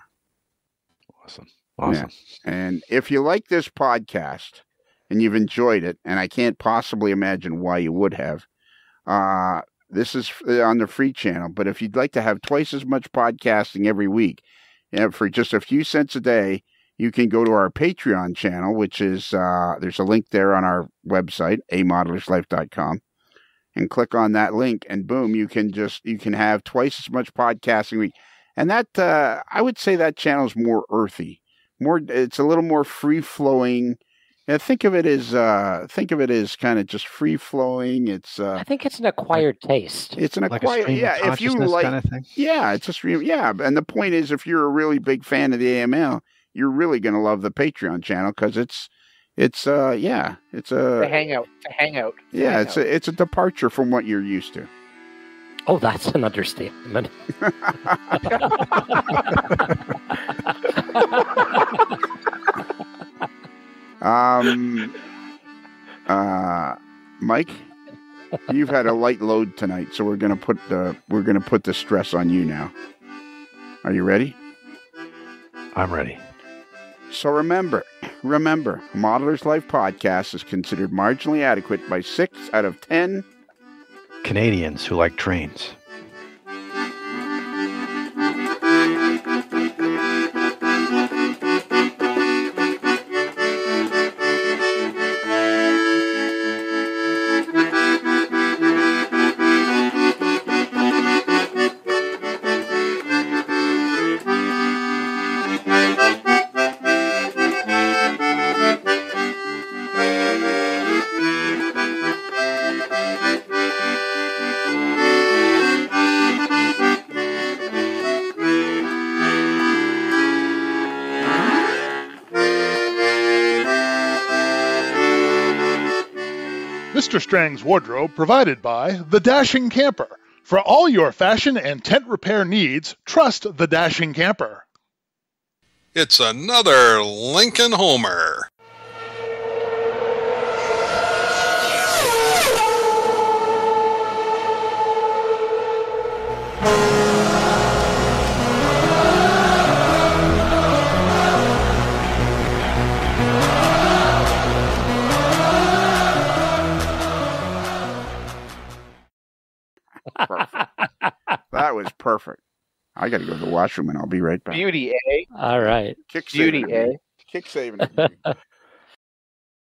Awesome. Awesome. And if you like this podcast and you've enjoyed it, and I can't possibly imagine why you would have, uh, this is on the free channel. But if you'd like to have twice as much podcasting every week uh, for just a few cents a day, you can go to our Patreon channel, which is uh, there's a link there on our website, amodelerslife.com, and click on that link, and boom, you can just you can have twice as much podcasting week. And that uh, I would say that channel is more earthy more it's a little more free flowing yeah, think of it as uh think of it as kind of just free flowing it's uh I think it's an acquired taste. it's an Like acquired stream yeah of if you like kind of thing. yeah it's a stream yeah and the point is if you're a really big fan of the aml you're really going to love the patreon channel because it's it's uh yeah it's a hang out. To hang out. to yeah hang it's a it's a departure from what you're used to Oh, that's an understatement. *laughs* *laughs* *laughs* um uh mike you've had a light load tonight so we're gonna put the we're gonna put the stress on you now are you ready I'm ready. so remember remember modelers life podcast is considered marginally adequate by six out of ten Canadians who like trains. Strang's wardrobe provided by The Dashing Camper. For all your fashion and tent repair needs, trust The Dashing Camper. It's another Lincoln Homer. Perfect. *laughs* that was perfect. I got to go to the washroom and I'll be right back. Beauty, eh? All right. Kick Beauty, saving eh? Kick saving it. *laughs*